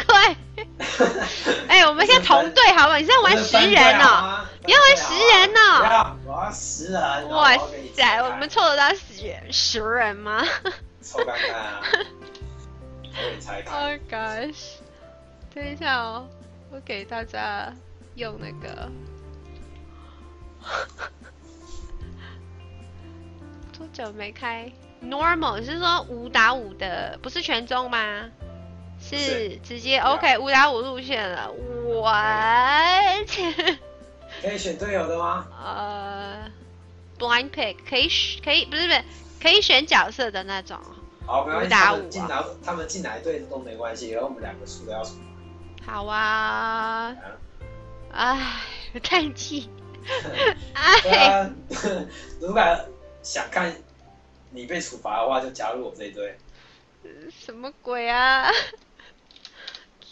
鬼？哎，我们先同队好不好？你在玩十人哦，你要玩十人哦。我要十人。哇塞，我们凑得到十人十人吗？凑看看啊。可以猜看。Oh gosh！等一下哦，我给大家用那个。多久没开？Normal 是说五打五的，不是全中吗？是直接 OK 五打五路线了，What？可以选队友的吗？呃，Blind Pick 可以选，可以不是不是可以选角色的那种。好，五打五。进来，他们进来队都没关系，然后我们两个输的要输。好啊。唉，叹气。哎。如果想看你被处罚的话，就加入我这一队。什么鬼啊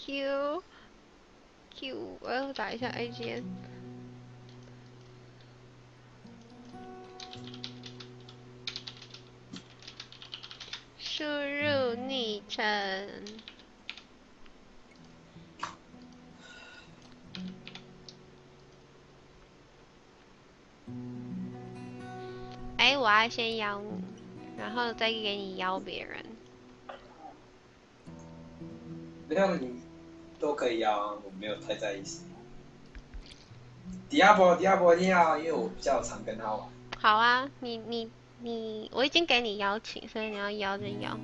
？Q Q，我要打一下 A G N。输入昵称。哎，我要先邀你，然后再给你邀别人。没有你都可以邀，我没有太在意谁。迪亚波，迪亚波你要，因为我比较常跟他玩。好啊，你你。你我已经给你邀请，所以你要邀就邀。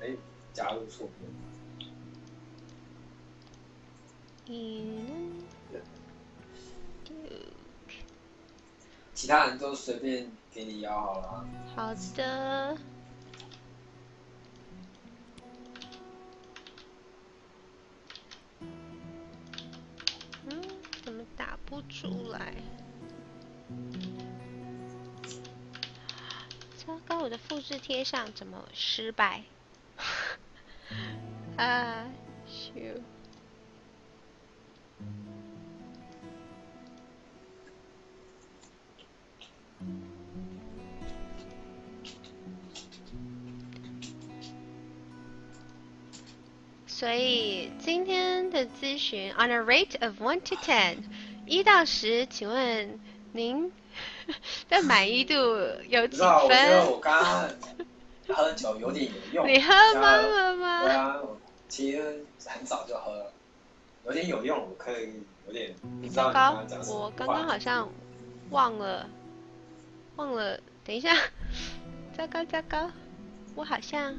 哎，加入错嗯。其他人都随便给你邀好了。好的。打不出来？糟糕，我的复制贴上怎么失败？啊，咻！所以今天的咨询，on a rate of one to ten，一到十，请问您？的满意度有几分？我觉得我刚刚喝酒有点有用。你喝懵了吗？对啊，其实很早就喝了，有点有用，我可以有点不知道你刚刚讲什么。我刚刚好像忘了，忘了，等一下，糟糕糟糕，我好像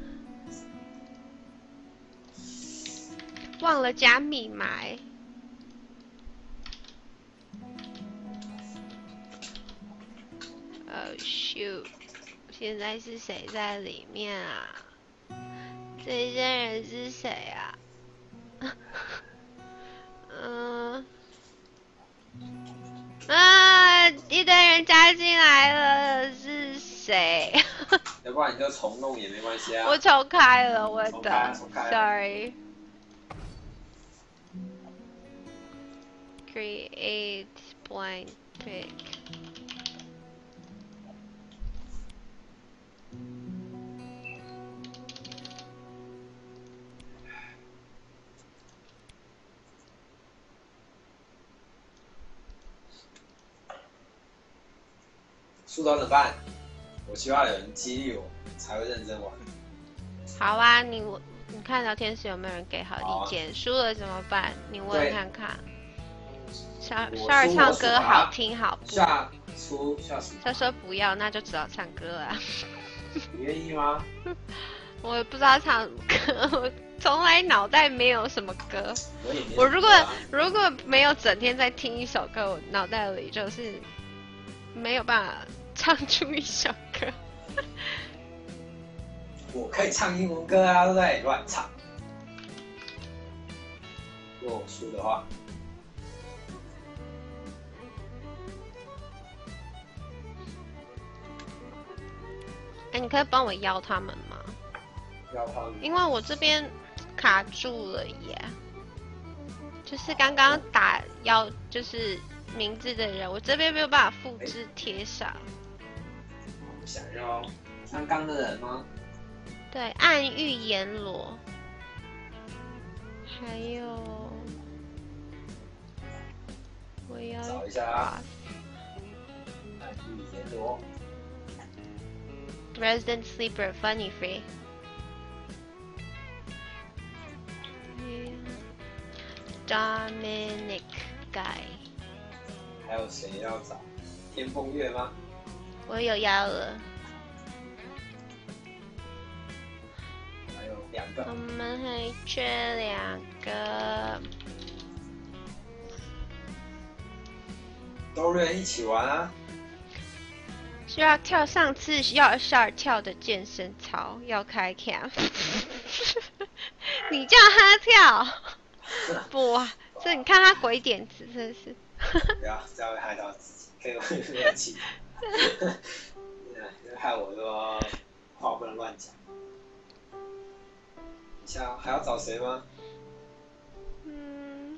忘了加密码。Oh shoot！现在是谁在里面啊？这些人是谁啊？嗯，啊，一堆人加进来了，是谁？要不然你就重弄也没关系啊。我重开了，我的，Sorry。Create blank pic。输了怎么办？我希望有人激励我，才会认真玩。好啊，你我你看聊天室有没有人给好意见？输了怎么办？你问看看。小少儿唱歌好听好不？下输下输。他说不要，那就只好唱歌啊。你愿意吗？我也不知道唱歌，我从来脑袋没有什么歌。我如果如果没有整天在听一首歌，我脑袋里就是没有办法。唱出一首歌，我可以唱英文歌啊，对不对？乱唱。如果我输的话，哎，你可以帮我邀他们吗？邀他们。因为我这边卡住了耶，就是刚刚打邀就是名字的人，我这边没有办法复制贴上。想要上纲的人吗？对，暗喻阎罗，还有我要找一下啊，暗喻阎罗，Resident Sleeper Funny Free，嗯，Dominic Guy，还有谁要找？天风月吗？我有幺了，还有两个，我们还缺两个，都愿一起玩啊！需要跳上次要二跳的健身操，要开 cam，你叫他跳，不，啊这你看他鬼点子，真是，不要，这样会害到自己，可以会有气。害我说话不能乱讲你想还要找谁吗嗯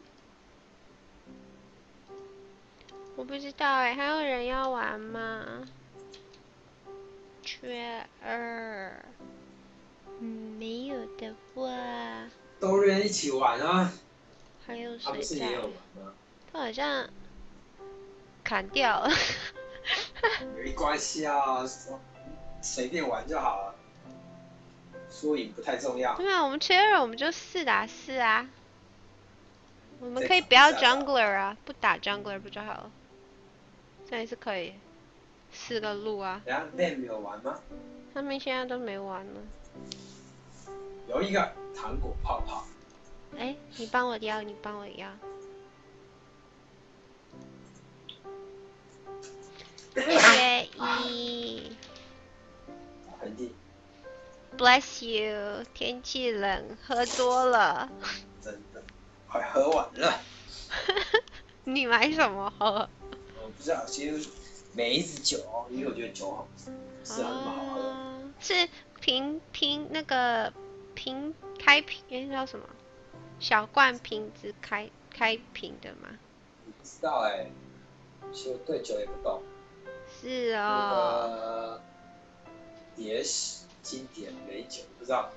我不知道哎还有人要玩吗缺二没有的话都人一起玩啊还有谁在他好像砍掉了 没关系啊，随便玩就好了，输赢不太重要。对啊，我们缺二，我们就四打四啊。我们可以不要 jungler 啊，不打 jungler 不就好了？这也是可以，四个路啊。等下练没有玩吗？他们现在都没玩了。有一个糖果泡泡。哎，你帮我要，你帮我要。不愿意。Bless you，天气冷，喝多了。真的，快喝完了。你买什么喝？我不知道，其实梅子酒，因为我觉得酒好是很好喝。是瓶瓶那个瓶开瓶，那叫什么？小罐瓶子开开瓶的吗？不知道哎，其实对酒也不懂。是哦。也是经典美酒，不知道，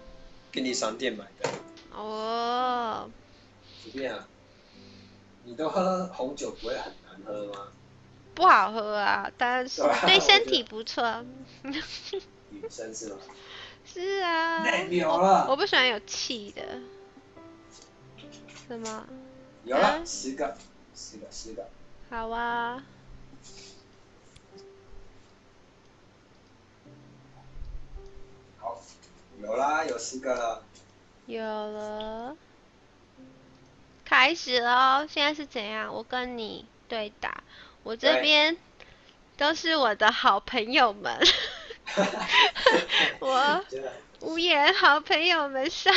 便利商店买的。哦。随便啊。你都喝红酒不会很难喝吗？不好喝啊，但是对身体不错。女生是吗？是啊。了。我不喜欢有气的。什么？有了，十个，十个，十个。好啊。有啦，有十个了。有了。开始喽！现在是怎样？我跟你对打，我这边都是我的好朋友们。我无言好朋友们上。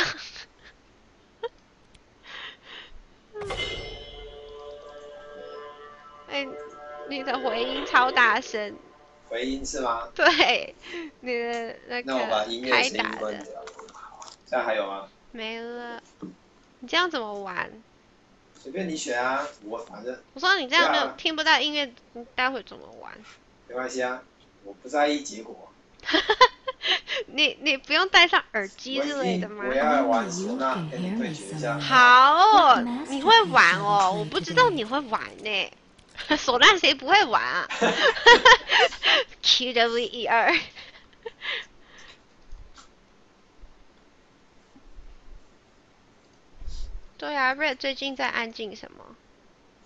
哎，你的回音超大声。回音是吗？对，你的那个开打的。现在还有吗？没了。你这样怎么玩？随便你选啊，我反正。我说你这样没有听不到音乐，你待会怎么玩？没关系啊，我不在意结果。你你不用戴上耳机之类的吗？我要玩唢呐，跟你对决一下。好，你会玩哦，我不知道你会玩呢。唢呐谁不会玩啊？Q W E 二。对啊，Red 最近在安静什么？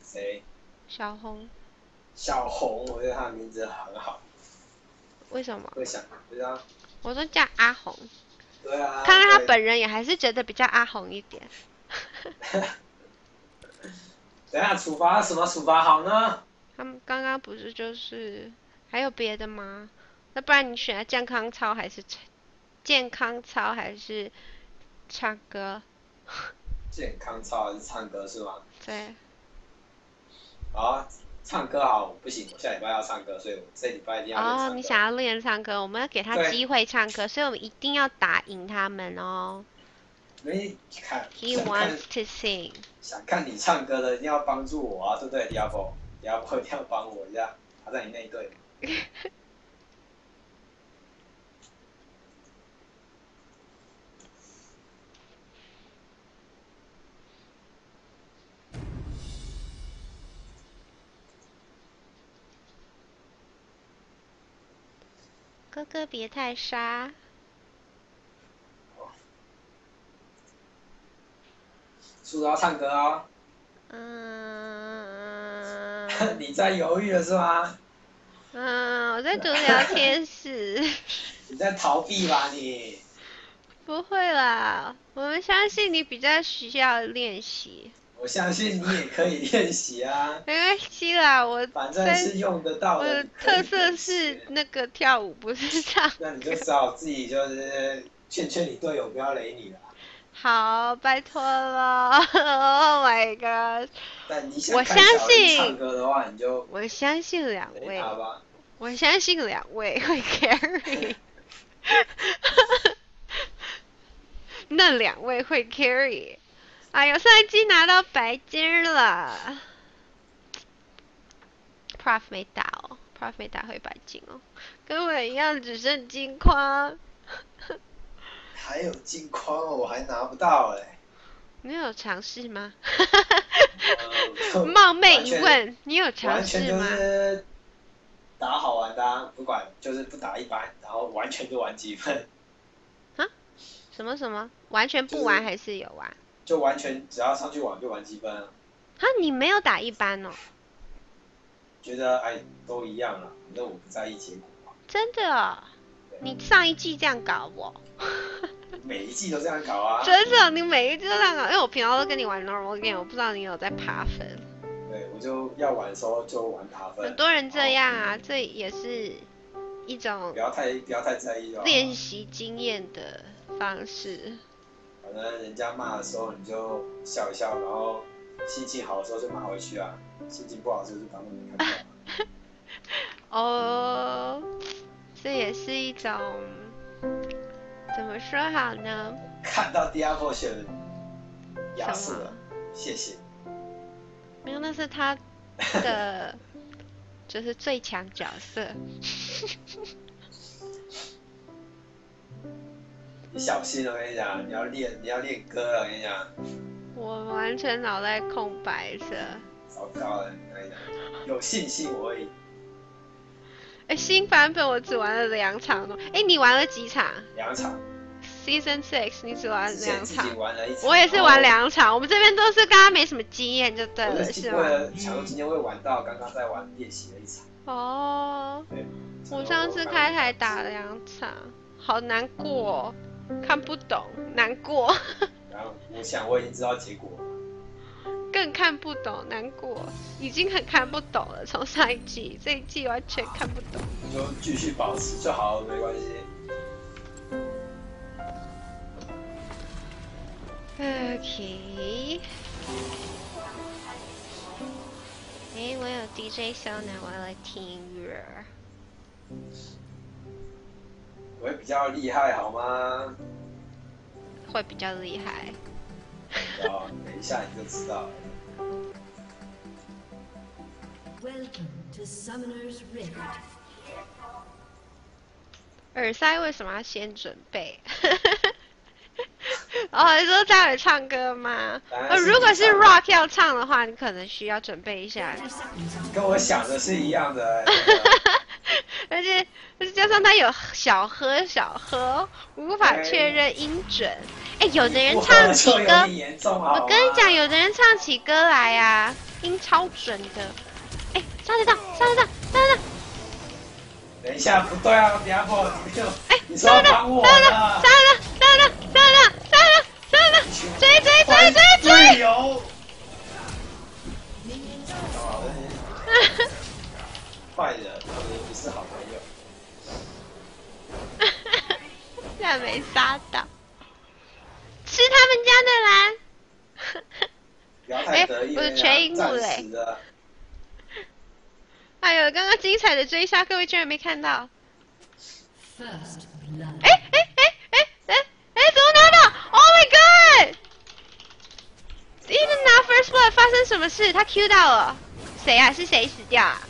谁？小红。小红，我觉得他的名字很好。为什么？会想，不知道。我说叫阿红。对啊。看到他本人也还是觉得比较阿红一点。等下处罚什么处罚好呢？他们刚刚不是就是还有别的吗？那不然你选健康操还是健康操还是唱歌？健康操还是唱歌是吗？对。啊。唱歌好不行，我下礼拜要唱歌，所以我这礼拜一定要练唱歌。哦，你想要练唱歌，我们要给他机会唱歌，所以我们一定要打赢他们哦。没看。He wants to sing。想看你唱歌的，一定要帮助我啊，对不对？Diablo，Diablo 一定要帮我一下，他在你那一队。哥哥别太傻。输要唱歌哦。嗯。你在犹豫了是吗？嗯，我在读聊天室。你在逃避吧你？不会啦，我们相信你比较需要练习。我相信你也可以练习啊。没关系啦，我反正是用得到的。我的特色是那个跳舞，不是唱。那你就只好自己就是劝劝你队友不要雷你了。好，拜托了。Oh my god！但你想看小唱歌的话，你就我相信两位。我相信两位 会 carry。那两位会 carry。哎呦，上一季拿到白金了，Prof 没打哦，Prof 没打回白金哦，跟我一样只剩金框。还有金框哦，我还拿不到哎。你有尝试吗？冒昧一问，你有尝试吗？打好玩的，不管就是不打一般，然后完全就玩积分。啊？什么什么？完全不玩还是有玩？就完全只要上去玩就玩积分啊。啊，你没有打一般哦？觉得哎都一样了，反正我不在意结果。真的？你上一季这样搞我？每一季都这样搞啊！真的，你每一季都这样搞，因为我平常都跟你玩 normal game，我不知道你有在爬分。对，我就要玩的时候就玩爬分。很多人这样啊，这也是一种不要太不要太在意哦。练习经验的方式。反正人家骂的时候你就笑一笑，然后心情好的时候就骂回去啊，心情不好的时候就当做没看到。哦，这也是一种。怎么说好呢？看到第二波选亚瑟，谢谢。没有，那是他的，就是最强角色。你小心，我跟你讲，你要练，你要练歌了，我跟你讲。我完全脑袋空白着。糟糕了，我跟你讲，有信心我会。哎，新版本我只玩了两场哦。哎，你玩了几场？两场。Season Six，你只玩两场。我也是玩两场。我们这边都是刚刚没什么经验就对了，是吗？为了想说今天会玩到，刚刚在玩练习了一场。哦。对。我上次开台打了两场，好难过，看不懂，难过。然后我想我已经知道结果。更看不懂，难过，已经很看不懂了。从上一季，这一季完全看不懂。你就继续保持就好了，没关系。OK。哎，我有 DJ 小奶，我要来听音乐。我会比较厉害，好吗？会比较厉害。哦，等一下你就知道了。耳塞为什么要先准备？哦，你说待会唱歌吗？呃，如果是 rock 要唱的话，你可能需要准备一下。跟我想的是一样的。而且，而且加上它有小喝小喝，无法确认音准。哎，有的人唱起歌，我跟你讲，有的人唱起歌来啊，音超准的。哎，杀得到，杀得到，杀得到！等一下，不对啊，两伙，你就哎，杀得到，杀得到，杀得到，杀得到，杀得到，杀得到，杀得到，追追追追追！坏人，他们不是好朋友。哈哈，竟然没杀到，是他们家的蓝。不，是全荧幕嘞。哎呦，刚刚精彩的追杀，各位居然没看到！哎哎哎哎哎哎，怎么拿到？Oh my god！一直拿 first blood，发生什么事？他 Q 到了，谁啊？是谁死掉啊？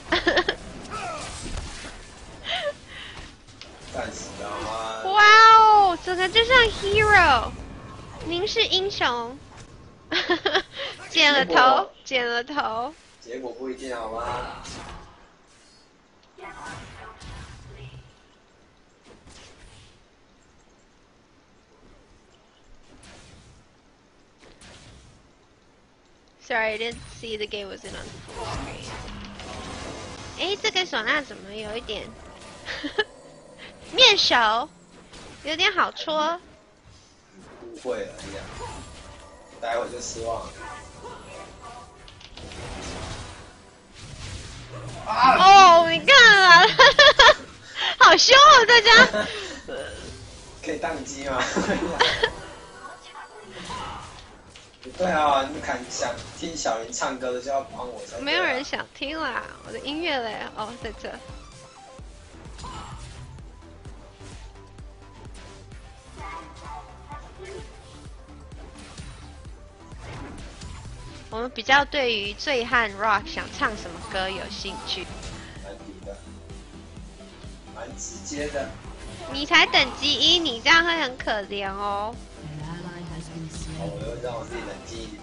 哇哦，整个就像 hero，您是英雄，剪了头，剪了头，结果不一定好吗？Sorry, I didn't see the game was in on full screen. 哎，这个唢呐怎么有一点面熟，有点好戳。不会了，一样，待会就失望了。哦，你看啊，好凶哦，大家。可以宕机吗？对啊，你看想听小林唱歌的就要帮我。没有人想听啦，我的音乐嘞，哦，在这。我们比较对于醉汉 rock 想唱什么歌有兴趣蛮。直接的。你才等级一，你这样会很可怜哦。好，我要让我自己冷静一点。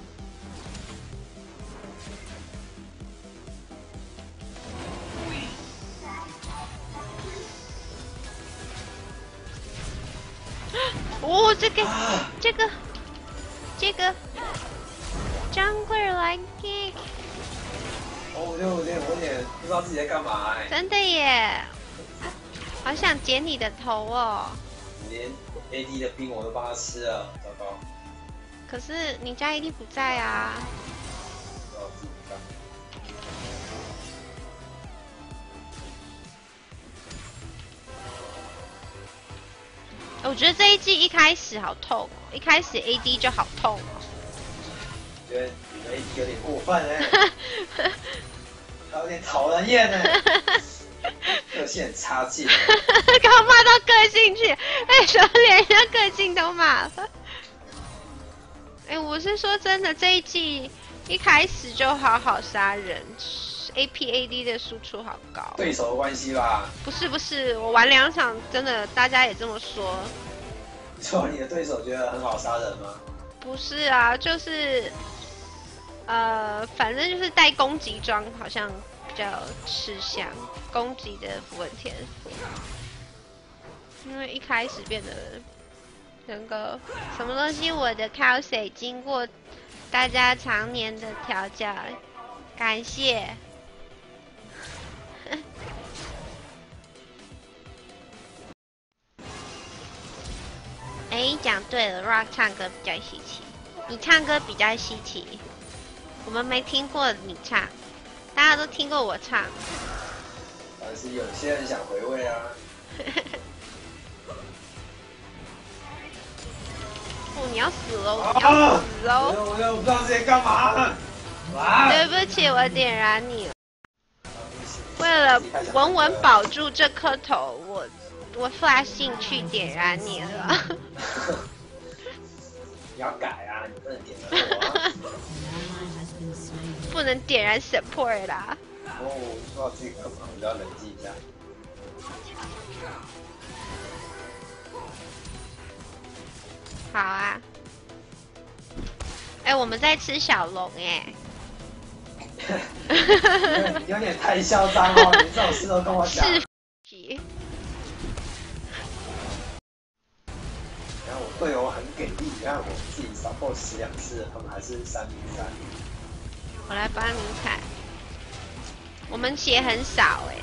哦，这个，这个，这个，Jungler like dick。哦，我有点，我有点不知道自己在干嘛哎。真的耶，好想剪你的头哦。连 AD 的兵我都帮他吃了，糟糕。可是你家 AD 不在啊。我觉得这一季一开始好痛，一开始 AD 就好痛哦。觉得你们 AD 有点过分哎，有点讨人厌呢，个性很差劲。刚骂到个性去，哎，什么连人家个性都骂了？哎，我是说真的，这一季一开始就好好杀人。A P A D 的输出好高，对手的关系吧？不是不是，我玩两场真的，大家也这么说。你说你的对手觉得很好杀人吗？不是啊，就是，呃，反正就是带攻击装，好像比较吃香，攻击的符文天赋。因为一开始变得能够什么东西，我的 cos 经过大家常年的调教，感谢。哎，讲对了，Rock 唱歌比较稀奇，你唱歌比较稀奇，我们没听过你唱，大家都听过我唱。但是有些人想回味啊。哦，你要死了，你要死哦！我我不知道自己干嘛。对不起，我点燃你。为了稳稳保住这颗头，我。我发兴趣点燃你了。你 要改啊，你不能点燃我。不能点燃 support 啦。哦，说到这个，我要冷静一下。好啊。哎，我们在吃小龙哎。有点太嚣张哦！你这种事都跟我讲。队友很给力，你看我自己杀破死两次，他们还是三比三。我来帮你踩。我们血很少哎。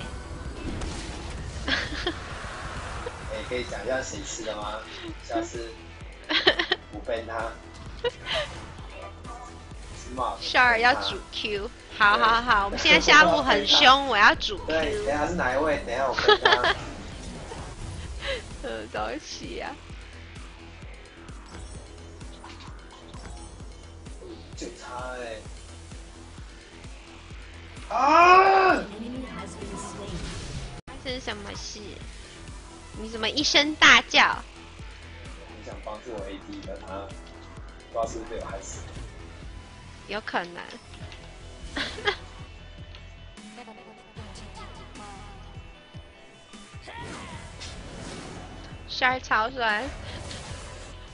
哎，可以讲一下谁吃的吗？下次不被他。十二要主 Q，好好好，我们现在下路很凶，我要主 Q。对，等下是哪一位？等下我跟他。呃，早起呀。就差哎！啊！发生什么事？你怎么一声大叫？你想帮助我 AD 的他，不知道是不是被我害死？有可能。帅超帅！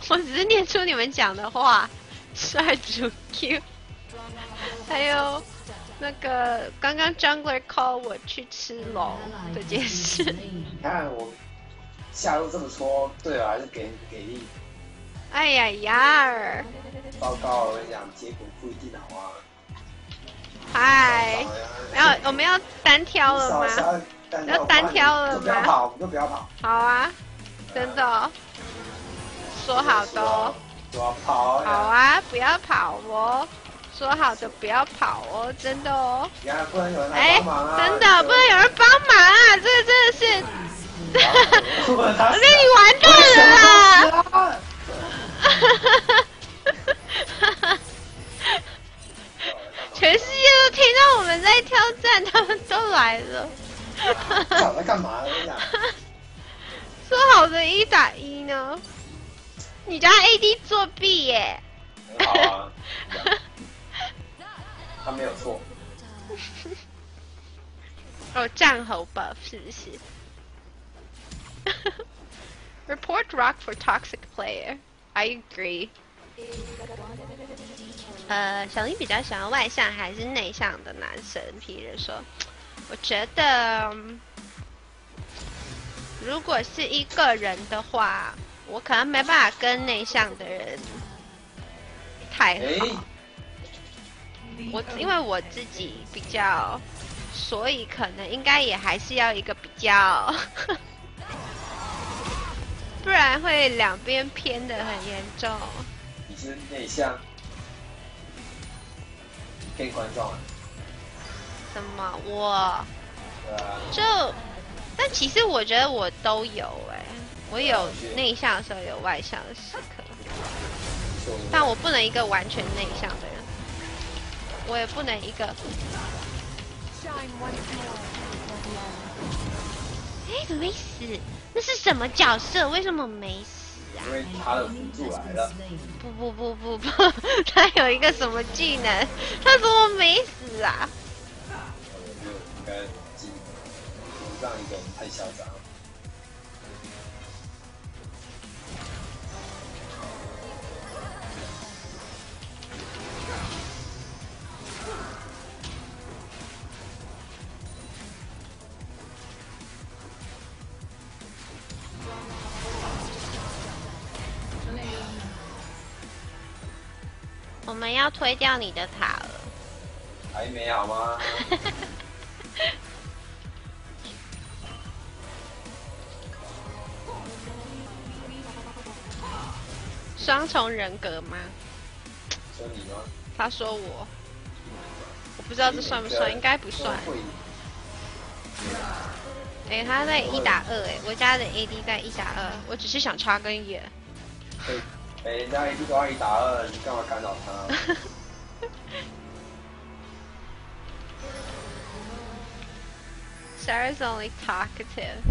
我只是念出你们讲的话。帅主 Q，还有那个刚刚 Jungler call 我去吃龙这件事。你看我下路这么搓，队友还是给给力。哎呀呀！报告，我跟你讲，结果不一定好啊。嗨，要我们要单挑了吗？要单挑了吗？不要跑，就不要跑。好啊，真的，说好的。跑好啊，不要跑哦！说好的不要跑哦，真的哦。哎，真的不能有人帮忙啊！这个真的是，我跟你完蛋了啦！全世界都听到我们在挑战，他们都来了。在干嘛？说好的一打一呢？你家 AD 作弊耶？很好啊，他没有错。哦，战吼 buff 是不是？Report Rock for toxic player. I agree. 呃，小林比较喜欢外向还是内向的男生？譬如说，我觉得，如果是一个人的话，我可能没办法跟内向的人太好。我因为我自己比较，所以可能应该也还是要一个比较，不然会两边偏的很严重。你是内向，偏观众啊？什么？我，就，但其实我觉得我都有哎，我有内向的时候，有外向的时刻，但我不能一个完全内向的人。我也不能一个。哎，怎么没死？那是什么角色？为什么没死啊？因为他的辅助来了。不不不不不，他有一个什么技能？他怎么没死啊？我就应该进，让一个人太嚣张。我们要推掉你的塔了，还没好吗？双重人格吗？说你吗？他说我，我不知道这算不算，应该不算。哎，他在一打二，哎，我家的 AD 在一打二，我只是想插根烟。哎，人家一都要一打二，你干嘛干扰他？Sarah's only talkative。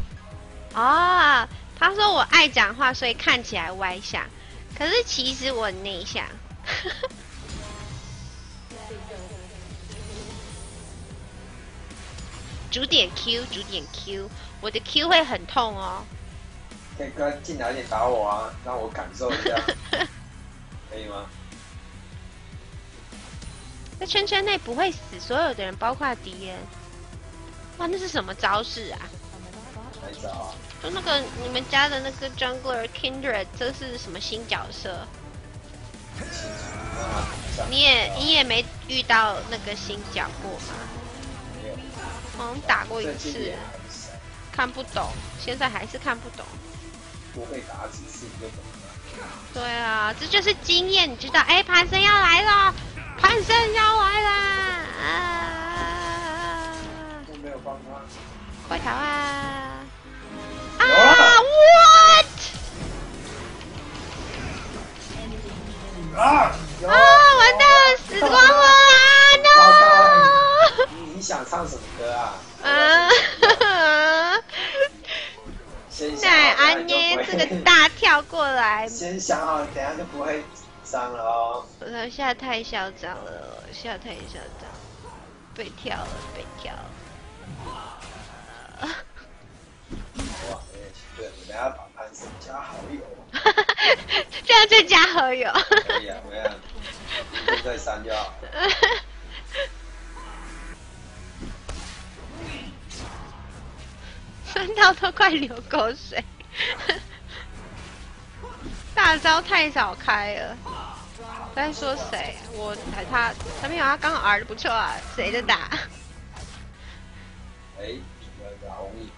啊，他说我爱讲话，所以看起来外向，可是其实我内向。主点 Q，主点 Q，我的 Q 会很痛哦。可进来点打我啊，让我感受一下，可以吗？在圈圈内不会死所有的人，包括敌人。哇，那是什么招式啊？哪招啊？就那个你们家的那个 Jungler Kindred，这是什么新角色？你也你也没遇到那个新角过吗？没有。嗯，打过一次，看不懂，现在还是看不懂。不会打几次就懂了。对啊，这就是经验，你知道？哎，潘森要来了，潘森要来了！啊！都没有帮他，快逃啊！啊！What？啊！啊！完蛋了，死光了！No！你你想唱什么歌啊？啊！奶安妮，这个大跳过来。先想好，等下就不会伤了哦。我现在太嚣张了，现在太嚣张，被跳了，被跳了。哇，对，我等下把潘森加好友。这样就加好友。可以啊，我要再删掉。酸到都快流口水，大招太少开了。在说谁？我他他他没有，他刚好 R 的不错啊。谁在打？哎，打红衣。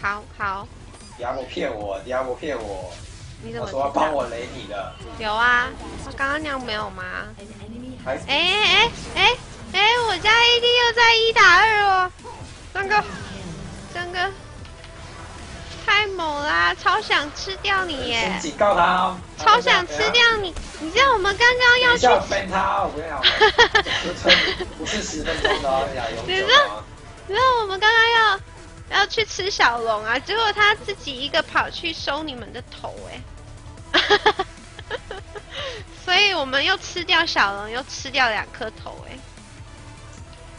好好。迪亚波骗我，迪亚波骗我。你怎么说帮我雷你的？有啊，我刚刚那样没有吗？哎哎哎哎哎！我家 AD 又在一打二哦，张哥，张哥，太猛啦！超想吃掉你耶！警告他哦！超想吃掉你！你知道我们刚刚要去？要分他！我跟你讲，不是十分钟的哦，要永久。你知道？你知道我们刚刚要？要去吃小龙啊！结果他自己一个跑去收你们的头，哎，所以我们又吃掉小龙，又吃掉两颗头，哎，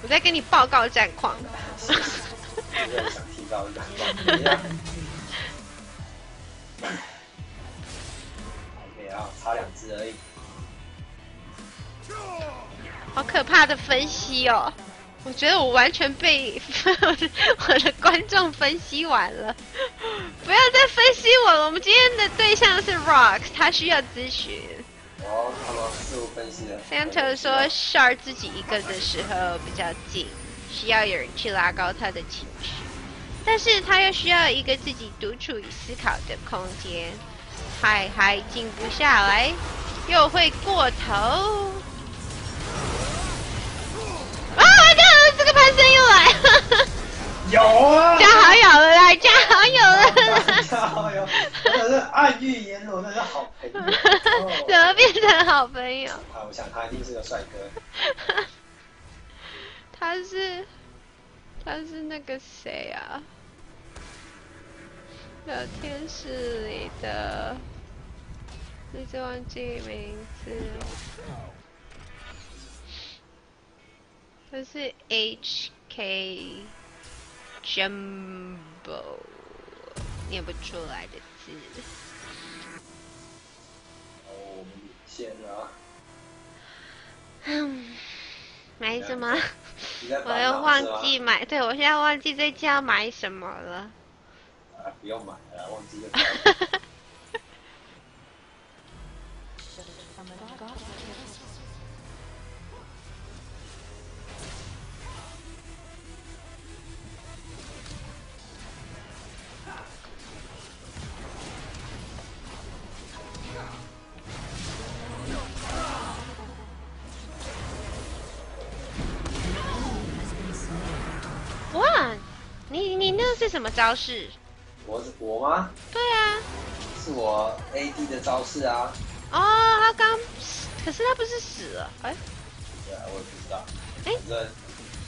我在跟你报告战况。差两只而已。好可怕的分析哦！我觉得我完全被 我的观众分析完了，不要再分析我了。我们今天的对象是 Rock，他需要咨询。哦，好了，事物分析了。Santa 说，Shar 自己一个的时候比较静，需要有人去拉高他的情绪，但是他又需要一个自己独处与思考的空间。还还静不下来，又会过头。啊！个潘森又来，有啊，加好友了啦，加好友了，加好友，真的是暗喻言罗，那是好朋友，怎么变成好朋友？啊，我想他一定是个帅哥。他是，他是那个谁啊？聊天室里的，一直忘记名字。这是 H K Jumbo 念不出来的字。哦，线啊。嗯，买什么？我又忘记买，对我现在忘记在家买什么了。啊，不要买了，忘记了。是什么招式？我是我吗？对啊，是我 AD 的招式啊。哦，他刚，可是他不是死了？哎，对啊，我也不知道。哎，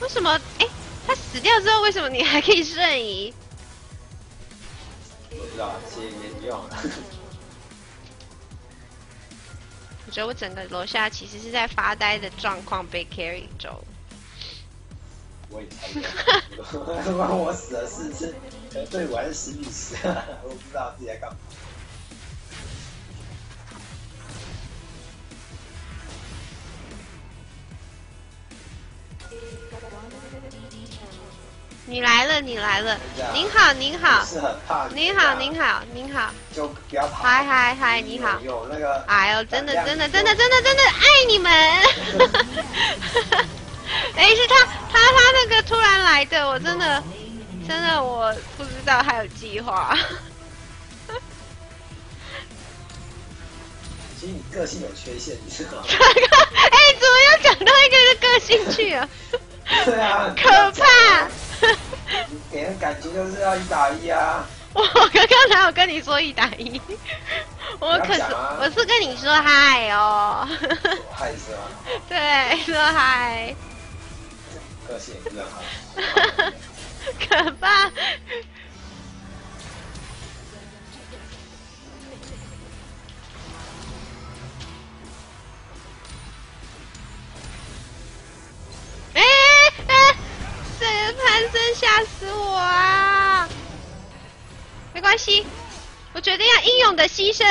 为什么？哎，他死掉之后，为什么你还可以瞬移？我不知道，其实没用。我觉得我整个楼下其实是在发呆的状况被 carry 走。我也猜不到，我死了四次，对我还是死女死，我不知道自己在干嘛。你来了，你来了，您好，您好，您好，您好，您好，就不要怕。嗨嗨嗨，你好，有那个，哎呦，真的真的真的真的真的爱你们。哎，是他，他他那个突然来的，我真的，真的我不知道还有计划。其实你个性有缺陷，你知道吗？哎，怎么又讲到一个人个性去了？对啊，可怕！给人感觉就是要一打一啊！我刚刚才有跟你说一打一，我可是我是跟你说嗨哦。嗨是吗？对，说嗨。可怕！哎哎，这个潘森吓死我啊！没关系，我决定要英勇的牺牲。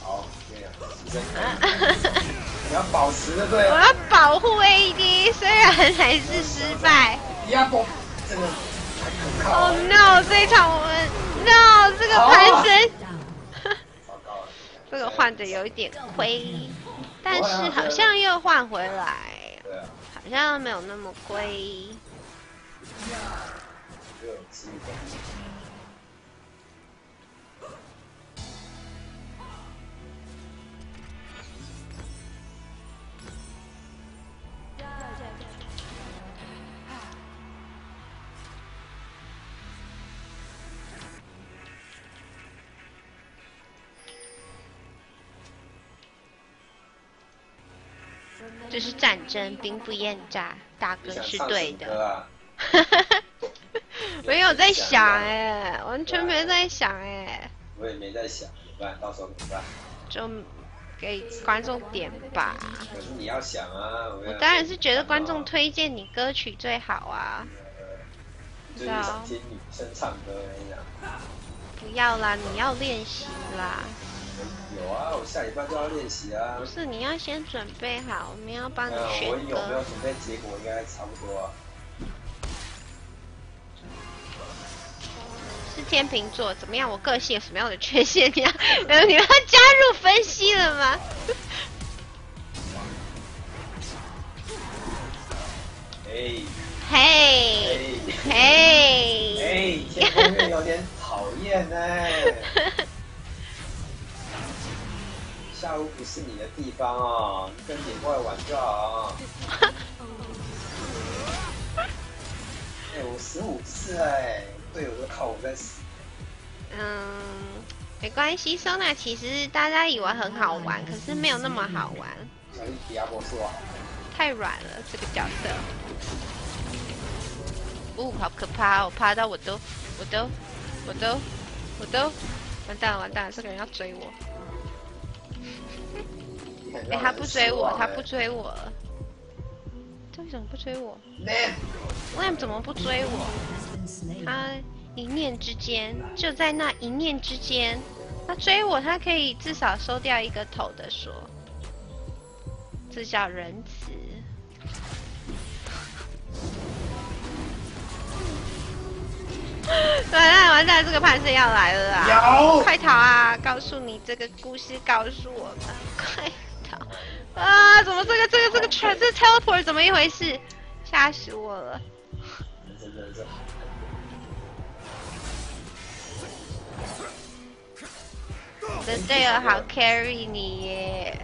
好，这样牺牲。你要保持的对。我要保护 AD，虽然还是失败。要保，这个还可靠。Oh no！这一场我们 no 这个潘神，这个换的有一点亏，但是好像又换回来，好像没有那么亏。这是战争，兵不厌诈，大哥是对的。没有在想哎，完全没在想哎。我也没在想，怎么办？到时候怎么办？就给观众点吧。可是你要想啊，我当然是觉得观众推荐你歌曲最好啊。就是想听女生唱歌，我跟你讲。不要啦，你要练习啦。有啊，我下礼拜就要练习啊。不是，你要先准备好，我们要帮你选歌。我有没有准备？结果应该差不多啊。是天秤座，怎么样？我个性有什么样的缺陷？你要，你们要加入分析了吗？嘿。嘿。嘿。哎，天空月有点讨厌呢。下午不是你的地方哦，跟野怪玩就好。哎，我十五次哎，队友都靠我在死。嗯，没关系，收纳其实大家以为很好玩，可是没有那么好玩。小心迪亚博士啊！太软了这个角色。哦，好可怕！我怕到我都，我都，我都，我都，完蛋了完蛋了，这个人要追我。哎，他不追我，他不追我，他为什么不追我？Lam 怎么不追我？他一念之间，就在那一念之间，他追我，他可以至少收掉一个头的说，这叫仁慈。完蛋完蛋，这个判胜要来了啊！快逃啊！告诉你这个故事，告诉我们，快！啊！怎么这个这个这个全这 teleport 怎么一回事？吓死我了！我的队友好 carry 你耶！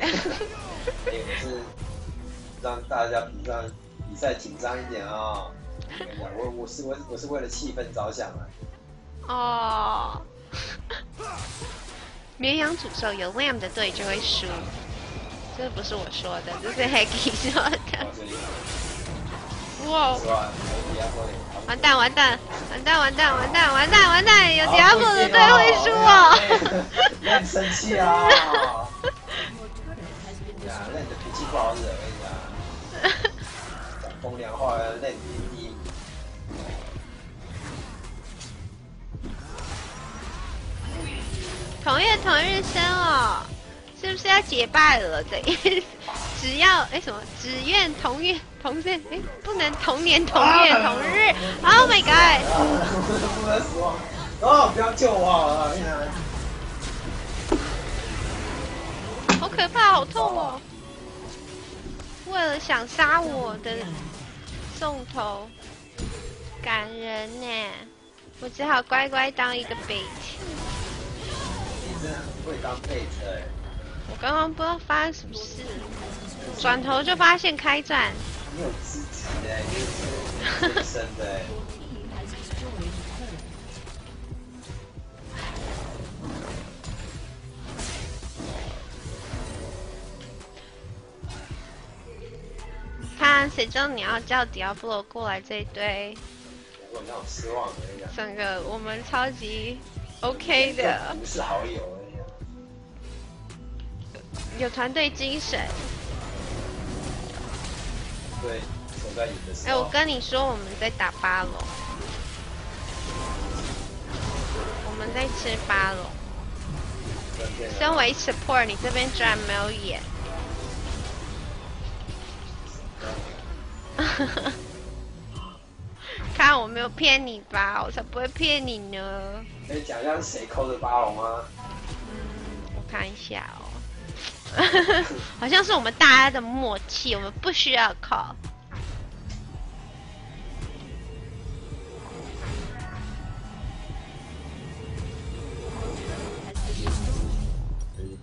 我是让大家比赛比赛紧张一点啊！我我是我我是为了气氛着想啊！哦，绵羊诅咒有 lamb 的队就会输。这不是我说的，这是 Hacky 说的。哇！完蛋完蛋完蛋完蛋完蛋完蛋完蛋！有 Diablo 的队会输哦！别生气啊！呀，那你的脾气不好惹，我跟你讲。讲风凉话，那你你。同月同日生哦。是不是要结拜了的意思？只要哎什么？只愿同月同日哎，不能同年同月同日。Oh my god！不能死亡！哦，不要救我啊！好可怕，好痛哦！为了想杀我的送头，感人呢，我只好乖乖当一个 bait。你真的很会当 bait 哎。我刚刚不知道发生什么事，转头就发现开战。你有资质哎，你是真的。看，谁知道你要叫 Diablo 过来这一堆？我让我失望了，整个我们超级 OK 的。不是好友。有团队精神。对，守在你的。哎，我跟你说，我们在打八龙，我们在吃八龙。身为 support，你这边居然没有演。看我没有骗你吧，我才不会骗你呢。可以讲一下是谁扣的八龙吗？嗯，我看一下哦。好像是我们大家的默契，我们不需要靠。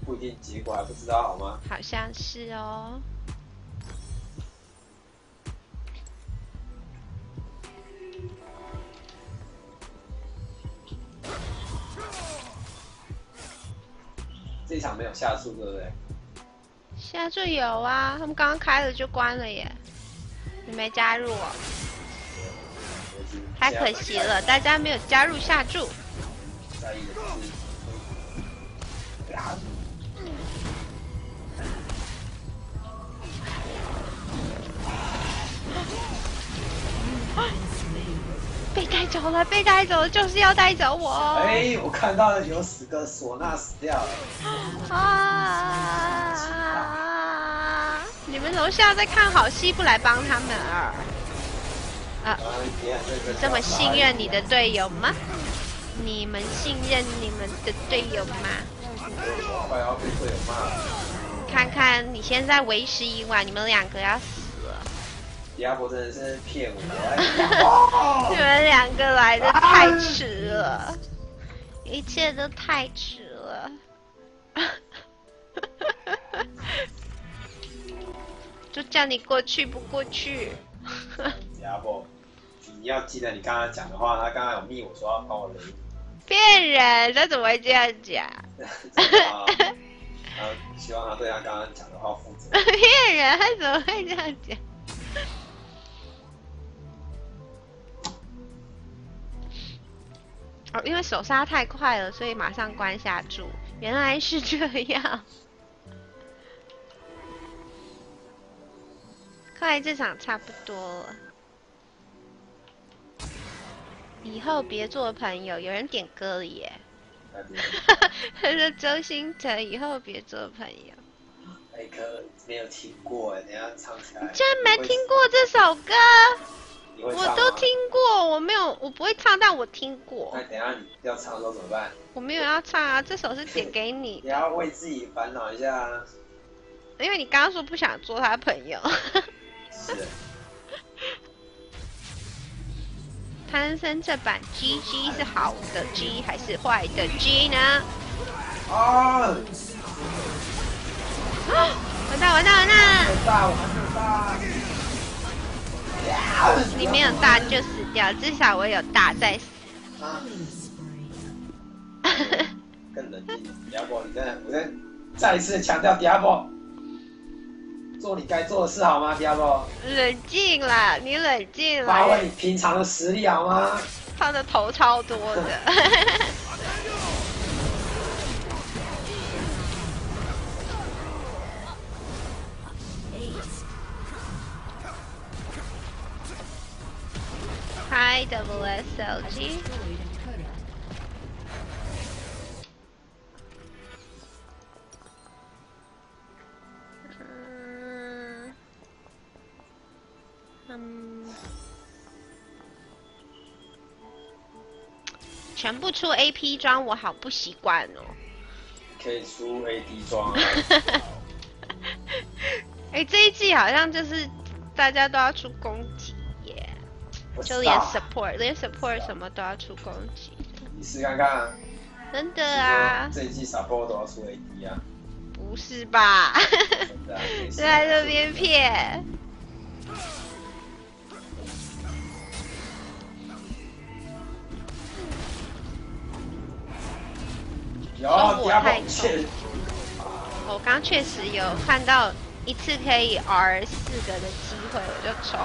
不一定结果还不知道好吗？好像是哦。这场没有下注，对不对？下注有啊，他们刚刚开了就关了耶。你没加入哦，太可惜了。大家没有加入下注。被带走了，被带走了，就是要带走我。哎，我看到了有死个唢呐死掉了。啊！你们楼下在看好戏，不来帮他们啊？啊！这么信任你的队友吗？你们信任你们的队友吗？看看你现在为时已晚，你们两个要死了。迪亚波真的是骗我。你们两个来的太迟了，一切都太迟了。就叫你过去不过去。迪亚波，你要记得你刚刚讲的话，他刚刚有密我说要帮我雷。骗人，他怎么会这样讲？他希望他对他刚刚讲的话负责。骗人，他怎么会这样讲？哦，因为手刹太快了，所以马上关下注。原来是这样。看来这场差不多了。以后别做朋友，有人点歌了耶。他 说周星驰以后别做朋友。哎，可没有听过哎，等下唱起来。竟然没听过这首歌？我都听过，我没有，我不会唱，但我听过。那等下你要唱的时候怎么办？我没有要唱啊，这首是点给你。你要为自己烦恼一下啊。因为你刚刚说不想做他朋友。是。潘森这版 GG 是好的 G 还是坏的 G 呢？啊！完蛋完蛋完蛋！大我大！你没有大就死掉，至少我有大再死。更冷静，迪亚波，你再我再再一次强调迪亚波。做你该做的事好吗，迪亚波？冷静啦，你冷静啦。发挥你平常的实力好吗？他的头超多的。Hi, double SLG。嗯，全部出 AP 装，我好不习惯哦。可以出 AD 装。哎，这一季好像就是大家都要出攻击耶，就连 support 连 support 什么都要出攻击。你试看看。真的啊。这一季 support 都要出 AD 啊？不是吧？在这边骗。我太冲！我刚确实有看到一次可以 R 四个的机会，我就冲。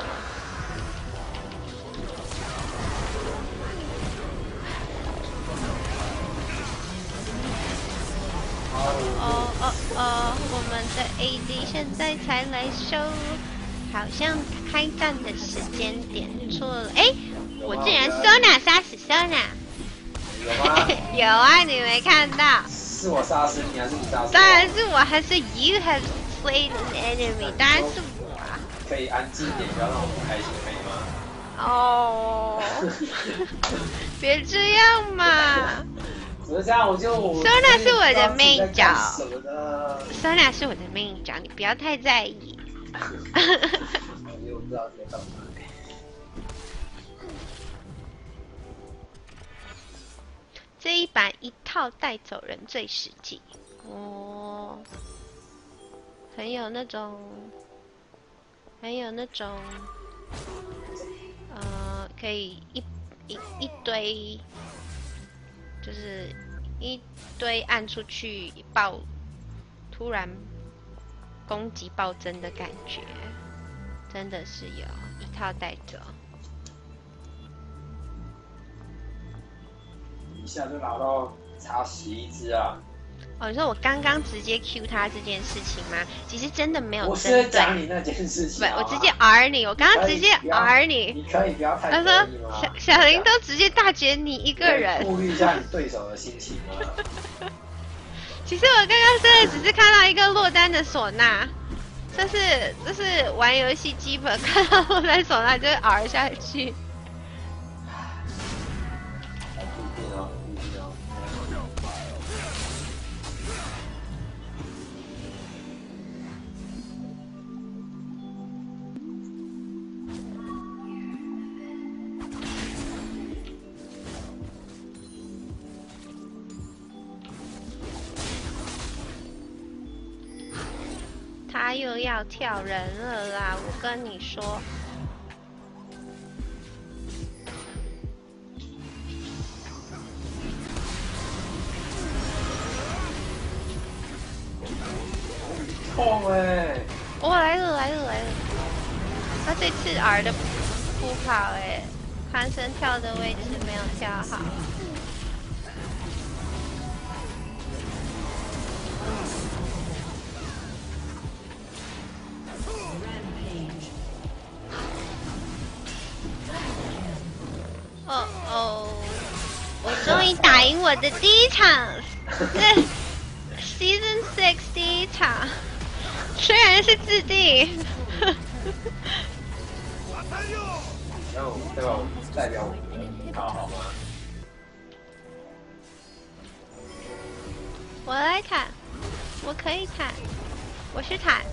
哦哦哦！我们的 AD 现在才来收，好像开战的时间点错了。哎，我竟然 Sona 杀死 Sona。有啊，你没看到？是我杀死你还是你杀死？当然是我，还是 you have slain an enemy？当然是我。可以安静点，不要让我不开心，可以吗？哦，别这样嘛。怎么这样？我就。Sona 是我的 main 角。Sona 是我的 main 角，你不要太在意。我不知道在干嘛。这一版一套带走人最实际哦，很有那种，很有那种，呃，可以一一一堆，就是一堆按出去爆，突然攻击暴增的感觉，真的是有一套带走。一下就拿到差十一只啊！哦，你说我刚刚直接 Q 他这件事情吗？其实真的没有。我是在讲你那件事情。不，我直接 R 你，我刚刚直接 R 你。你可以不要太他说小小林都直接大绝你一个人。顾虑一下你对手的心情吗？其实我刚刚真的只是看到一个落单的唢呐，这是这是玩游戏基本看到落单唢呐就 R 下去。要跳人了啦！我跟你说，痛哎！我来了来了来了！他这次 R 的不好哎，潘森跳的位置没有跳好。哦哦，我终于打赢我的第一场，这 Season Six 第一场，虽然是自定。然后代表代表我好好吗？我来坦，我可以坦，我是坦。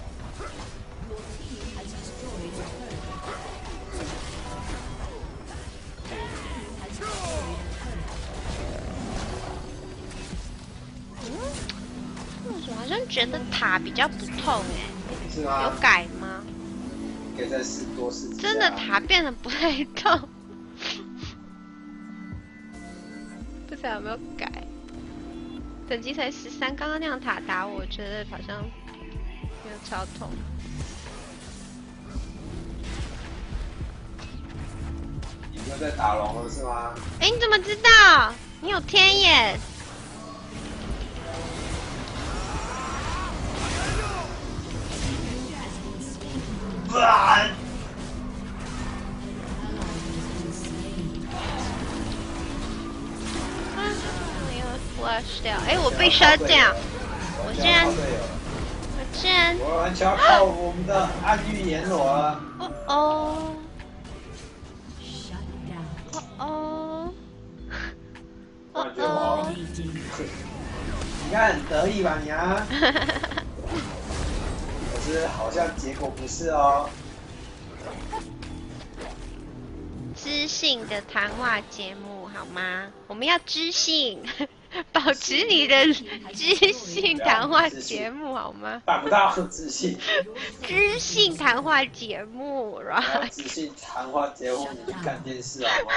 我好像觉得塔比较不痛哎？有改吗？可以再试多试。真的塔变得不太痛，不知道有没有改。等级才十三，刚刚那样塔打我，觉得好像没有超痛。你又在打龙了是吗？哎，你怎么知道？你有天眼。啊！没有 flash 掉，哎，我被杀掉，我竟然，我竟然，我完全靠我们的暗域阎罗了。哦哦，哦哦，哦哦，你看很得意吧你啊是？好像结果不是哦。知性的谈话节目好吗？我们要知性，保持你的知性谈话节目好吗？办不到知性。知性谈话节目，right？知性谈话节目，你去看电视好吗？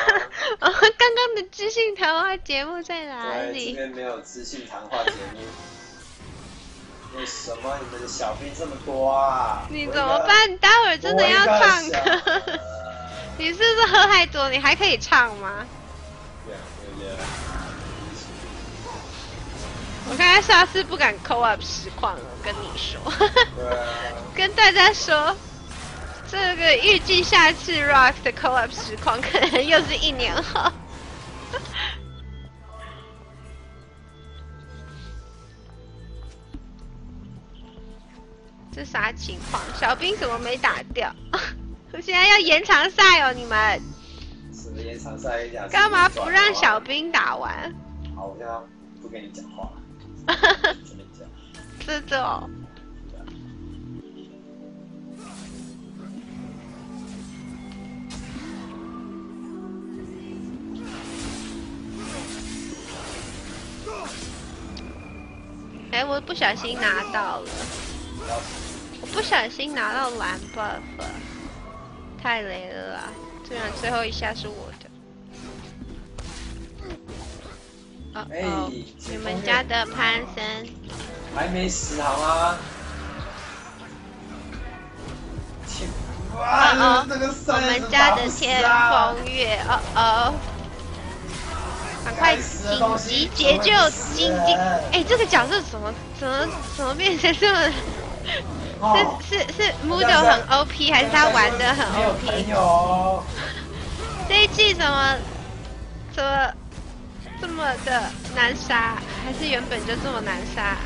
刚刚的知性谈话节目在哪里？这边没有知性谈话节目。为什么你们的小兵这么多啊？你怎么办？你待会儿真的要唱歌？你是不是喝太多？你还可以唱吗？我看他下次不敢 call up 实况了，我跟你说。跟大家说，这个预计下次 rock 的 up 实况可能又是一年后。这啥情况？小兵怎么没打掉？我现在要延长赛哦，你们。什么延长赛？干嘛不让小兵打完？好，我现在不跟你讲话。这种。哎，我不小心拿到了。我不小心拿到蓝 buff，太雷了啦！虽然最后一下是我的。哦哦，你们家的潘森还没死好吗？哇哦，我们家的天风月，哦哦。赶快紧急解救晶晶！哎，这个角色怎么怎么怎么变成这么？是是是，Moodle 很 OP 还是他玩的很 OP？这一季怎么怎么这么的难杀？还是原本就这么难杀？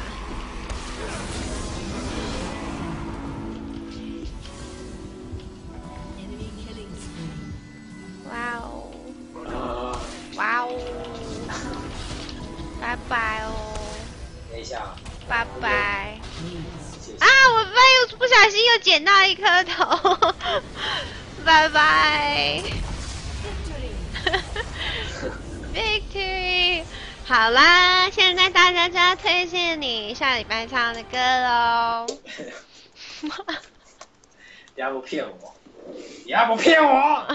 哇哦！哇哦！拜拜哦！等一下。拜拜。啊！我爸又不小心又捡到一颗头。拜拜。Victory！好啦，现在大家就要推荐你下礼拜唱的歌喽。你还不骗我？你还不骗我？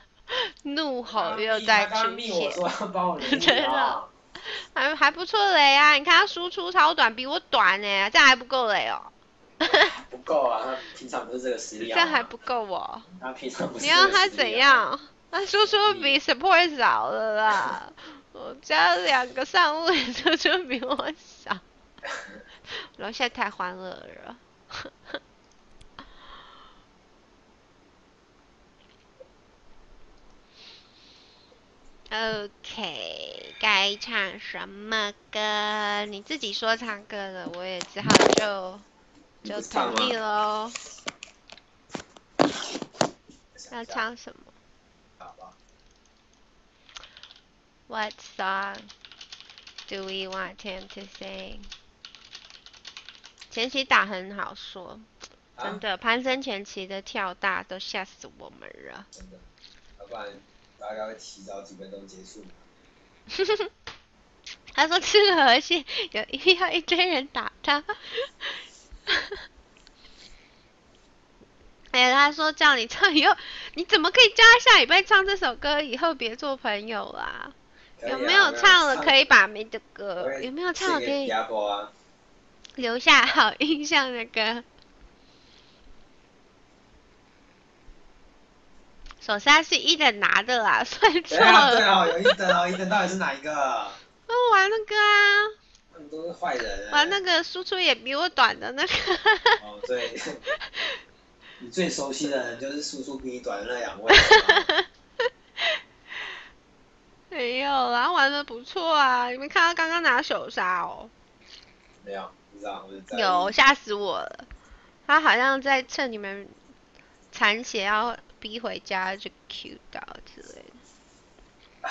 怒吼又在出现，真的，还还不错雷啊！你看他输出超短，比我短呢，这样还不够嘞哦。不够啊，他平常不是这个实力啊。这样还不够哦。他平常不是。你要他怎样？他输出比 support 少了啦。我家两个上路，输出比我少。楼下太欢乐了。OK，该唱什么歌？你自己说唱歌的，我也只好就就同意喽。要唱什么？What song do we want him to sing？前期打很好说，真的攀升前期的跳大都吓死我们了。真的，要不然。大概会提早几分钟结束。他说吃了河蟹有一要一堆人打他。哎，他说叫你唱以后，你怎么可以叫他下礼拜唱这首歌？以后别做朋友啦。有没有唱了可以把妹的歌？有没有唱了可以留下好印象的歌？手杀是一等拿的啦，算错了。对啊，有一等哦，一等到底是哪一个？我玩那个啊。他们都是坏人。玩那个输出也比我短的那个。哦，对。你最熟悉的人就是输出比你短的那两位。没有啦，玩的不错啊！你们看到刚刚拿手杀哦？没有，不知道，我在。有，吓死我了！他好像在趁你们残血要。逼回家就 Q 到之类的。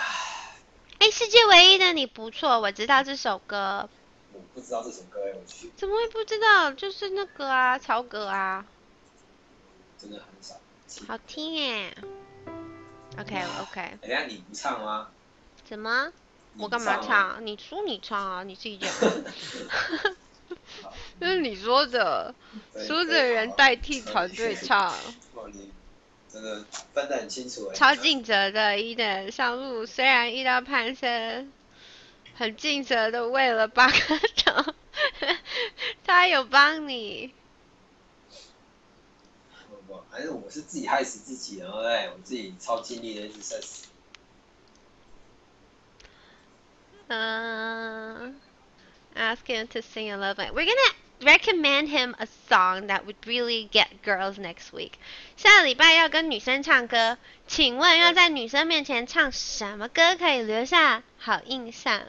哎，世界唯一的你不错，我知道这首歌。我不知道这首歌哎，我去。怎么会不知道？就是那个啊，曹格啊。真的很少。好听耶。OK OK。等下你不唱吗？怎么？我干嘛唱？你说你唱啊，你自己讲。这是你说的，输的人代替团队唱。真的分得很清楚哎，超尽责的一等上路，虽然遇到潘森，很尽责的为了八个头，他有帮你。不不，还是我是自己害死自己的，对不对？我自己超尽力的一直在死。嗯，ask him to sing a love song. We're gonna. recommend him a song that would really get girls next week。下礼拜要跟女生唱歌，请问要在女生面前唱什么歌可以留下好印象？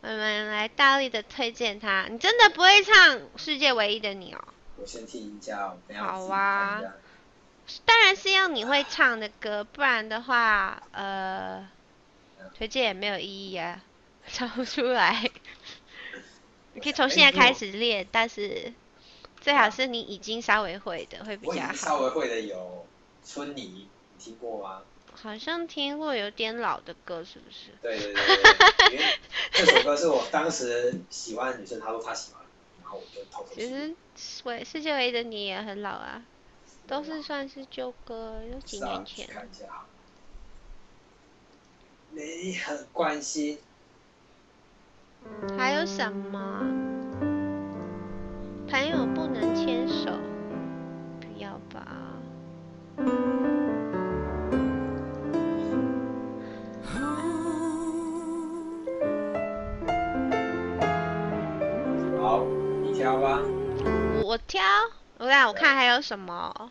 我们来大力的推荐他。你真的不会唱《世界唯一的你》哦？我先听一下，好啊。当然是要你会唱的歌，不然的话，呃，推荐也没有意义啊，唱不出来。你可以从现在开始练，但是最好是你已经稍微会的会比较好。稍微会的有《春泥》，你听过吗？好像听过，有点老的歌，是不是？对对对，因为这首歌是我当时喜欢的女生，她说她喜欢，然后我就偷偷。其实《世界唯一的你》也很老啊，都是算是旧歌，有几年前。看一下。你很关心。还有什么？朋友不能牵手。不要吧。好，你挑吧。我挑。我看，我看还有什么。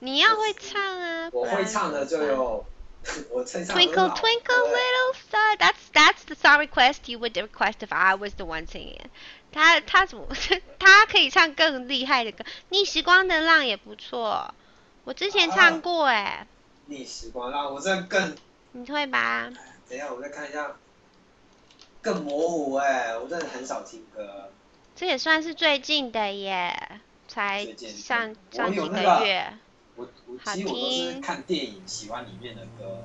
你要会唱啊。我会唱的就有。Twinkle Twinkle Little Star。That's that's the song request you would request if I was the one singing. 他他怎么他可以唱更厉害的歌？逆时光的浪也不错，我之前唱过哎。逆时光浪，我这更。你会吧？等一下，我再看一下。更模糊哎，我真的很少听歌。这也算是最近的耶，才上上几个月。我我其实我都是看电影，喜欢里面的歌。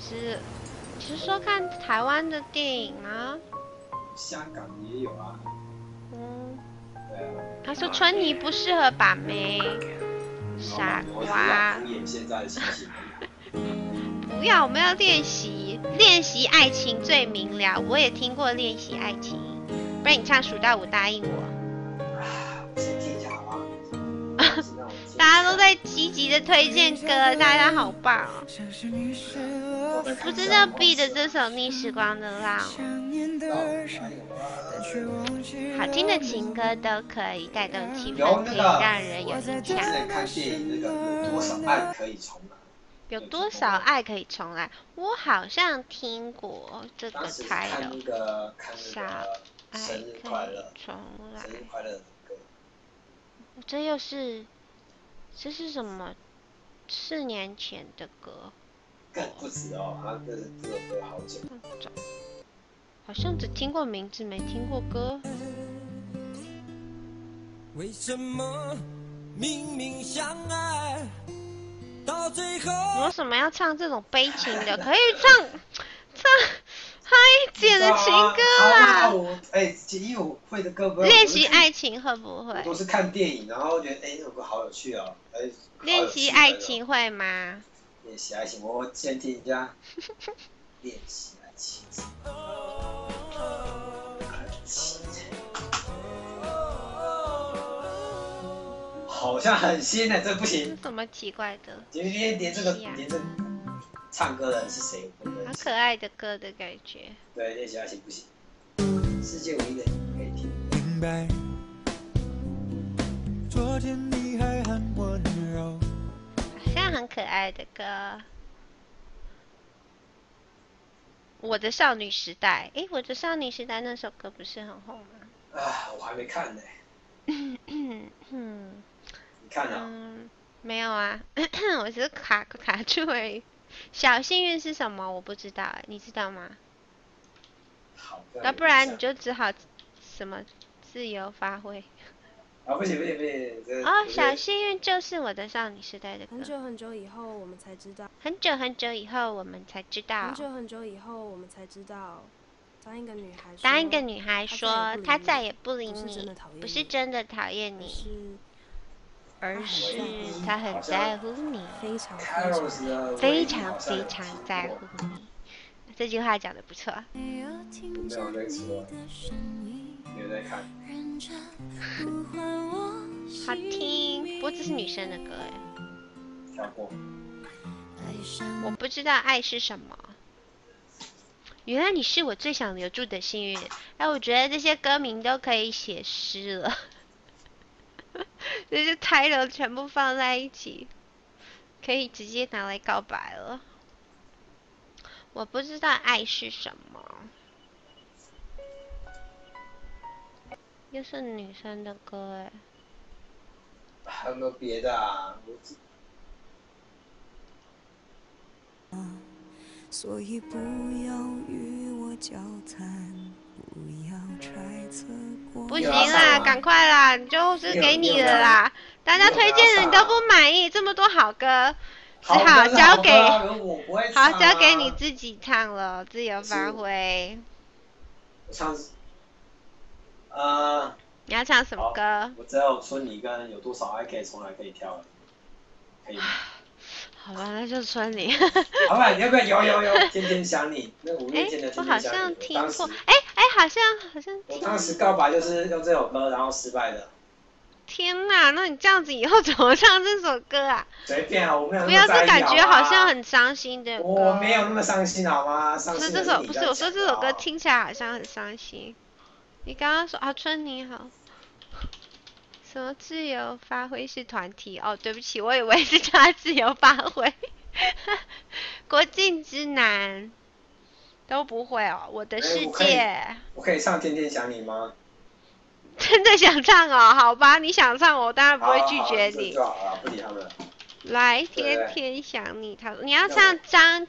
是，你是说看台湾的电影吗？香港也有啊。嗯。对啊。他说春妮不适合把妹。傻瓜。不要，我们要练习，练习爱情最明了。我也听过练习爱情，不然你唱数到五答应我。大家都在积极的推荐歌，大家好棒哦！你不知道 B 的这首《逆时光的浪》，好听的情歌都可以带动气氛，可以让人有印象。有多少爱可以重来？有多少爱可以重来？我好像听过这个台的。小爱可以重来。这又是。这是什么？四年前的歌？不止哦，他这这首歌好久。好像只听过名字，没听过歌。为什么明明相爱，到最后？为什么要唱这种悲情的？可以唱唱。嗨姐的情歌啊！哎，因为我会的歌不练习爱情会不会？都是看电影，然后觉得哎，那首歌好有趣哦，哎。练习爱情会吗？练习爱情，我先听一下。练习爱情。好像很新呢，这不行。什么奇怪的？今天连这个连这。唱歌的人是谁？好可爱的歌的感觉。对，练习爱情不行。世界唯一的可以听。明白。昨天你还很温柔。好像很可爱的歌。我的少女时代，哎，我的少女时代那首歌不是很红吗？啊，我还没看呢。你看了？嗯，没有啊，我只是卡卡住而已。小幸运是什么？我不知道哎，你知道吗？那不然你就只好什么自由发挥。啊不行不行不行！哦，小幸运就是我的少女时代的歌。很久很久以后我们才知道。很久很久以后我们才知道。很久很久以后我们才知道。当一个女孩当一个女孩说她再也不理你，不是真的讨厌你。而是他很在乎你，非常非常非常在乎你。这句话讲的不错。没有在说，没有在看。好听，不过这是女生的歌哎。我不知道爱是什么。原来你是我最想留住的幸运。哎，我觉得这些歌名都可以写诗了。这些 title 全部放在一起，可以直接拿来告白了。我不知道爱是什么，又是女生的歌哎。还有没有别的啊？所以不要与我交谈。不行啦，赶快啦，就是给你的啦。大家推荐的你都不满意，这么多好歌，只好交给好交给你自己唱了，自由发挥。唱，呃，你要唱什么歌？我只有春你跟有多少爱可以重来可以跳，可以。好吧，那就村里。好吧，你要不要摇摇摇？天天想你，那五月天的天天想你。当时，哎哎，好像好像。我当时告白就是用这首歌，然后失败的。天哪，那你这样子以后怎么唱这首歌啊？随便啊，我没有不要，这感觉好像很伤心的。我没有那么伤心好吗？伤心是。这首不是我说这首歌听起来好像很伤心。你刚刚说啊，春你好。什么自由发挥是团体？哦，对不起，我以为 是他自由发挥。国境之南都不会哦，我的世界。我可以唱《天天想你》吗？真的想唱哦？好吧，你想唱，我当然不会拒绝你。好好不理他们。来，天天想你，他说你要唱张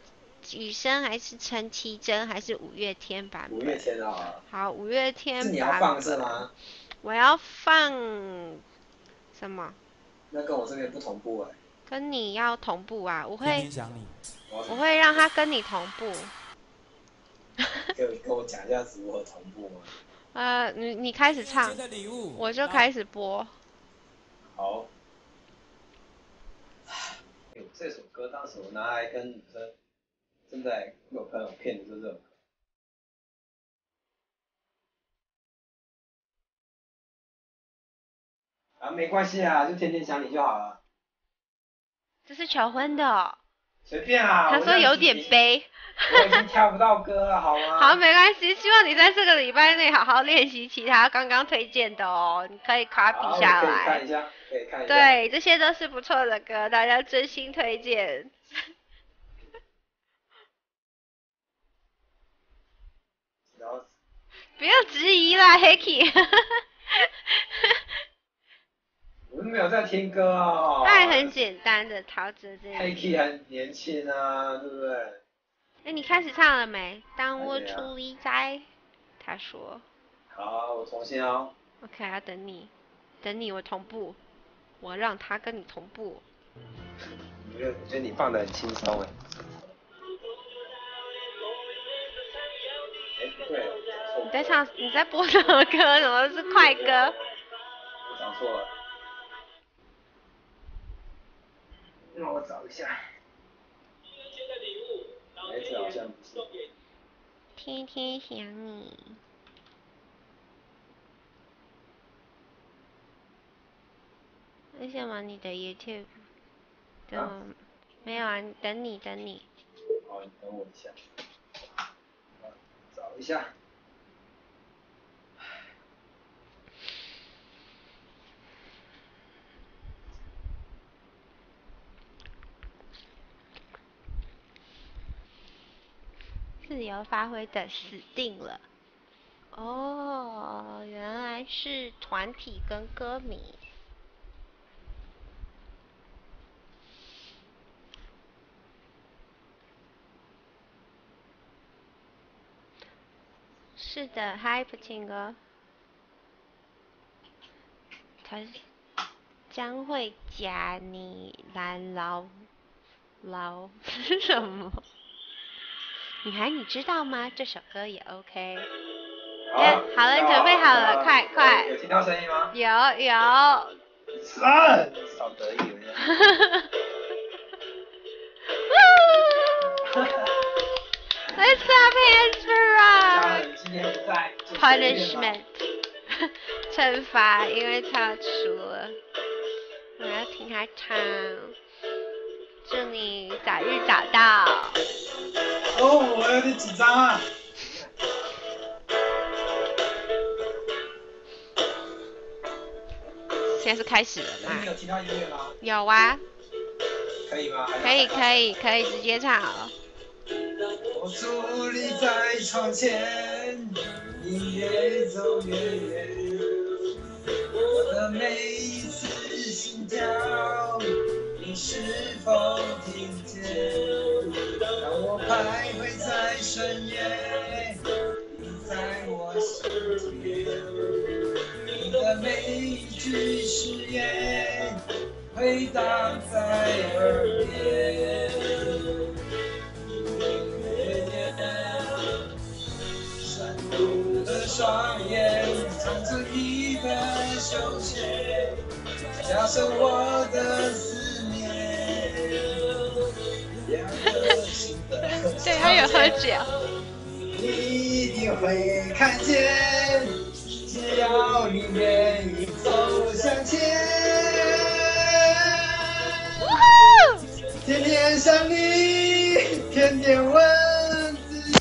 雨生还是陈绮贞还是五月天版本？五月天啊。好，五月天。是你要放是吗？我要放什么？那跟我这边不同步哎。跟你要同步啊！我会，我会让他跟你同步。跟跟我讲一下如何同步吗？呃，你你开始唱，我就开始播。好。这首歌当时我拿来跟女生正在跟我朋友骗的就是这首歌。啊，没关系啊，就天天想你就好了。这是求婚的。随便啊。他说有点悲。我已经跳不到歌了，好吗？好，没关系。希望你在这个礼拜内好好练习其他刚刚推荐的哦，你可以 copy 下来。可以看一下，可以看一下。对，这些都是不错的歌，大家真心推荐。不要质疑啦，Hickey。我们没有在听歌哦。爱很简单的，陶喆这。Hickey 很年轻啊，对不对？哎，你开始唱了没？当我矗立在，他说。好，我重新哦。OK，要等你，等你，我同步，我让他跟你同步。我觉得，我觉得你放的很轻松哎。哎，对。你在唱，你在播什么歌？什么是快歌？我找错了。让我找一下。天天想你。为什么你的 YouTube？等没有啊，等你等你。好，你等我一下。找一下。自由发挥的死定了。哦，原来是团体跟歌迷。是的，嗨，普清哥。他将会加你蓝老老是什么？女孩，你知道吗？这首歌也 OK。好，好了，准备好了，快快。有听到声音吗？有有。三，好得意哈哈哈哈 Let's clap hands for. Punishment，惩罚，因为他输了。我要听他唱。祝你早日找到。哦，我有点紧张啊。现在是开始了吗？有听到音乐吗？有啊。可以吗？可以可以可以直接唱了。我伫立在窗前，你越走越远，我的每一次心跳。你是否听见？当我徘徊在深夜，你在我心田。你的每一句誓言回荡在耳边。月夜，闪烁的双眼，藏着你的羞怯，加深我的思。对，还有喝酒。你一定会看见，只要你愿意走向前。天天想你，天天问自己，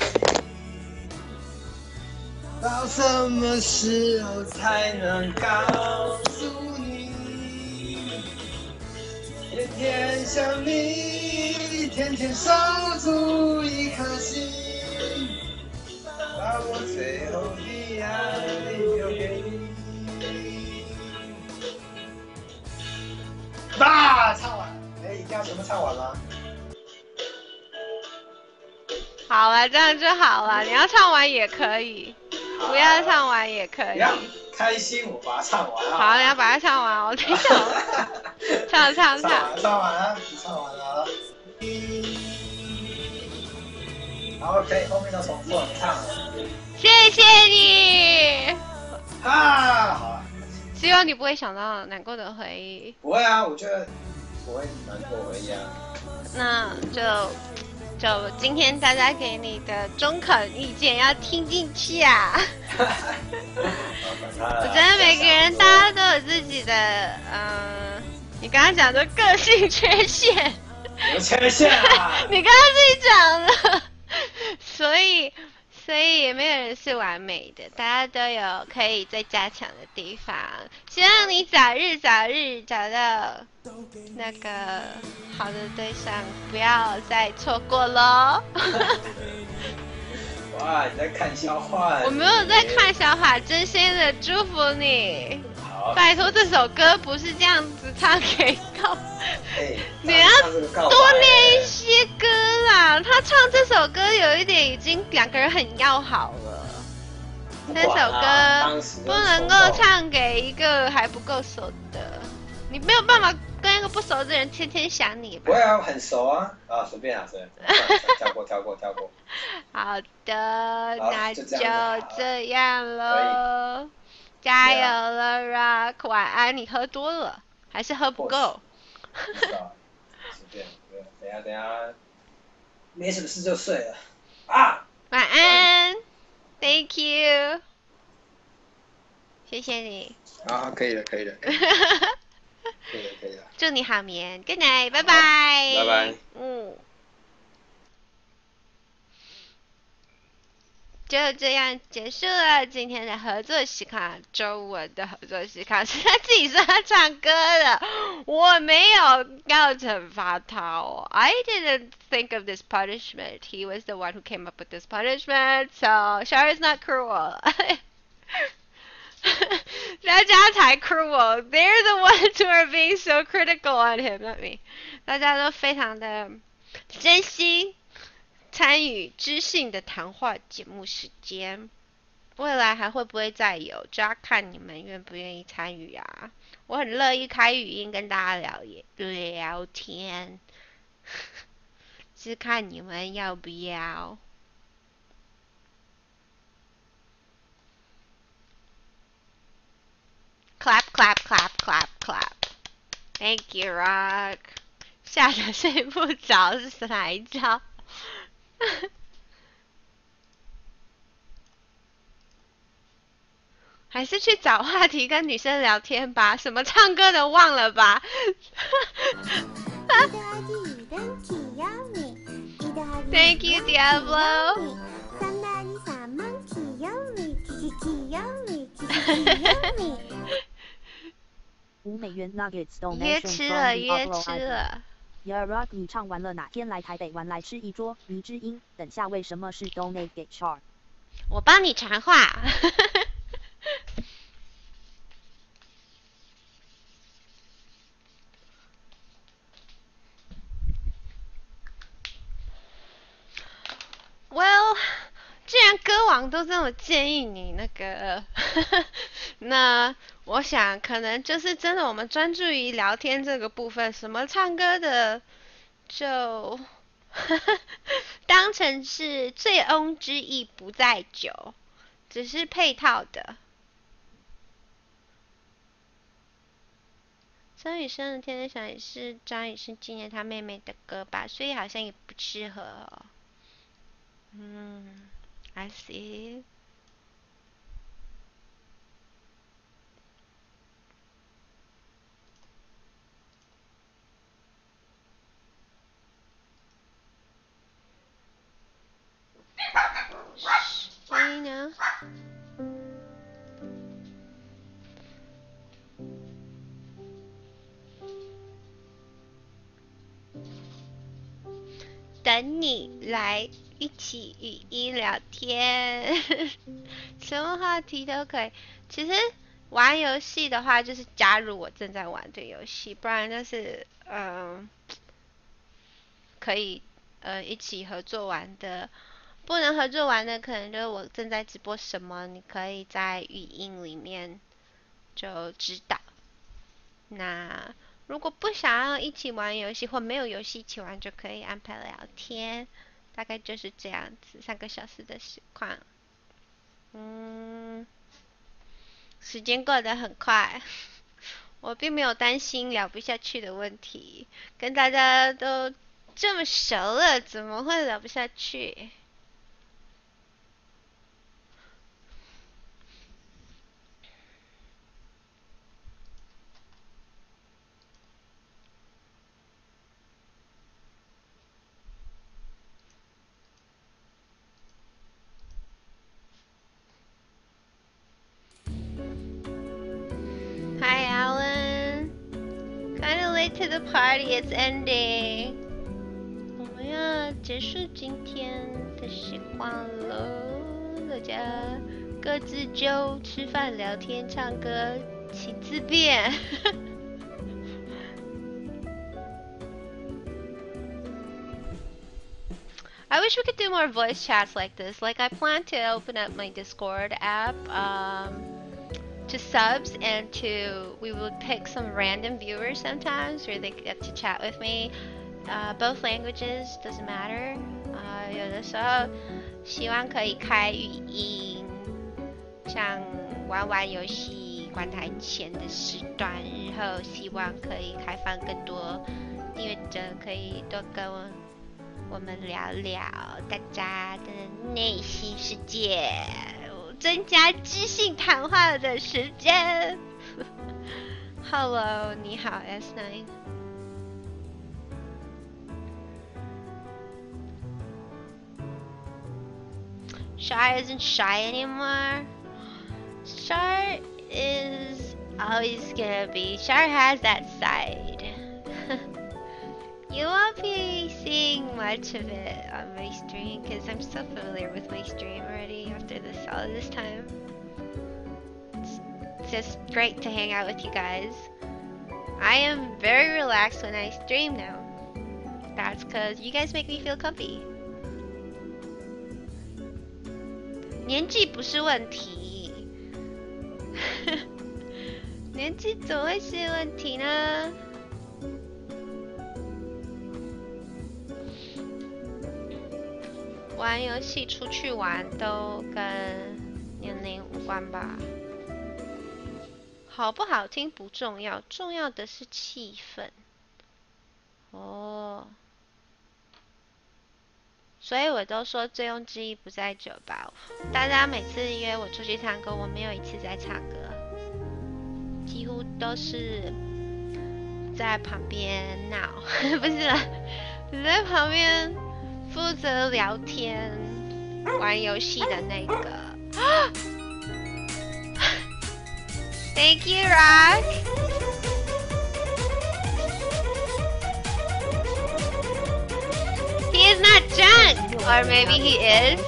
到什么时候才能告天天想你，天天守住一颗心，把我最后的爱留给你。吧，唱完，哎，一定要全部唱完吗？好了，这样就好了。你要唱完也可以，不要唱完也可以。开心，我把它唱完啊。好，你要把它唱完，我听懂。唱唱唱。唱完了，唱完了。好，OK，后面的重复唱。谢谢你。啊，好。希望你不会想到难过的回忆。不会啊，我觉得不会难过回忆啊。那就。就今天大家给你的中肯意见要听进去啊！我觉得每个人大家都有自己的，嗯，你刚刚讲的个性缺陷，有缺陷啊！你刚刚自己讲的，所以。所以也没有人是完美的，大家都有可以再加强的地方。希望你早日早日找到那个好的对象，不要再错过喽。哇，你在看笑话？我没有在看笑话，真心的祝福你。拜托，这首歌不是这样子唱给告，你要多练一些歌啦。他唱这首歌有一点已经两个人很要好了，那首歌不能够唱给一个还不够熟的，你没有办法跟一个不熟的人天天想你。不会啊，很熟啊，啊随便啊随便，跳过跳过跳过。好的，那就这样喽。加油了，Rock！晚安，你喝多了还是喝不够？不知道，随便，等下等下，没什么事就睡了啊。晚安，Thank you，谢谢你。啊，可以了，可以了。可以了，可以了。祝你好眠，Good night，拜拜。拜拜。嗯。就这样结束了今天的合作时卡，周文的合作时卡是他自己说他唱歌的，我没有要惩罚他哦。I didn't think of this punishment. He was the one who came up with this punishment. So Shar is not cruel. 大家才 cruel. They're the ones who are being so critical on him, not me. 大家都非常的真心。 参与知性的谈话节目时间，未来还会不会再有？就要看你们愿不愿意参与啊！我很乐意开语音跟大家聊聊天，是看你们要不要。Clap clap clap clap clap. Thank you, Rock. 吓得睡不着是哪一招？还是去找话题跟女生聊天吧，什么唱歌的忘了吧。Thank you, Diablo。五美元 nuggets 约吃了，约吃了。Yeah, Rock，你唱完了哪天来台北玩来吃一桌？黎之音，等下为什么是 Donate 给 Char？我帮你传话。Well，既然歌王都这么建议你那个，那。我想可能就是真的，我们专注于聊天这个部分，什么唱歌的就 当成是醉翁之意不在酒，只是配套的。张雨生的《天天想》也是张雨生纪念他妹妹的歌吧，所以好像也不适合。嗯，I see。You know? 等你来一起语音聊天，什么话题都可以。其实玩游戏的话，就是加入我正在玩的游戏，不然就是嗯，可以呃一起合作玩的。不能合作玩的，可能就是我正在直播什么，你可以在语音里面就知道。那如果不想要一起玩游戏或没有游戏一起玩，就可以安排聊天，大概就是这样子，三个小时的实况。嗯，时间过得很快，我并没有担心聊不下去的问题，跟大家都这么熟了，怎么会聊不下去 ？To the party, it's ending. 我们要结束今天的时光了，大家各自就吃饭、聊天、唱歌，请自便。I wish we could do more voice chats like this. Like I plan to open up my Discord app. Um, to subs and to we would pick some random viewers sometimes where they get to chat with me. Uh, both languages doesn't matter. Uh, 有的时候希望可以开语音，像玩玩游戏关台前的时段，日后希望可以开放更多订阅者可以多跟我们聊聊大家的内心世界。 增加知性谈话的时间。Hello，你好，S nine。Shy isn't shy anymore. Shy is always gonna be. Shy has that side. you won't be seeing much of it on my stream because I'm so familiar with my stream already after this all this time. It's just great to hang out with you guys. I am very relaxed when I stream now. That's because you guys make me feel comfy. 年纪不是问题，年纪怎么会是问题呢？ 玩游戏、出去玩都跟年龄无关吧。好不好听不重要，重要的是气氛。哦，所以我都说醉翁之意不在酒吧。大家每次约我出去唱歌，我没有一次在唱歌，几乎都是在旁边闹，不是，只在旁边。负责聊天、玩游戏的那个。Thank you, Rock. He is not drunk, or maybe he is.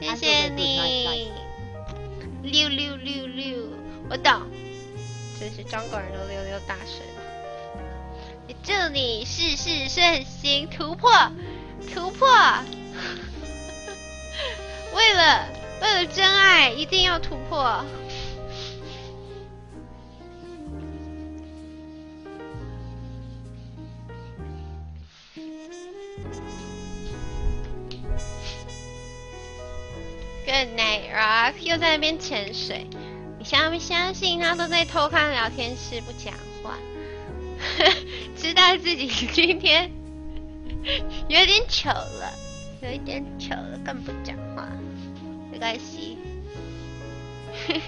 谢谢你，六六六六，我懂，真是中国人都六六大神。祝你事事顺心，突破，突破！为了为了真爱，一定要突破。Good night, Rock。又在那边潜水，你相不相信他都在偷看聊天室不讲？知道自己今天 有点丑了，有一点丑了，更不讲话，没关系。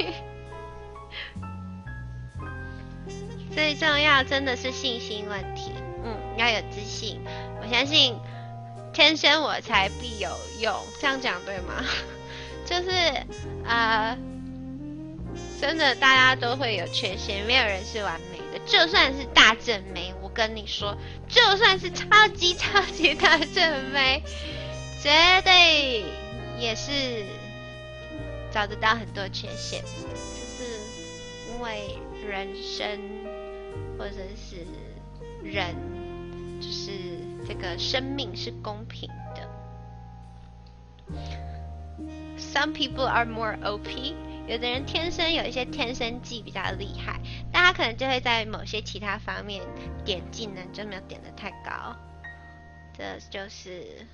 最重要真的是信心问题，嗯，要有自信。我相信天生我材必有用，这样讲对吗？就是啊，真的大家都会有缺陷，没有人是完美，就算是大正妹。我跟你说，就算是超级超级大正妹，绝对也是找得到很多缺陷，就是因为人生或者是人，就是这个生命是公平的。Some people are more OP。有的人天生有一些天生技比较厉害，但他可能就会在某些其他方面点技能就没有点的太高。这就是，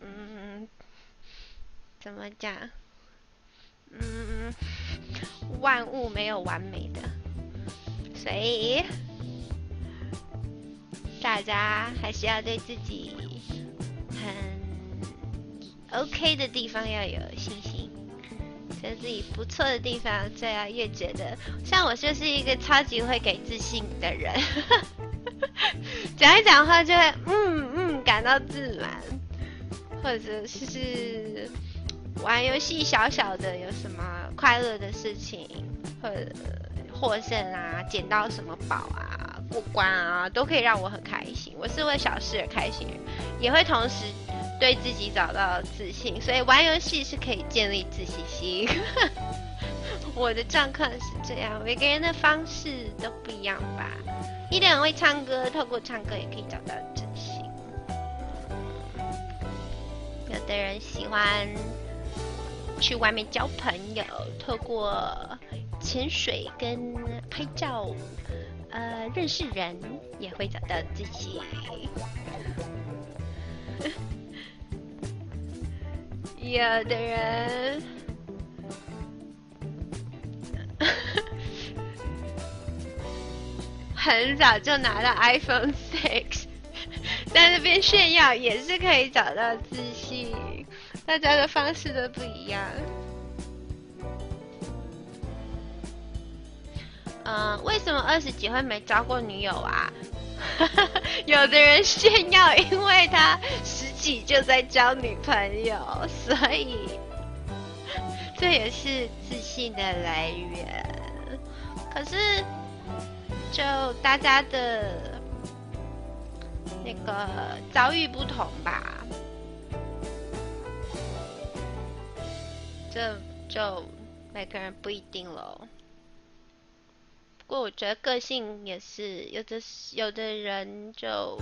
嗯，怎么讲？嗯，万物没有完美的，所以大家还是要对自己很 OK 的地方要有信心。觉得自己不错的地方，这样越觉得像我就是一个超级会给自信的人，讲一讲话就会嗯嗯感到自满，或者是玩游戏小小的有什么快乐的事情，或者获胜啊，捡到什么宝啊，过关啊，都可以让我很开心。我是为小事而开心，也会同时。对自己找到自信，所以玩游戏是可以建立自信心。我的状况是这样，每个人的方式都不一样吧。一点会唱歌，透过唱歌也可以找到自信。有的人喜欢去外面交朋友，透过潜水跟拍照，呃，认识人也会找到自己。有的人很早就拿到 iPhone Six，在那边炫耀也是可以找到自信。大家的方式都不一样。嗯，为什么二十几会没交过女友啊？有的人炫耀，因为他十几就在交女朋友，所以 这也是自信的来源。可是，就大家的那个遭遇不同吧，这就每个人不一定喽。不过我觉得个性也是有的，有的人就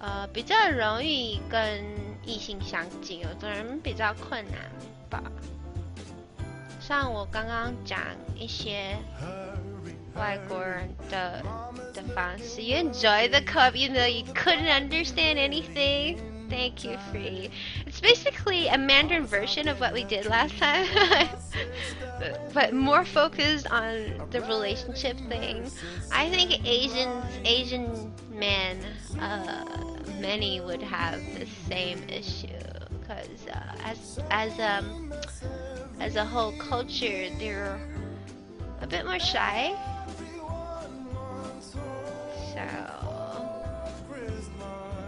呃比较容易跟异性相近，有的人比较困难吧。像我刚刚讲一些外国人的的方式，You enjoy the cup, you know you couldn't understand anything. Thank you, Free. It's basically a Mandarin version of what we did last time, but more focused on the relationship thing. I think Asians, Asian men, uh, many would have the same issue because uh, as as um as a whole culture, they're a bit more shy. So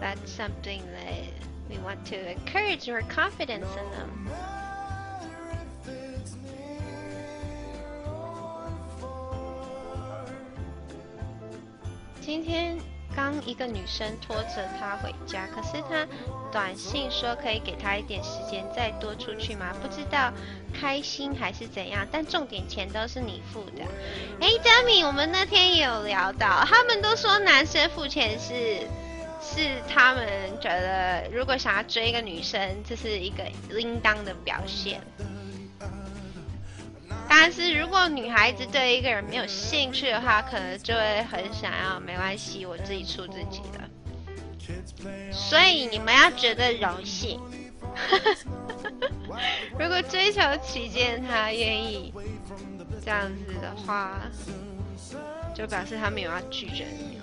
that's something that we want to encourage more confidence in them. 今天刚一个女生拖着他回家，可是他短信说可以给他一点时间再多出去吗？不知道开心还是怎样，但重点钱都是你付的。哎，佳敏，我们那天也有聊到，他们都说男生付钱是。是他们觉得，如果想要追一个女生，这是一个应当的表现。但是如果女孩子对一个人没有兴趣的话，可能就会很想要，没关系，我自己出自己的。所以你们要觉得荣幸。如果追求期间他愿意这样子的话，就表示他没有要拒绝你。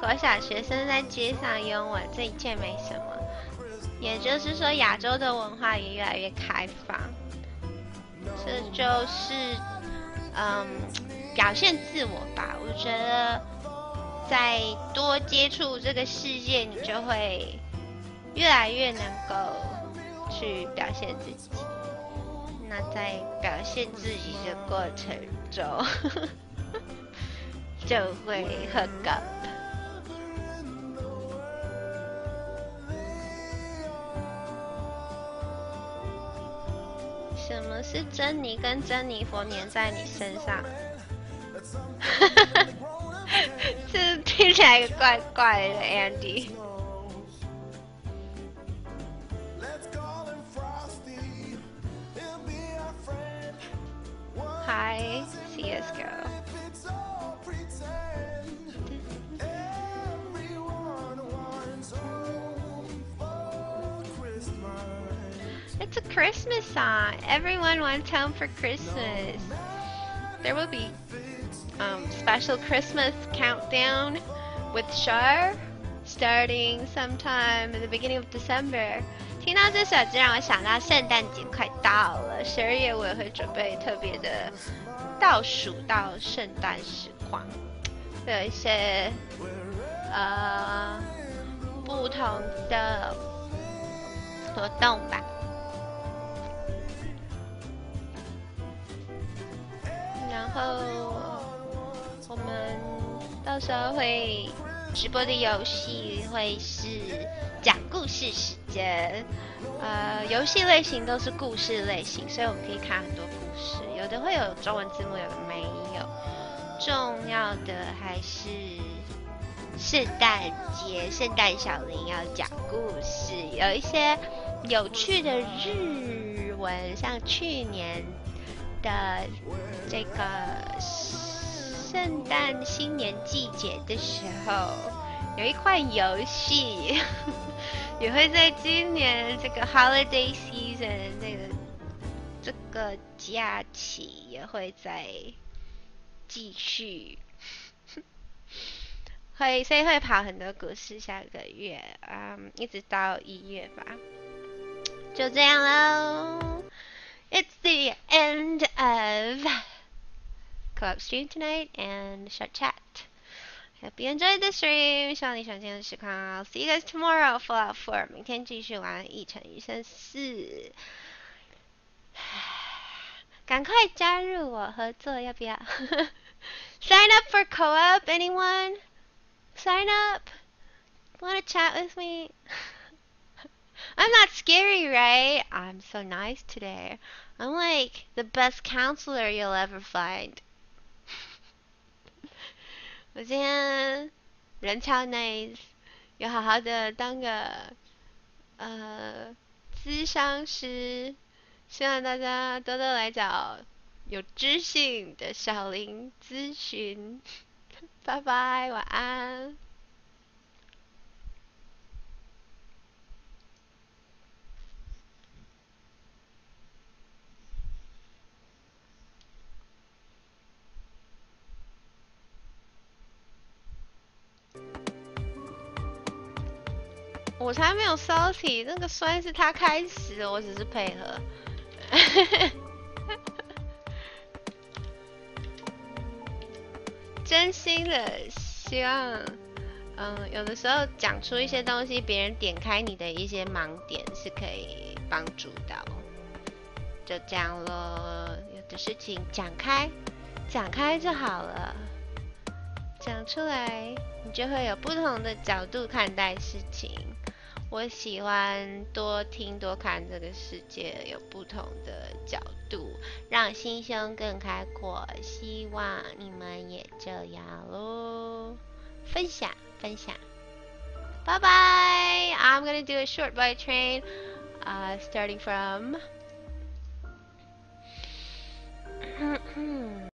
国小学生在街上拥吻，这一切没什么。也就是说，亚洲的文化也越来越开放。这就是，嗯，表现自我吧。我觉得，在多接触这个世界，你就会越来越能够去表现自己。那在表现自己的过程中，就会 hook up。什么是珍妮跟珍妮佛粘在你身上？这听起来怪怪的，Andy。Hi, CSGO. It's a Christmas song. Everyone wants home for Christmas. There will be um, special Christmas countdown with Shar starting sometime in the beginning of December. 听到这首就让我想到圣诞节快到了，十二月我也会准备特别的倒数到圣诞实况，有一些呃不同的活动吧。然后我们到时候会直播的游戏会是讲故事时间，呃，游戏类型都是故事类型，所以我们可以看很多故事，有的会有中文字幕，有的没有。重要的还是圣诞节，圣诞小林要讲故事，有一些有趣的日文，像去年的这个圣诞新年季节的时候。有一款游戏 也会在今年这个 holiday season 那个这个假期也会在继续，会所以会跑很多股市，下个月嗯一直到一月吧，就这样喽。It's the end of club stream tonight and short chat. Hope you enjoyed the stream，希望你喜欢今天的实况。I'll see you guys tomorrow for four，明天继续玩一乘一生四。赶快加入我合作，要不要？Sign up for co-op, anyone? Sign up. Wanna chat with me? I'm not scary, right? I'm so nice today. I'm like the best counselor you'll ever find. 我今天人超 nice，有好好的当个呃咨商师，希望大家多多来找有知性的小林咨询。拜拜，晚安。我才没有烧体，那个酸是他开始，我只是配合。真心的希望，嗯，有的时候讲出一些东西，别人点开你的一些盲点是可以帮助到。就这样咯，有的事情讲开，讲开就好了。讲出来，你就会有不同的角度看待事情。我喜欢多听多看这个世界有不同的角度，让心胸更开阔。希望你们也这样喽，分享分享。拜拜 I'm gonna do a short by train, uh, starting from.